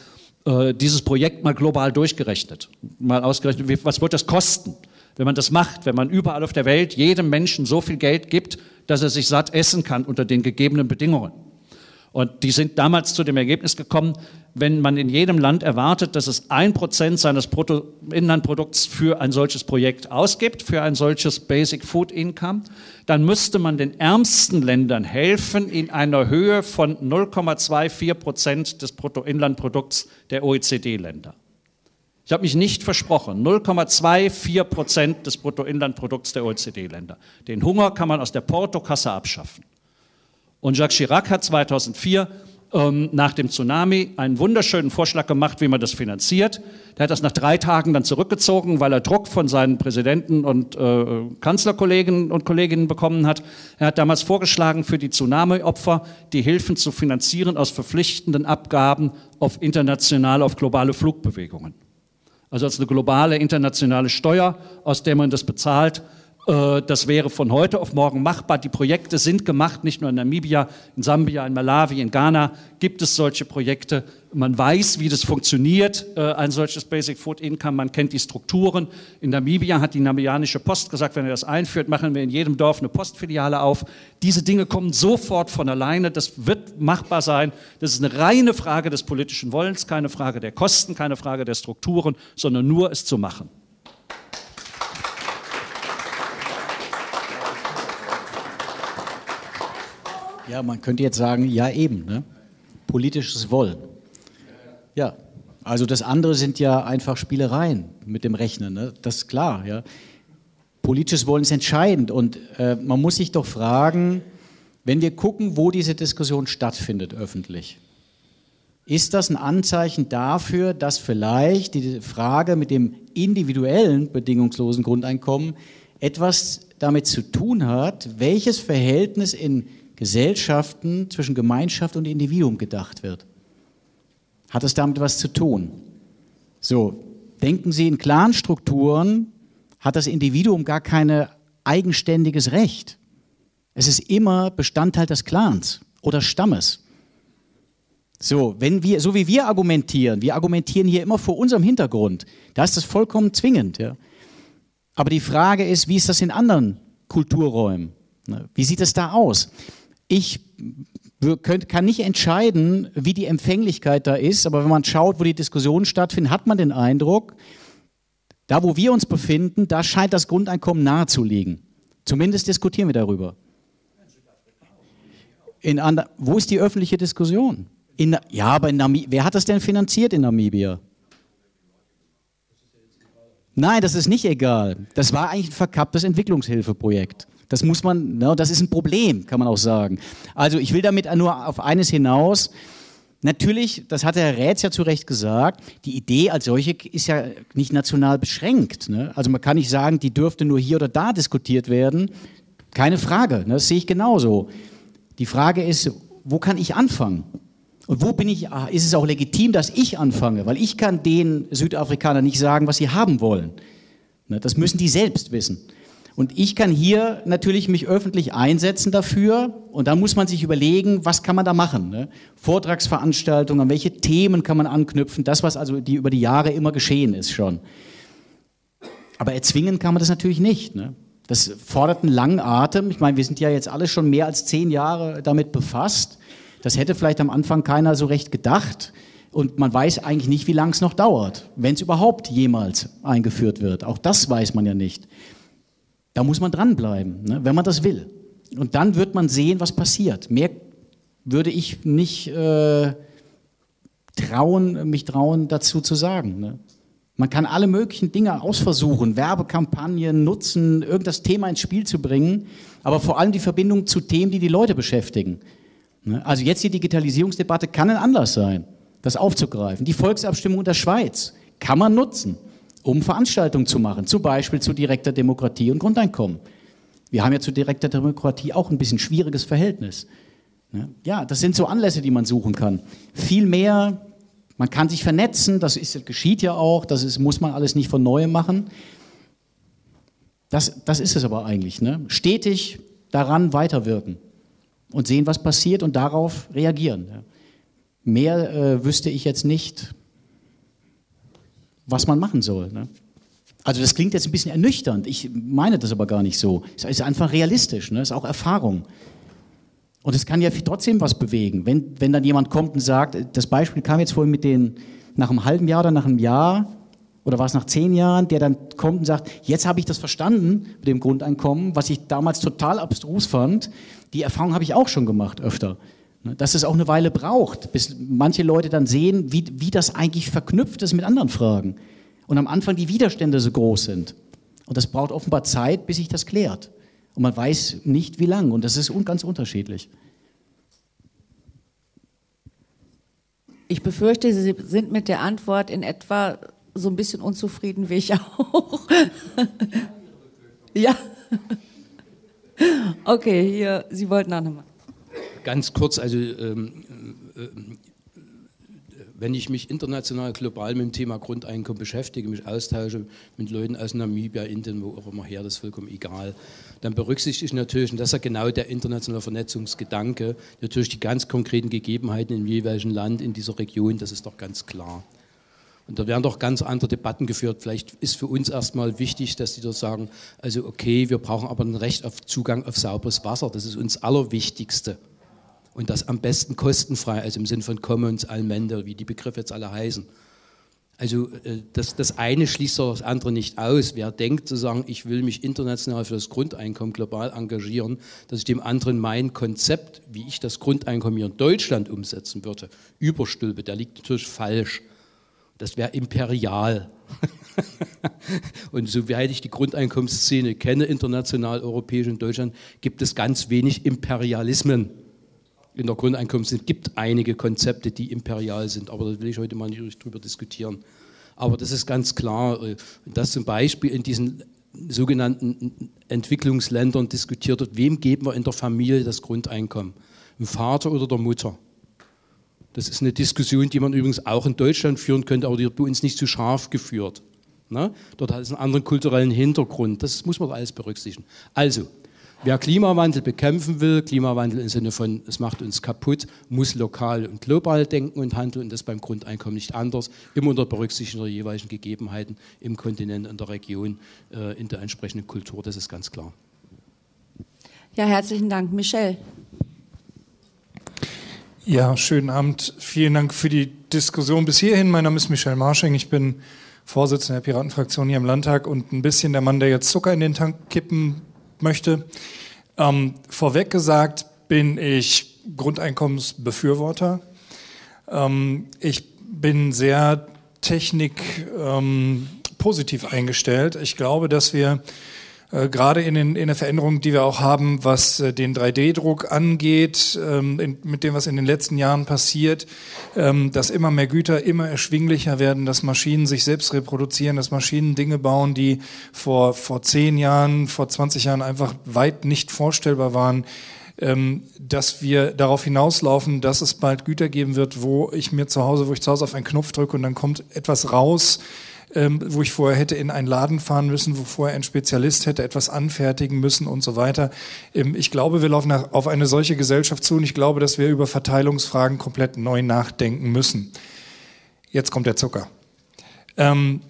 äh, dieses Projekt mal global durchgerechnet. Mal ausgerechnet, was wird das kosten, wenn man das macht, wenn man überall auf der Welt jedem Menschen so viel Geld gibt, dass er sich satt essen kann unter den gegebenen Bedingungen. Und die sind damals zu dem Ergebnis gekommen, wenn man in jedem Land erwartet, dass es ein Prozent seines Bruttoinlandprodukts für ein solches Projekt ausgibt, für ein solches Basic Food Income, dann müsste man den ärmsten Ländern helfen in einer Höhe von 0,24 Prozent des Bruttoinlandprodukts der OECD-Länder. Ich habe mich nicht versprochen. 0,24 Prozent des Bruttoinlandprodukts der OECD-Länder. Den Hunger kann man aus der Portokasse abschaffen. Und Jacques Chirac hat 2004 ähm, nach dem Tsunami einen wunderschönen Vorschlag gemacht, wie man das finanziert. Der hat das nach drei Tagen dann zurückgezogen, weil er Druck von seinen Präsidenten und äh, Kanzlerkollegen und Kolleginnen bekommen hat. Er hat damals vorgeschlagen, für die Tsunami-Opfer die Hilfen zu finanzieren aus verpflichtenden Abgaben auf internationale, auf globale Flugbewegungen. Also als eine globale internationale Steuer, aus der man das bezahlt das wäre von heute auf morgen machbar. Die Projekte sind gemacht, nicht nur in Namibia, in Sambia, in Malawi, in Ghana gibt es solche Projekte. Man weiß, wie das funktioniert, äh, ein solches Basic Food Income. Man kennt die Strukturen. In Namibia hat die namibianische Post gesagt, wenn er das einführt, machen wir in jedem Dorf eine Postfiliale auf. Diese Dinge kommen sofort von alleine. Das wird machbar sein. Das ist eine reine Frage des politischen Wollens, keine Frage der Kosten, keine Frage der Strukturen, sondern nur es zu machen. Ja, man könnte jetzt sagen, ja eben, ne? politisches Wollen. Ja, also das andere sind ja einfach Spielereien mit dem Rechnen, ne? das ist klar. Ja? Politisches Wollen ist entscheidend und äh, man muss sich doch fragen, wenn wir gucken, wo diese Diskussion stattfindet öffentlich, ist das ein Anzeichen dafür, dass vielleicht die Frage mit dem individuellen bedingungslosen Grundeinkommen etwas damit zu tun hat, welches Verhältnis in Gesellschaften zwischen Gemeinschaft und Individuum gedacht wird. Hat es damit was zu tun? So, denken Sie in Clanstrukturen hat das Individuum gar kein eigenständiges Recht. Es ist immer Bestandteil des Clans oder Stammes. So, wenn wir, so wie wir argumentieren, wir argumentieren hier immer vor unserem Hintergrund, da ist das vollkommen zwingend. Ja. Aber die Frage ist, wie ist das in anderen Kulturräumen? Ne, wie sieht es da aus? Ich kann nicht entscheiden, wie die Empfänglichkeit da ist, aber wenn man schaut, wo die Diskussionen stattfinden, hat man den Eindruck, da wo wir uns befinden, da scheint das Grundeinkommen nahe zu liegen. Zumindest diskutieren wir darüber. In ander, wo ist die öffentliche Diskussion? In, ja, aber in Namibia, wer hat das denn finanziert in Namibia? Nein, das ist nicht egal. Das war eigentlich ein verkapptes Entwicklungshilfeprojekt. Das muss man, ne, das ist ein Problem, kann man auch sagen. Also ich will damit nur auf eines hinaus. Natürlich, das hat der Herr Rätz ja zu Recht gesagt, die Idee als solche ist ja nicht national beschränkt. Ne? Also man kann nicht sagen, die dürfte nur hier oder da diskutiert werden. Keine Frage, ne? das sehe ich genauso. Die Frage ist, wo kann ich anfangen? Und wo bin ich, ah, ist es auch legitim, dass ich anfange? Weil ich kann den Südafrikanern nicht sagen, was sie haben wollen. Ne? Das müssen die selbst wissen. Und ich kann hier natürlich mich öffentlich einsetzen dafür und dann muss man sich überlegen, was kann man da machen. Ne? Vortragsveranstaltungen, an welche Themen kann man anknüpfen, das, was also die über die Jahre immer geschehen ist schon. Aber erzwingen kann man das natürlich nicht. Ne? Das fordert einen langen Atem. Ich meine, wir sind ja jetzt alle schon mehr als zehn Jahre damit befasst. Das hätte vielleicht am Anfang keiner so recht gedacht. Und man weiß eigentlich nicht, wie lange es noch dauert, wenn es überhaupt jemals eingeführt wird. Auch das weiß man ja nicht. Da muss man dranbleiben, ne, wenn man das will. Und dann wird man sehen, was passiert. Mehr würde ich nicht äh, trauen, mich trauen, dazu zu sagen. Ne? Man kann alle möglichen Dinge ausversuchen, Werbekampagnen nutzen, irgendein Thema ins Spiel zu bringen, aber vor allem die Verbindung zu Themen, die die Leute beschäftigen. Ne? Also jetzt die Digitalisierungsdebatte kann ein Anlass sein, das aufzugreifen. Die Volksabstimmung in der Schweiz kann man nutzen um Veranstaltungen zu machen, zum Beispiel zu direkter Demokratie und Grundeinkommen. Wir haben ja zu direkter Demokratie auch ein bisschen schwieriges Verhältnis. Ja, das sind so Anlässe, die man suchen kann. Viel mehr, man kann sich vernetzen, das ist, geschieht ja auch, das ist, muss man alles nicht von neuem machen. Das, das ist es aber eigentlich. Ne? Stetig daran weiterwirken und sehen, was passiert und darauf reagieren. Mehr äh, wüsste ich jetzt nicht, was man machen soll. Ne? Also das klingt jetzt ein bisschen ernüchternd. Ich meine das aber gar nicht so. Es ist einfach realistisch. Ne? Es ist auch Erfahrung. Und es kann ja trotzdem was bewegen. Wenn, wenn dann jemand kommt und sagt, das Beispiel kam jetzt vorhin mit den, nach einem halben Jahr oder nach einem Jahr, oder war es nach zehn Jahren, der dann kommt und sagt, jetzt habe ich das verstanden mit dem Grundeinkommen, was ich damals total abstrus fand. Die Erfahrung habe ich auch schon gemacht öfter. Ne? Dass es auch eine Weile braucht, bis manche Leute dann sehen, wie, wie das eigentlich verknüpft ist mit anderen Fragen. Und am Anfang die Widerstände so groß sind. Und das braucht offenbar Zeit, bis sich das klärt. Und man weiß nicht, wie lang. Und das ist ganz unterschiedlich. Ich befürchte, Sie sind mit der Antwort in etwa so ein bisschen unzufrieden wie ich auch. ja. Okay, hier, Sie wollten auch nochmal. Ganz kurz, also ähm, äh, wenn ich mich international, global mit dem Thema Grundeinkommen beschäftige, mich austausche mit Leuten aus Namibia, Indien, wo auch immer her, das ist vollkommen egal, dann berücksichtige ich natürlich, und das ist ja genau der internationale Vernetzungsgedanke, natürlich die ganz konkreten Gegebenheiten im jeweiligen Land, in dieser Region, das ist doch ganz klar. Und da werden doch ganz andere Debatten geführt. Vielleicht ist für uns erstmal wichtig, dass die da sagen, also okay, wir brauchen aber ein Recht auf Zugang auf sauberes Wasser. Das ist uns Allerwichtigste. Und das am besten kostenfrei, also im Sinn von Commons, Allmende, wie die Begriffe jetzt alle heißen. Also äh, das, das eine schließt doch das andere nicht aus. Wer denkt zu sagen, ich will mich international für das Grundeinkommen global engagieren, dass ich dem anderen mein Konzept, wie ich das Grundeinkommen hier in Deutschland umsetzen würde, überstülpe, der liegt natürlich falsch. Das wäre imperial. und soweit ich die Grundeinkommensszene kenne, international, europäisch und Deutschland, gibt es ganz wenig Imperialismen in der Grundeinkommensszene. Es gibt einige Konzepte, die imperial sind, aber da will ich heute mal nicht drüber diskutieren. Aber das ist ganz klar, äh, dass zum Beispiel in diesen sogenannten Entwicklungsländern diskutiert wird, wem geben wir in der Familie das Grundeinkommen? Dem Vater oder der Mutter? Das ist eine Diskussion, die man übrigens auch in Deutschland führen könnte, aber die wird bei uns nicht zu scharf geführt. Ne? Dort hat es einen anderen kulturellen Hintergrund. Das muss man alles berücksichtigen. Also, wer Klimawandel bekämpfen will, Klimawandel im Sinne von, es macht uns kaputt, muss lokal und global denken und handeln und das beim Grundeinkommen nicht anders, immer unter Berücksichtigung der jeweiligen Gegebenheiten im Kontinent, in der Region, äh, in der entsprechenden Kultur. Das ist ganz klar. Ja, herzlichen Dank. Michelle. Ja, schönen Abend. Vielen Dank für die Diskussion bis hierhin. Mein Name ist Michel Marsching. Ich bin Vorsitzender der Piratenfraktion hier im Landtag und ein bisschen der Mann, der jetzt Zucker in den Tank kippen möchte. Ähm, vorweg gesagt bin ich Grundeinkommensbefürworter. Ähm, ich bin sehr technikpositiv ähm, eingestellt. Ich glaube, dass wir äh, gerade in, den, in der Veränderung, die wir auch haben, was äh, den 3D-Druck angeht, ähm, in, mit dem, was in den letzten Jahren passiert, ähm, dass immer mehr Güter immer erschwinglicher werden, dass Maschinen sich selbst reproduzieren, dass Maschinen Dinge bauen, die vor, vor zehn Jahren, vor 20 Jahren einfach weit nicht vorstellbar waren ähm, dass wir darauf hinauslaufen, dass es bald Güter geben wird, wo ich mir zu Hause, wo ich zu Hause auf einen Knopf drücke und dann kommt etwas raus, ähm, wo ich vorher hätte in einen Laden fahren müssen, wo vorher ein Spezialist hätte etwas anfertigen müssen und so weiter. Ähm, ich glaube, wir laufen nach, auf eine solche Gesellschaft zu und ich glaube, dass wir über Verteilungsfragen komplett neu nachdenken müssen. Jetzt kommt der Zucker. Ähm,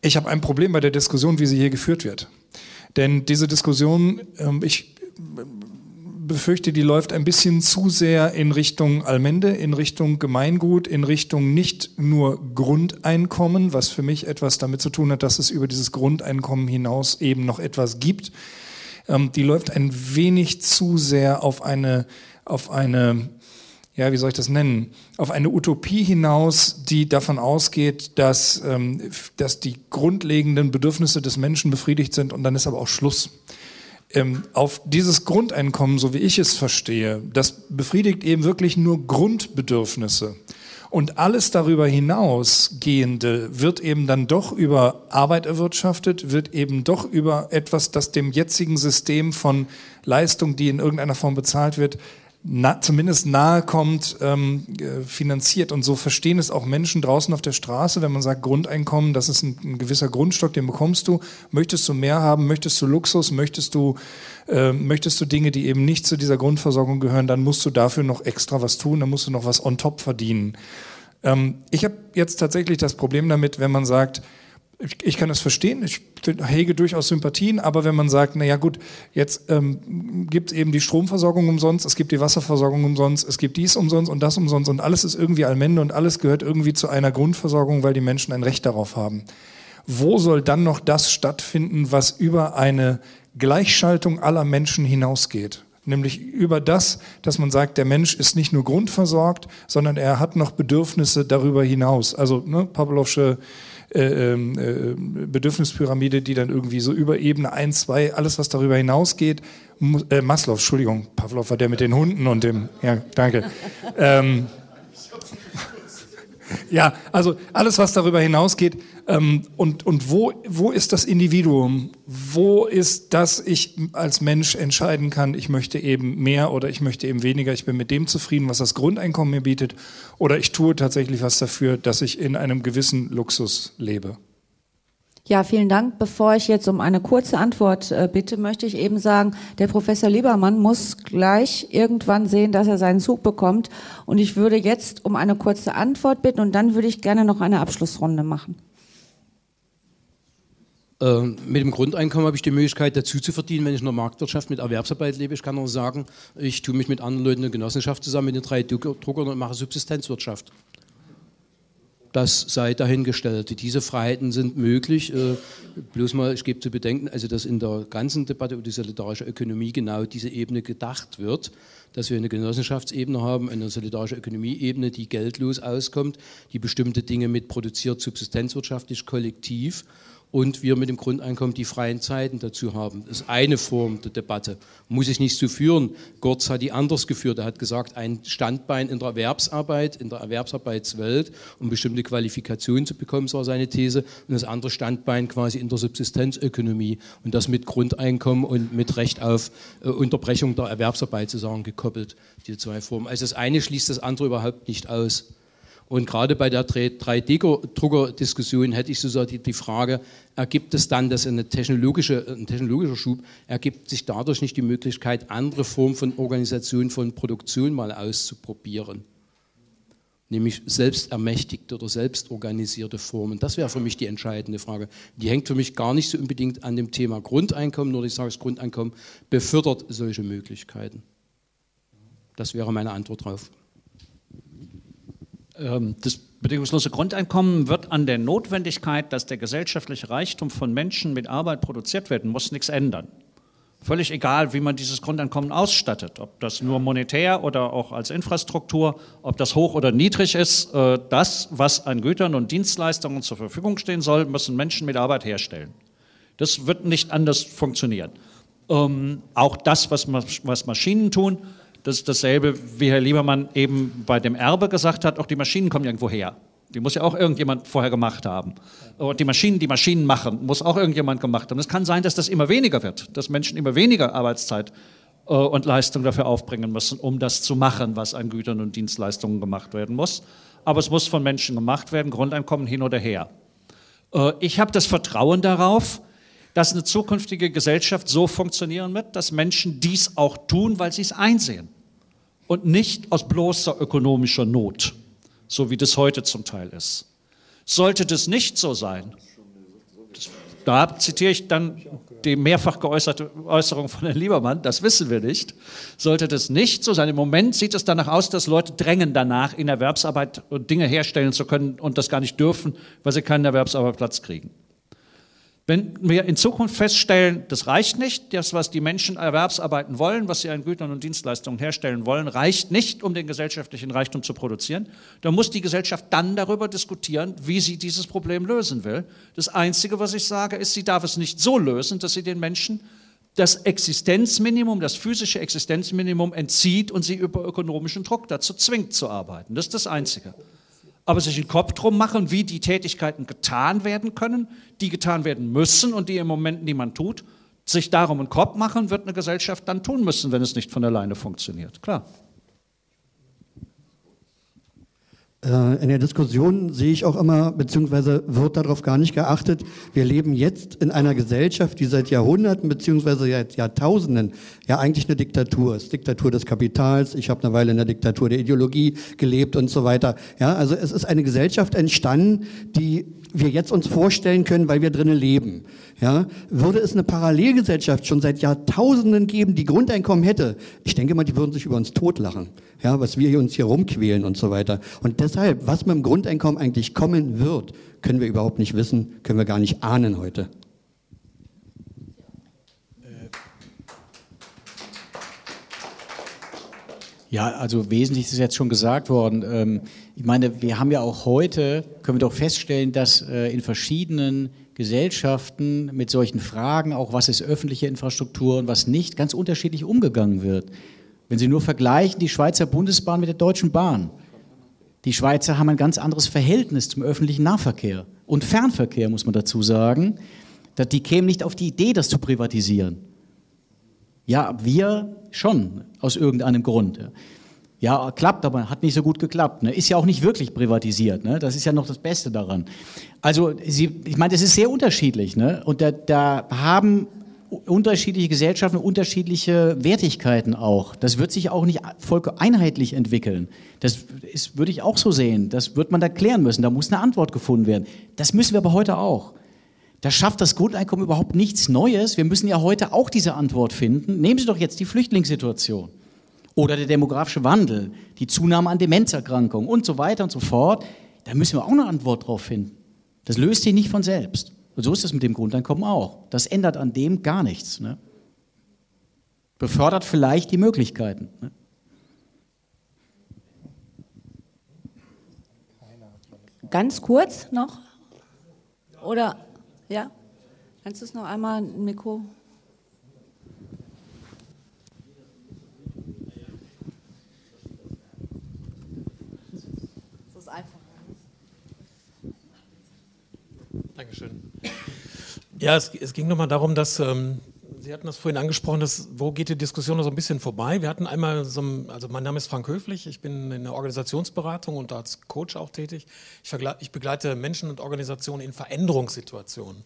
ich habe ein Problem bei der Diskussion, wie sie hier geführt wird. Denn diese Diskussion, ähm, ich befürchte, die läuft ein bisschen zu sehr in Richtung Allmende, in Richtung Gemeingut, in Richtung nicht nur Grundeinkommen, was für mich etwas damit zu tun hat, dass es über dieses Grundeinkommen hinaus eben noch etwas gibt. Ähm, die läuft ein wenig zu sehr auf eine, auf eine, ja, wie soll ich das nennen, auf eine Utopie hinaus, die davon ausgeht, dass, ähm, dass die grundlegenden Bedürfnisse des Menschen befriedigt sind und dann ist aber auch Schluss auf dieses Grundeinkommen, so wie ich es verstehe, das befriedigt eben wirklich nur Grundbedürfnisse. Und alles darüber hinausgehende wird eben dann doch über Arbeit erwirtschaftet, wird eben doch über etwas, das dem jetzigen System von Leistung, die in irgendeiner Form bezahlt wird, na, zumindest nahe kommt, ähm, äh, finanziert. Und so verstehen es auch Menschen draußen auf der Straße, wenn man sagt Grundeinkommen, das ist ein, ein gewisser Grundstock, den bekommst du. Möchtest du mehr haben, möchtest du Luxus, möchtest du, äh, möchtest du Dinge, die eben nicht zu dieser Grundversorgung gehören, dann musst du dafür noch extra was tun, dann musst du noch was on top verdienen. Ähm, ich habe jetzt tatsächlich das Problem damit, wenn man sagt, ich, ich kann das verstehen, ich hege durchaus Sympathien, aber wenn man sagt, naja gut, jetzt ähm, gibt es eben die Stromversorgung umsonst, es gibt die Wasserversorgung umsonst, es gibt dies umsonst und das umsonst und alles ist irgendwie Allmende und alles gehört irgendwie zu einer Grundversorgung, weil die Menschen ein Recht darauf haben. Wo soll dann noch das stattfinden, was über eine Gleichschaltung aller Menschen hinausgeht? Nämlich über das, dass man sagt, der Mensch ist nicht nur grundversorgt, sondern er hat noch Bedürfnisse darüber hinaus. Also ne, Pavlovsche äh, ähm, äh, Bedürfnispyramide, die dann irgendwie so über Ebene 1, 2, alles was darüber hinausgeht, äh, Maslow, Entschuldigung, Pavlov war der mit den Hunden und dem, ja, danke. ähm, ja, also alles, was darüber hinausgeht. Ähm, und und wo, wo ist das Individuum? Wo ist, dass ich als Mensch entscheiden kann, ich möchte eben mehr oder ich möchte eben weniger, ich bin mit dem zufrieden, was das Grundeinkommen mir bietet, oder ich tue tatsächlich was dafür, dass ich in einem gewissen Luxus lebe. Ja, vielen Dank. Bevor ich jetzt um eine kurze Antwort äh, bitte, möchte ich eben sagen, der Professor Liebermann muss gleich irgendwann sehen, dass er seinen Zug bekommt. Und ich würde jetzt um eine kurze Antwort bitten und dann würde ich gerne noch eine Abschlussrunde machen. Ähm, mit dem Grundeinkommen habe ich die Möglichkeit, dazu zu verdienen, wenn ich in der Marktwirtschaft mit Erwerbsarbeit lebe. Ich kann auch sagen, ich tue mich mit anderen Leuten in der Genossenschaft zusammen mit den drei Druckern und mache Subsistenzwirtschaft das sei dahingestellt. Diese Freiheiten sind möglich. Äh, bloß mal, ich gebe zu bedenken, also dass in der ganzen Debatte über die solidarische Ökonomie genau diese Ebene gedacht wird, dass wir eine Genossenschaftsebene haben, eine solidarische Ökonomieebene, die geldlos auskommt, die bestimmte Dinge mit produziert, subsistenzwirtschaftlich, kollektiv und wir mit dem Grundeinkommen die freien Zeiten dazu haben. Das ist eine Form der Debatte. Muss ich nicht so führen. Gortz hat die anders geführt. Er hat gesagt, ein Standbein in der Erwerbsarbeit, in der Erwerbsarbeitswelt, um bestimmte Qualifikationen zu bekommen, so war seine These. Und das andere Standbein quasi in der Subsistenzökonomie. Und das mit Grundeinkommen und mit Recht auf äh, Unterbrechung der Erwerbsarbeit sozusagen gekoppelt, diese zwei Formen. Also das eine schließt das andere überhaupt nicht aus. Und gerade bei der 3D-Drucker-Diskussion hätte ich sozusagen die Frage, ergibt es dann, dass eine technologische, ein technologischer Schub, ergibt sich dadurch nicht die Möglichkeit, andere Formen von Organisation von Produktion mal auszuprobieren? Nämlich selbstermächtigte oder selbstorganisierte Formen. Das wäre für mich die entscheidende Frage. Die hängt für mich gar nicht so unbedingt an dem Thema Grundeinkommen, nur ich sage, das Grundeinkommen befördert solche Möglichkeiten. Das wäre meine Antwort darauf. Ähm, das bedingungslose Grundeinkommen wird an der Notwendigkeit, dass der gesellschaftliche Reichtum von Menschen mit Arbeit produziert werden muss, nichts ändern. Völlig egal, wie man dieses Grundeinkommen ausstattet, ob das nur monetär oder auch als Infrastruktur, ob das hoch oder niedrig ist, äh, das, was an Gütern und Dienstleistungen zur Verfügung stehen soll, müssen Menschen mit Arbeit herstellen. Das wird nicht anders funktionieren. Ähm, auch das, was, was Maschinen tun, das ist dasselbe, wie Herr Liebermann eben bei dem Erbe gesagt hat, auch die Maschinen kommen irgendwo her. Die muss ja auch irgendjemand vorher gemacht haben. Und die Maschinen, die Maschinen machen, muss auch irgendjemand gemacht haben. Es kann sein, dass das immer weniger wird, dass Menschen immer weniger Arbeitszeit äh, und Leistung dafür aufbringen müssen, um das zu machen, was an Gütern und Dienstleistungen gemacht werden muss. Aber es muss von Menschen gemacht werden, Grundeinkommen hin oder her. Äh, ich habe das Vertrauen darauf, dass eine zukünftige Gesellschaft so funktionieren wird, dass Menschen dies auch tun, weil sie es einsehen und nicht aus bloßer ökonomischer Not, so wie das heute zum Teil ist. Sollte das nicht so sein, da zitiere ich dann die mehrfach geäußerte Äußerung von Herrn Liebermann, das wissen wir nicht. Sollte das nicht so sein, im Moment sieht es danach aus, dass Leute drängen danach, in Erwerbsarbeit Dinge herstellen zu können und das gar nicht dürfen, weil sie keinen Erwerbsarbeitsplatz kriegen. Wenn wir in Zukunft feststellen, das reicht nicht, das, was die Menschen erwerbsarbeiten wollen, was sie an Gütern und Dienstleistungen herstellen wollen, reicht nicht, um den gesellschaftlichen Reichtum zu produzieren, dann muss die Gesellschaft dann darüber diskutieren, wie sie dieses Problem lösen will. Das Einzige, was ich sage, ist, sie darf es nicht so lösen, dass sie den Menschen das Existenzminimum, das physische Existenzminimum entzieht und sie über ökonomischen Druck dazu zwingt zu arbeiten. Das ist das Einzige aber sich einen Kopf drum machen, wie die Tätigkeiten getan werden können, die getan werden müssen und die im Moment niemand tut, sich darum einen Kopf machen, wird eine Gesellschaft dann tun müssen, wenn es nicht von alleine funktioniert. Klar. Äh, in der Diskussion sehe ich auch immer, beziehungsweise wird darauf gar nicht geachtet, wir leben jetzt in einer Gesellschaft, die seit Jahrhunderten, beziehungsweise seit Jahrtausenden ja eigentlich eine Diktatur ist. Diktatur des Kapitals, ich habe eine Weile in der Diktatur der Ideologie gelebt und so weiter. Ja, also es ist eine Gesellschaft entstanden, die wir jetzt uns vorstellen können, weil wir drinnen leben. Ja, würde es eine Parallelgesellschaft schon seit Jahrtausenden geben, die Grundeinkommen hätte, ich denke mal, die würden sich über uns totlachen. Ja, was wir uns hier rumquälen und so weiter. Und deshalb, was mit dem Grundeinkommen eigentlich kommen wird, können wir überhaupt nicht wissen, können wir gar nicht ahnen heute. Ja, also wesentlich ist jetzt schon gesagt worden. Ähm, ich meine, wir haben ja auch heute, können wir doch feststellen, dass äh, in verschiedenen Gesellschaften mit solchen Fragen, auch was ist öffentliche Infrastruktur und was nicht, ganz unterschiedlich umgegangen wird. Wenn Sie nur vergleichen, die Schweizer Bundesbahn mit der Deutschen Bahn. Die Schweizer haben ein ganz anderes Verhältnis zum öffentlichen Nahverkehr und Fernverkehr, muss man dazu sagen. Die kämen nicht auf die Idee, das zu privatisieren. Ja, wir schon, aus irgendeinem Grund. Ja, klappt, aber hat nicht so gut geklappt. Ne? Ist ja auch nicht wirklich privatisiert. Ne? Das ist ja noch das Beste daran. Also, Sie, ich meine, das ist sehr unterschiedlich. Ne? Und da, da haben unterschiedliche Gesellschaften unterschiedliche Wertigkeiten auch. Das wird sich auch nicht voll einheitlich entwickeln. Das ist, würde ich auch so sehen. Das wird man da klären müssen. Da muss eine Antwort gefunden werden. Das müssen wir aber heute auch. Da schafft das Grundeinkommen überhaupt nichts Neues. Wir müssen ja heute auch diese Antwort finden. Nehmen Sie doch jetzt die Flüchtlingssituation oder der demografische Wandel, die Zunahme an Demenzerkrankungen und so weiter und so fort. Da müssen wir auch eine Antwort drauf finden. Das löst sich nicht von selbst. Und so ist es mit dem Grundeinkommen auch. Das ändert an dem gar nichts. Ne? Befördert vielleicht die Möglichkeiten. Ne? Ganz kurz noch? Oder ja? Kannst du es noch einmal, ein Mikro? Das ist einfach. Dankeschön. Ja, es, es ging nochmal darum, dass ähm, Sie hatten das vorhin angesprochen, dass, wo geht die Diskussion so ein bisschen vorbei? Wir hatten einmal so ein, also mein Name ist Frank Höflich, ich bin in der Organisationsberatung und als Coach auch tätig. Ich, ich begleite Menschen und Organisationen in Veränderungssituationen.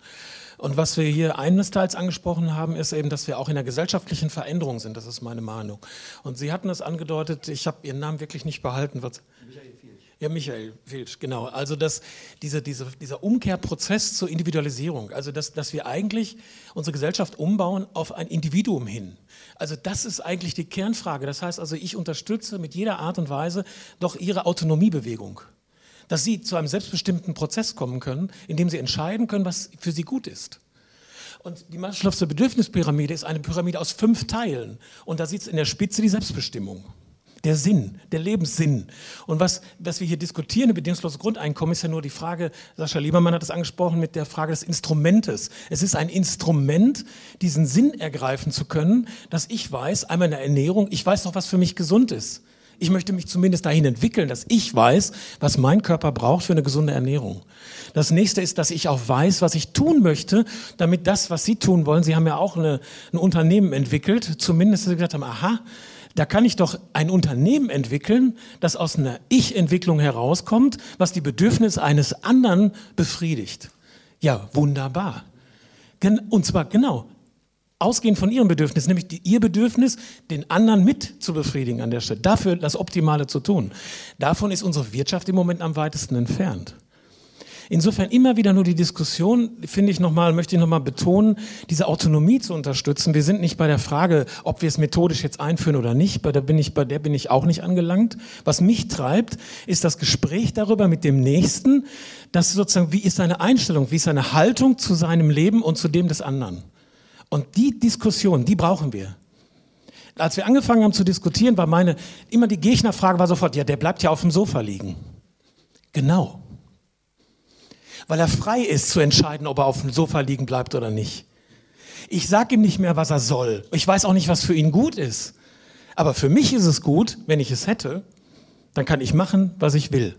Und was wir hier eines Teils angesprochen haben, ist eben, dass wir auch in der gesellschaftlichen Veränderung sind. Das ist meine Meinung. Und Sie hatten es angedeutet, ich habe Ihren Namen wirklich nicht behalten. Was, Michael ja, Michael Wilsch, genau. Also dass diese, diese, dieser Umkehrprozess zur Individualisierung, also dass, dass wir eigentlich unsere Gesellschaft umbauen auf ein Individuum hin. Also das ist eigentlich die Kernfrage. Das heißt also, ich unterstütze mit jeder Art und Weise doch Ihre Autonomiebewegung. Dass Sie zu einem selbstbestimmten Prozess kommen können, in dem Sie entscheiden können, was für Sie gut ist. Und die Maslow'sche Bedürfnispyramide ist eine Pyramide aus fünf Teilen. Und da sitzt in der Spitze die Selbstbestimmung der Sinn, der Lebenssinn. Und was, was wir hier diskutieren, bedingungsloses Grundeinkommen, ist ja nur die Frage, Sascha Liebermann hat es angesprochen, mit der Frage des Instrumentes. Es ist ein Instrument, diesen Sinn ergreifen zu können, dass ich weiß, einmal in der Ernährung, ich weiß doch, was für mich gesund ist. Ich möchte mich zumindest dahin entwickeln, dass ich weiß, was mein Körper braucht für eine gesunde Ernährung. Das nächste ist, dass ich auch weiß, was ich tun möchte, damit das, was Sie tun wollen, Sie haben ja auch eine, ein Unternehmen entwickelt, zumindest dass Sie gesagt haben, aha, da kann ich doch ein Unternehmen entwickeln, das aus einer Ich-Entwicklung herauskommt, was die Bedürfnisse eines anderen befriedigt. Ja, wunderbar. Und zwar genau, ausgehend von ihrem Bedürfnis, nämlich die, ihr Bedürfnis, den anderen mit zu befriedigen an der Stelle, dafür das Optimale zu tun. Davon ist unsere Wirtschaft im Moment am weitesten entfernt. Insofern immer wieder nur die Diskussion, finde ich nochmal, möchte ich nochmal betonen, diese Autonomie zu unterstützen. Wir sind nicht bei der Frage, ob wir es methodisch jetzt einführen oder nicht. Bei der bin ich, bei der bin ich auch nicht angelangt. Was mich treibt, ist das Gespräch darüber mit dem Nächsten, dass sozusagen, wie ist seine Einstellung, wie ist seine Haltung zu seinem Leben und zu dem des anderen. Und die Diskussion, die brauchen wir als wir angefangen haben zu diskutieren, war meine, immer die Gegnerfrage war sofort, ja, der bleibt ja auf dem Sofa liegen. Genau weil er frei ist zu entscheiden, ob er auf dem Sofa liegen bleibt oder nicht. Ich sage ihm nicht mehr, was er soll. Ich weiß auch nicht, was für ihn gut ist. Aber für mich ist es gut, wenn ich es hätte, dann kann ich machen, was ich will.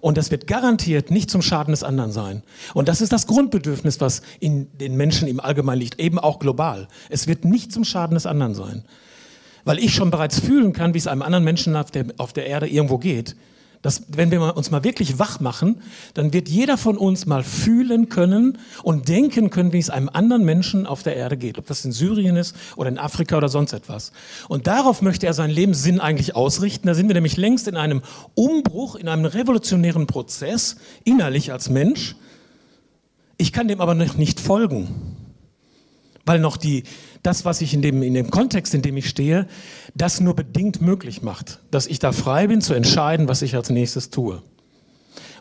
Und das wird garantiert nicht zum Schaden des anderen sein. Und das ist das Grundbedürfnis, was in den Menschen im Allgemeinen liegt, eben auch global. Es wird nicht zum Schaden des anderen sein. Weil ich schon bereits fühlen kann, wie es einem anderen Menschen auf der, auf der Erde irgendwo geht dass, wenn wir uns mal wirklich wach machen, dann wird jeder von uns mal fühlen können und denken können, wie es einem anderen Menschen auf der Erde geht. Ob das in Syrien ist oder in Afrika oder sonst etwas. Und darauf möchte er seinen Lebenssinn eigentlich ausrichten. Da sind wir nämlich längst in einem Umbruch, in einem revolutionären Prozess, innerlich als Mensch. Ich kann dem aber noch nicht folgen, weil noch die, das, was ich in dem, in dem Kontext, in dem ich stehe, das nur bedingt möglich macht, dass ich da frei bin zu entscheiden, was ich als nächstes tue.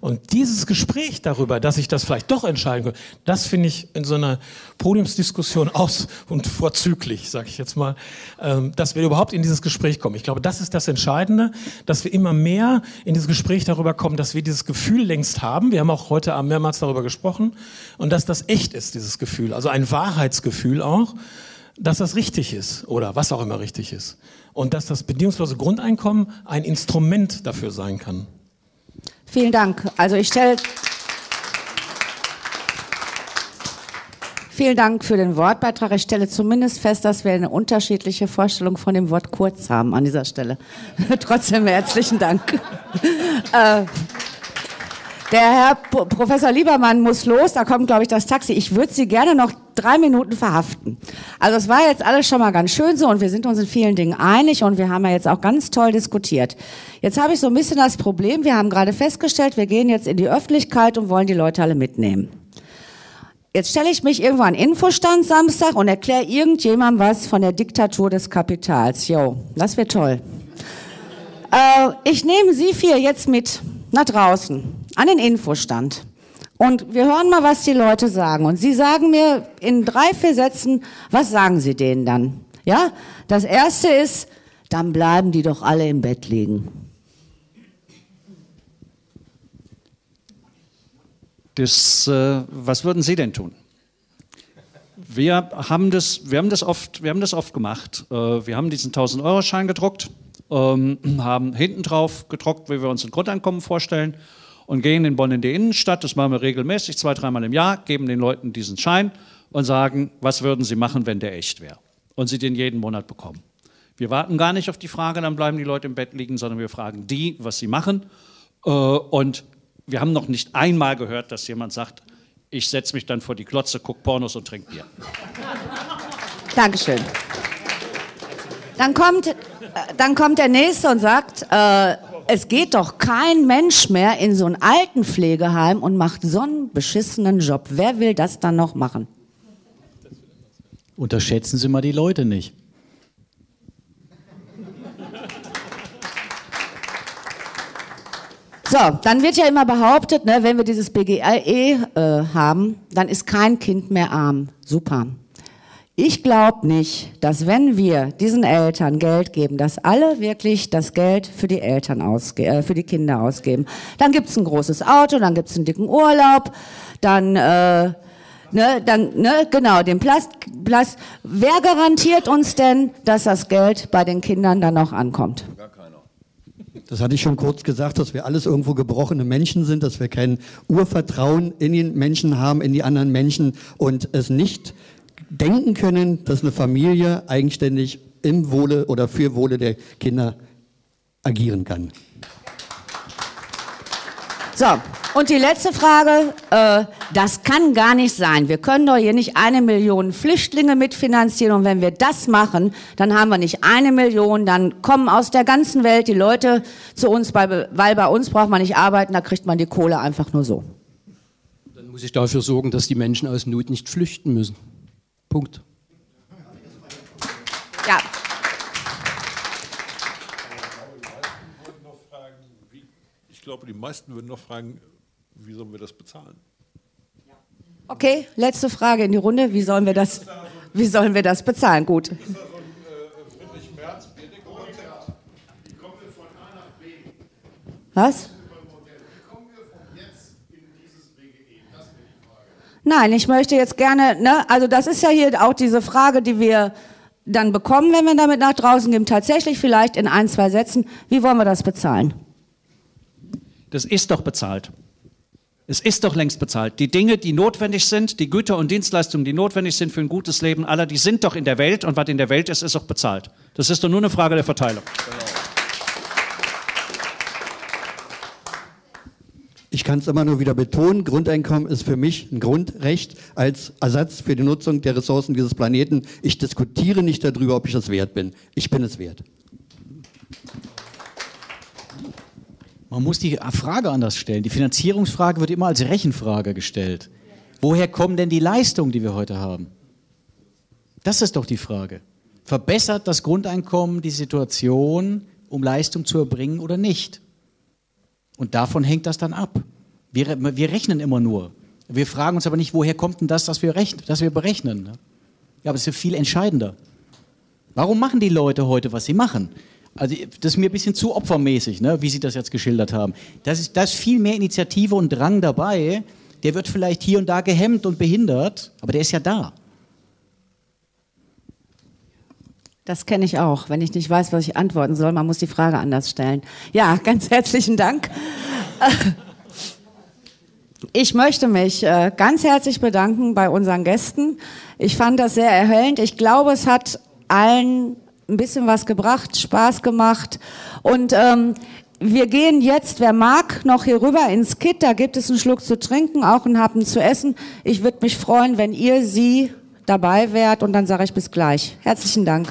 Und dieses Gespräch darüber, dass ich das vielleicht doch entscheiden kann, das finde ich in so einer Podiumsdiskussion aus und vorzüglich, sage ich jetzt mal, ähm, dass wir überhaupt in dieses Gespräch kommen. Ich glaube, das ist das Entscheidende, dass wir immer mehr in dieses Gespräch darüber kommen, dass wir dieses Gefühl längst haben. Wir haben auch heute Abend mehrmals darüber gesprochen und dass das echt ist, dieses Gefühl, also ein Wahrheitsgefühl auch, dass das richtig ist oder was auch immer richtig ist und dass das bedingungslose Grundeinkommen ein Instrument dafür sein kann. Vielen Dank. Also ich stelle. Vielen Dank für den Wortbeitrag. Ich stelle zumindest fest, dass wir eine unterschiedliche Vorstellung von dem Wort kurz haben an dieser Stelle. Trotzdem herzlichen Dank. äh, der Herr P Professor Liebermann muss los, da kommt, glaube ich, das Taxi. Ich würde Sie gerne noch drei Minuten verhaften. Also es war jetzt alles schon mal ganz schön so und wir sind uns in vielen Dingen einig und wir haben ja jetzt auch ganz toll diskutiert. Jetzt habe ich so ein bisschen das Problem, wir haben gerade festgestellt, wir gehen jetzt in die Öffentlichkeit und wollen die Leute alle mitnehmen. Jetzt stelle ich mich irgendwo an Infostand Samstag und erkläre irgendjemandem was von der Diktatur des Kapitals. Jo, das wird toll. Äh, ich nehme Sie vier jetzt mit nach draußen an den Infostand. Und wir hören mal, was die Leute sagen. Und Sie sagen mir in drei, vier Sätzen, was sagen Sie denen dann? Ja? Das erste ist, dann bleiben die doch alle im Bett liegen. Das, äh, was würden Sie denn tun? Wir haben das, wir haben das, oft, wir haben das oft gemacht. Äh, wir haben diesen 1000-Euro-Schein gedruckt, ähm, haben hinten drauf gedruckt, wie wir uns ein Grundeinkommen vorstellen und gehen in Bonn in die Innenstadt, das machen wir regelmäßig, zwei, dreimal im Jahr, geben den Leuten diesen Schein und sagen, was würden sie machen, wenn der echt wäre? Und sie den jeden Monat bekommen. Wir warten gar nicht auf die Frage, dann bleiben die Leute im Bett liegen, sondern wir fragen die, was sie machen. Äh, und wir haben noch nicht einmal gehört, dass jemand sagt, ich setze mich dann vor die Klotze, gucke Pornos und trinke Bier. Dankeschön. Dann kommt, äh, dann kommt der Nächste und sagt, äh, es geht doch kein Mensch mehr in so ein Altenpflegeheim und macht so einen beschissenen Job. Wer will das dann noch machen? Unterschätzen Sie mal die Leute nicht. So, dann wird ja immer behauptet, ne, wenn wir dieses BGE äh, haben, dann ist kein Kind mehr arm. Super. Ich glaube nicht, dass wenn wir diesen Eltern Geld geben, dass alle wirklich das Geld für die Eltern ausge äh, für die Kinder ausgeben. Dann gibt's ein großes Auto, dann gibt's einen dicken Urlaub, dann äh, Ne, dann, ne, genau, den Plast, Plast. Wer garantiert uns denn, dass das Geld bei den Kindern dann noch ankommt? Gar keiner. Das hatte ich schon kurz gesagt, dass wir alles irgendwo gebrochene Menschen sind, dass wir kein Urvertrauen in den Menschen haben, in die anderen Menschen und es nicht denken können, dass eine Familie eigenständig im Wohle oder für Wohle der Kinder agieren kann. So, und die letzte Frage, äh, das kann gar nicht sein. Wir können doch hier nicht eine Million Flüchtlinge mitfinanzieren und wenn wir das machen, dann haben wir nicht eine Million, dann kommen aus der ganzen Welt die Leute zu uns, weil bei uns braucht man nicht arbeiten, da kriegt man die Kohle einfach nur so. Dann muss ich dafür sorgen, dass die Menschen aus Not nicht flüchten müssen. Punkt. Ja. Ich glaube, die meisten würden noch fragen, wie sollen wir das bezahlen? Okay, letzte Frage in die Runde. Wie sollen wir das, wie sollen wir das bezahlen? Gut. Was? Nein, ich möchte jetzt gerne, ne, also das ist ja hier auch diese Frage, die wir dann bekommen, wenn wir damit nach draußen gehen, tatsächlich vielleicht in ein, zwei Sätzen, wie wollen wir das bezahlen? Das ist doch bezahlt. Es ist doch längst bezahlt. Die Dinge, die notwendig sind, die Güter und Dienstleistungen, die notwendig sind für ein gutes Leben aller, die sind doch in der Welt und was in der Welt ist, ist auch bezahlt. Das ist doch nur eine Frage der Verteilung. Genau. Ich kann es immer nur wieder betonen, Grundeinkommen ist für mich ein Grundrecht als Ersatz für die Nutzung der Ressourcen dieses Planeten. Ich diskutiere nicht darüber, ob ich es wert bin. Ich bin es wert. Man muss die Frage anders stellen. Die Finanzierungsfrage wird immer als Rechenfrage gestellt. Woher kommen denn die Leistungen, die wir heute haben? Das ist doch die Frage. Verbessert das Grundeinkommen die Situation, um Leistung zu erbringen oder nicht? Und davon hängt das dann ab. Wir, wir rechnen immer nur. Wir fragen uns aber nicht, woher kommt denn das, dass wir, rechnen, dass wir berechnen? Ne? Ja, aber es ist viel entscheidender. Warum machen die Leute heute, was sie machen? Also das ist mir ein bisschen zu opfermäßig, ne, wie Sie das jetzt geschildert haben. Da ist, ist viel mehr Initiative und Drang dabei. Der wird vielleicht hier und da gehemmt und behindert, aber der ist ja da. Das kenne ich auch, wenn ich nicht weiß, was ich antworten soll. Man muss die Frage anders stellen. Ja, ganz herzlichen Dank. Ich möchte mich äh, ganz herzlich bedanken bei unseren Gästen. Ich fand das sehr erhellend. Ich glaube, es hat allen ein bisschen was gebracht, Spaß gemacht. Und ähm, wir gehen jetzt, wer mag, noch hier rüber ins Kit. Da gibt es einen Schluck zu trinken, auch einen Happen zu essen. Ich würde mich freuen, wenn ihr sie dabei wärt. Und dann sage ich bis gleich. Herzlichen Dank.